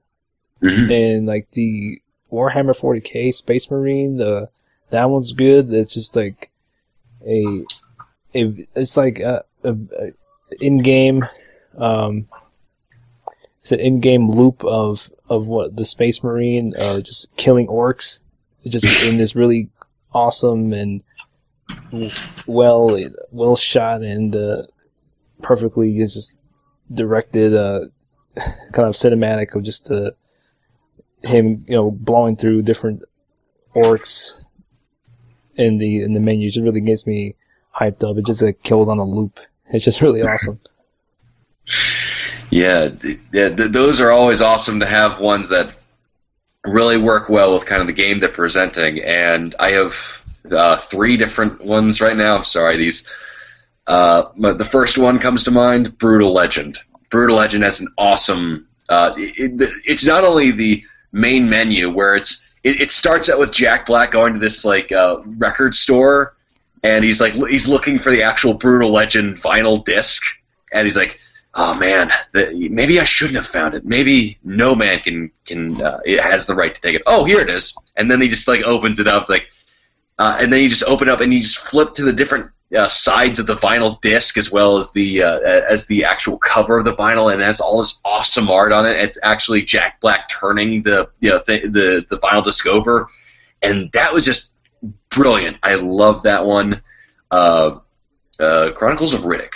mm-hmm. and like the Warhammer 40k Space Marine the that one's good. It's just like a, a it's like a, a, a in-game um, it's an in-game loop of of what the Space Marine uh, just killing orcs, just in this really awesome and well well shot and uh, perfectly just directed uh, kind of cinematic of just uh, him you know blowing through different orcs in the in the menus. It really gets me hyped up. It just like killed on a loop. It's just really awesome. Yeah, yeah, th- those are always awesome to have ones that really work well with kind of the game they're presenting. And I have uh, three different ones right now. Sorry, these. Uh, the first one comes to mind: Brutal Legend. Brutal Legend has an awesome. Uh, it, it's not only the main menu where it's it, it starts out with Jack Black going to this like uh, record store, and he's like he's looking for the actual Brutal Legend vinyl disc, and he's like, "Oh man, the, maybe I shouldn't have found it. Maybe no man can can uh, it has the right to take it. Oh, here it is." And then he just like opens it up. It's like, uh, and then you just open up and you just flip to the different uh, sides of the vinyl disc as well as the uh, as the actual cover of the vinyl, and it has all this awesome art on it. It's actually Jack Black turning the you know th- the the vinyl disc over, and that was just brilliant. I love that one. Uh, uh, Chronicles of Riddick.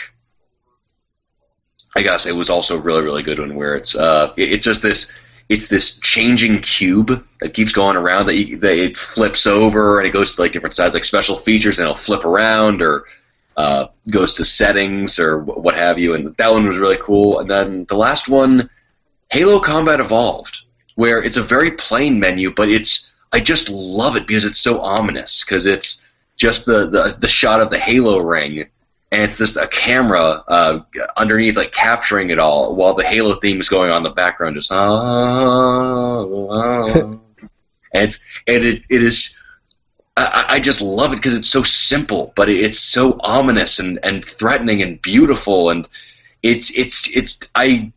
I guess it was also a really really good one where it's uh it, it's just this it's this changing cube that keeps going around that, you, that it flips over and it goes to like different sides like special features and it'll flip around or uh, goes to settings or what have you. And that one was really cool. And then the last one Halo Combat Evolved where it's a very plain menu but it's I just love it because it's so ominous because it's just the, the the shot of the Halo ring and it's just a camera uh, underneath, like capturing it all, while the Halo theme is going on in the background, just ah, and it's and it, it is. I, I just love it because it's so simple, but it's so ominous and, and threatening and beautiful, and it's it's it's I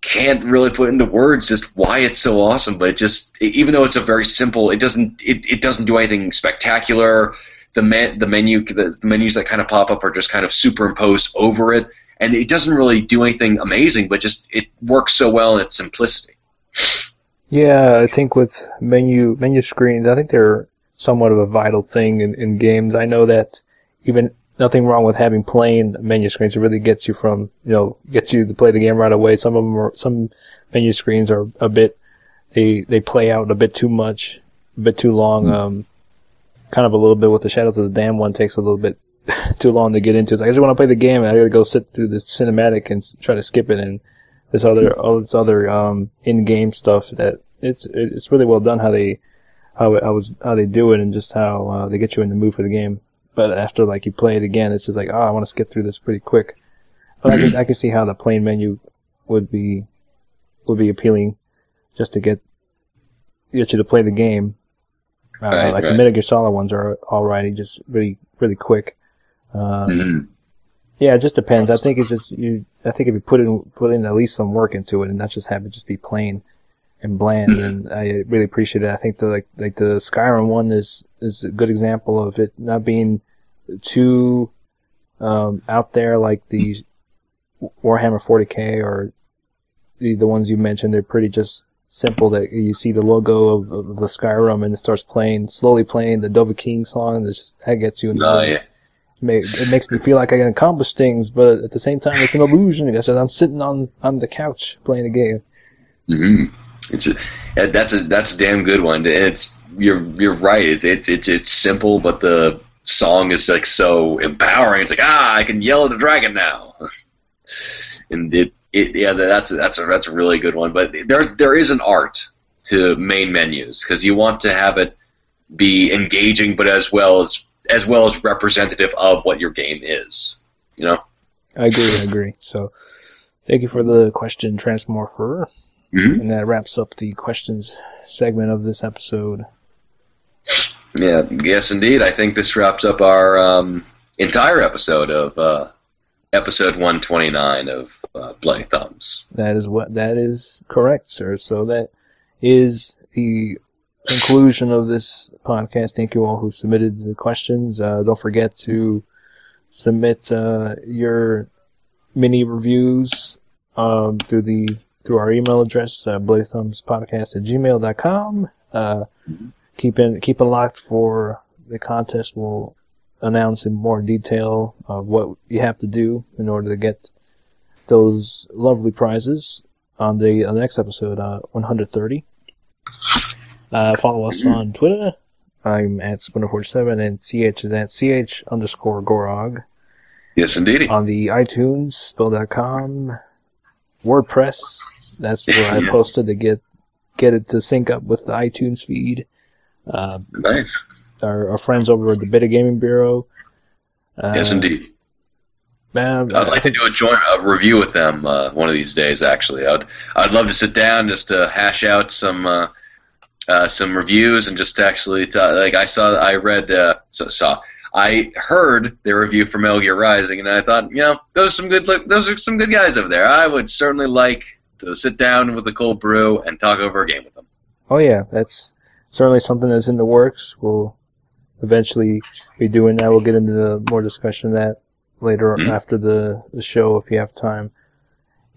can't really put into words just why it's so awesome, but it just even though it's a very simple, it doesn't it, it doesn't do anything spectacular the me- the menu the, the menus that kind of pop up are just kind of superimposed over it, and it doesn't really do anything amazing, but just it works so well in its simplicity. Yeah, I think with menu menu screens, I think they're somewhat of a vital thing in, in games. I know that even nothing wrong with having plain menu screens. It really gets you from you know gets you to play the game right away. Some of them are some menu screens are a bit they they play out a bit too much, a bit too long. Mm. Um, kind of a little bit with the Shadows of the Damned one takes a little bit too long to get into. It's like I just want to play the game and I gotta go sit through this cinematic and try to skip it and this other all this other um, in-game stuff that it's it's really well done how they how how, was, how they do it and just how uh, they get you in the mood for the game. But after like you play it again, it's just like oh I want to skip through this pretty quick. But I can I can see how the plain menu would be would be appealing just to get get you to play the game uh, right, like right. the Metal Gear Solid ones are alrighty, just really really quick. Uh, mm-hmm. Yeah, it just depends. I think it just you. I think if you put in put in at least some work into it, and not just have it just be plain and bland, mm-hmm. and I really appreciate it. I think the like like the Skyrim one is is a good example of it not being too um, out there like the Warhammer 40k or the the ones you mentioned. They're pretty just simple that you see the logo of, of the Skyrim and it starts playing, slowly playing the Dovahkiin song. And just, that gets you in the oh, yeah. It makes me feel like I can accomplish things, but at the same time, it's an illusion. I said I'm sitting on, on the couch playing a game. Mm-hmm. It's a, that's a that's a damn good one. It's you're you're right. It's it's it's, it's simple, but the song is like so empowering. It's like ah, I can yell at the dragon now, and it it, yeah, that's a, that's a that's a really good one. But there there is an art to main menus because you want to have it be engaging, but as well as as well as representative of what your game is. You know. I agree. I agree. So, thank you for the question, Transmorpher. Mm-hmm. And that wraps up the questions segment of this episode. Yeah, yes, indeed. I think this wraps up our um, entire episode of uh, episode 129 of uh, Bloody Thumbs. That is what that is correct, sir. So that is the conclusion of this podcast. Thank you all who submitted the questions. Uh, don't forget to submit uh, your mini reviews um, through the through our email address, uh, bloodythumbspodcast at gmail.com. Uh, keep in keep it locked for the contest. We'll announce in more detail of what you have to do in order to get those lovely prizes on the, on the next episode, uh, 130. Uh, follow us on Twitter. I'm at Splinter47 and CH is at CH underscore Gorog. Yes, indeed. On the iTunes, spill.com, WordPress. That's where I posted to get get it to sync up with the iTunes feed. Uh, nice our, our friends over at the Beta Gaming Bureau. Uh, yes, indeed. Man, I'd like to do a joint a review with them uh, one of these days. Actually, I'd I'd love to sit down just to hash out some uh, uh, some reviews and just actually to, like I saw I read uh, so, saw I heard their review for Metal Gear Rising and I thought you know those are some good those are some good guys over there. I would certainly like to sit down with a cold brew and talk over a game with them. Oh yeah, that's certainly something that's in the works. We'll eventually be doing that. We'll get into the more discussion of that later after the, the show if you have time.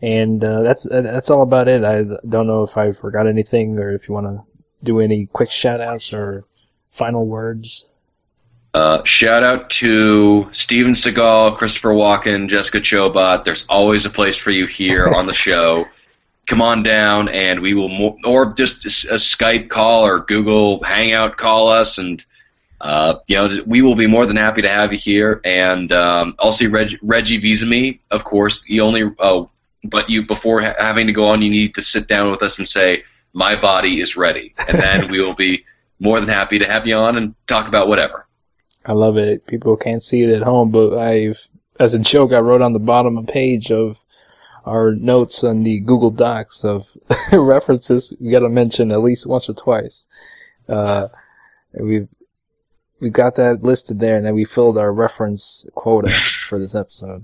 And uh, that's uh, that's all about it. I don't know if I forgot anything or if you want to do any quick shout outs or final words. Uh, shout out to Steven Seagal, Christopher Walken, Jessica Chobot. There's always a place for you here on the show. Come on down, and we will, mo- or just a Skype call or Google Hangout call us, and uh, you know we will be more than happy to have you here. And um, also Reg- Reggie Fils-Aimé, of course. You only, uh, but you before ha- having to go on, you need to sit down with us and say, "My body is ready," and then we will be more than happy to have you on and talk about whatever. I love it. People can't see it at home, but I've, as a joke, I wrote on the bottom of page of our notes on the Google Docs of references. We got to mention at least once or twice. Uh, we've we got that listed there, and then we filled our reference quota for this episode.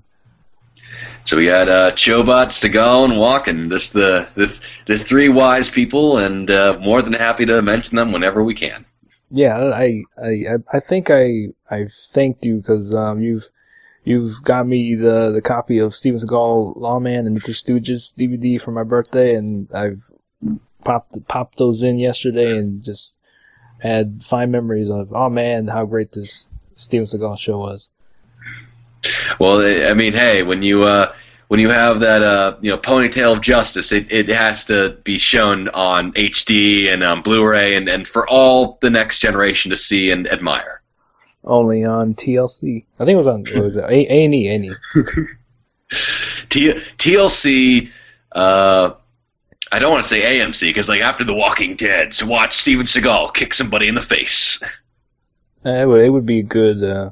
So we had uh, Chobot, Seagal, and Walken. This the the the three wise people, and uh, more than happy to mention them whenever we can. Yeah, I I I think I I thanked you because um you've you've got me the the copy of Steven Seagal Lawman and the Stooges DVD for my birthday, and I've popped popped those in yesterday and just had fine memories of oh man how great this Steven Seagal show was. Well, I mean, hey, when you uh, when you have that uh, you know ponytail of justice, it, it has to be shown on HD and um, Blu-ray, and, and for all the next generation to see and admire. Only on TLC. I think it was on what was it A and E A and E. T- TLC. Uh, I don't want to say AMC because like after The Walking Dead, to watch Steven Seagal kick somebody in the face. Uh, It would it would be a good uh,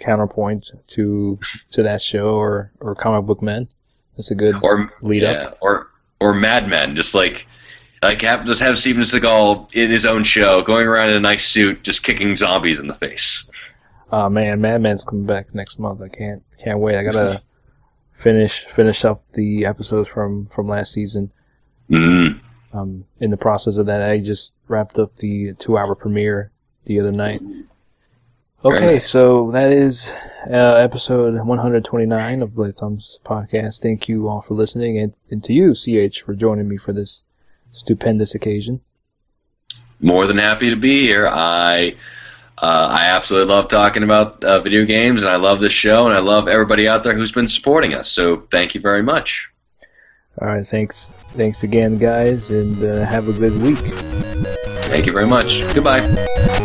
counterpoint to to that show or or Comic Book Men. That's a good or lead yeah, up. or or Mad Men, just like like have just have Steven Seagal in his own show, going around in a nice suit, just kicking zombies in the face. Oh man, Mad Men's coming back next month. I can't can't wait. I gotta finish finish up the episodes from from last season. Mm. Um, in the process of that, I just wrapped up the two hour premiere the other night. Okay, nice. so that is uh, episode 129 of Bloody Thumbs podcast. Thank you all for listening, and, and to you, CH, for joining me for this stupendous occasion. More than happy to be here. I uh, I absolutely love talking about uh, video games, and I love this show, and I love everybody out there who's been supporting us. So thank you very much. All right, thanks, thanks again, guys, and uh, have a good week. Thank you very much. Goodbye.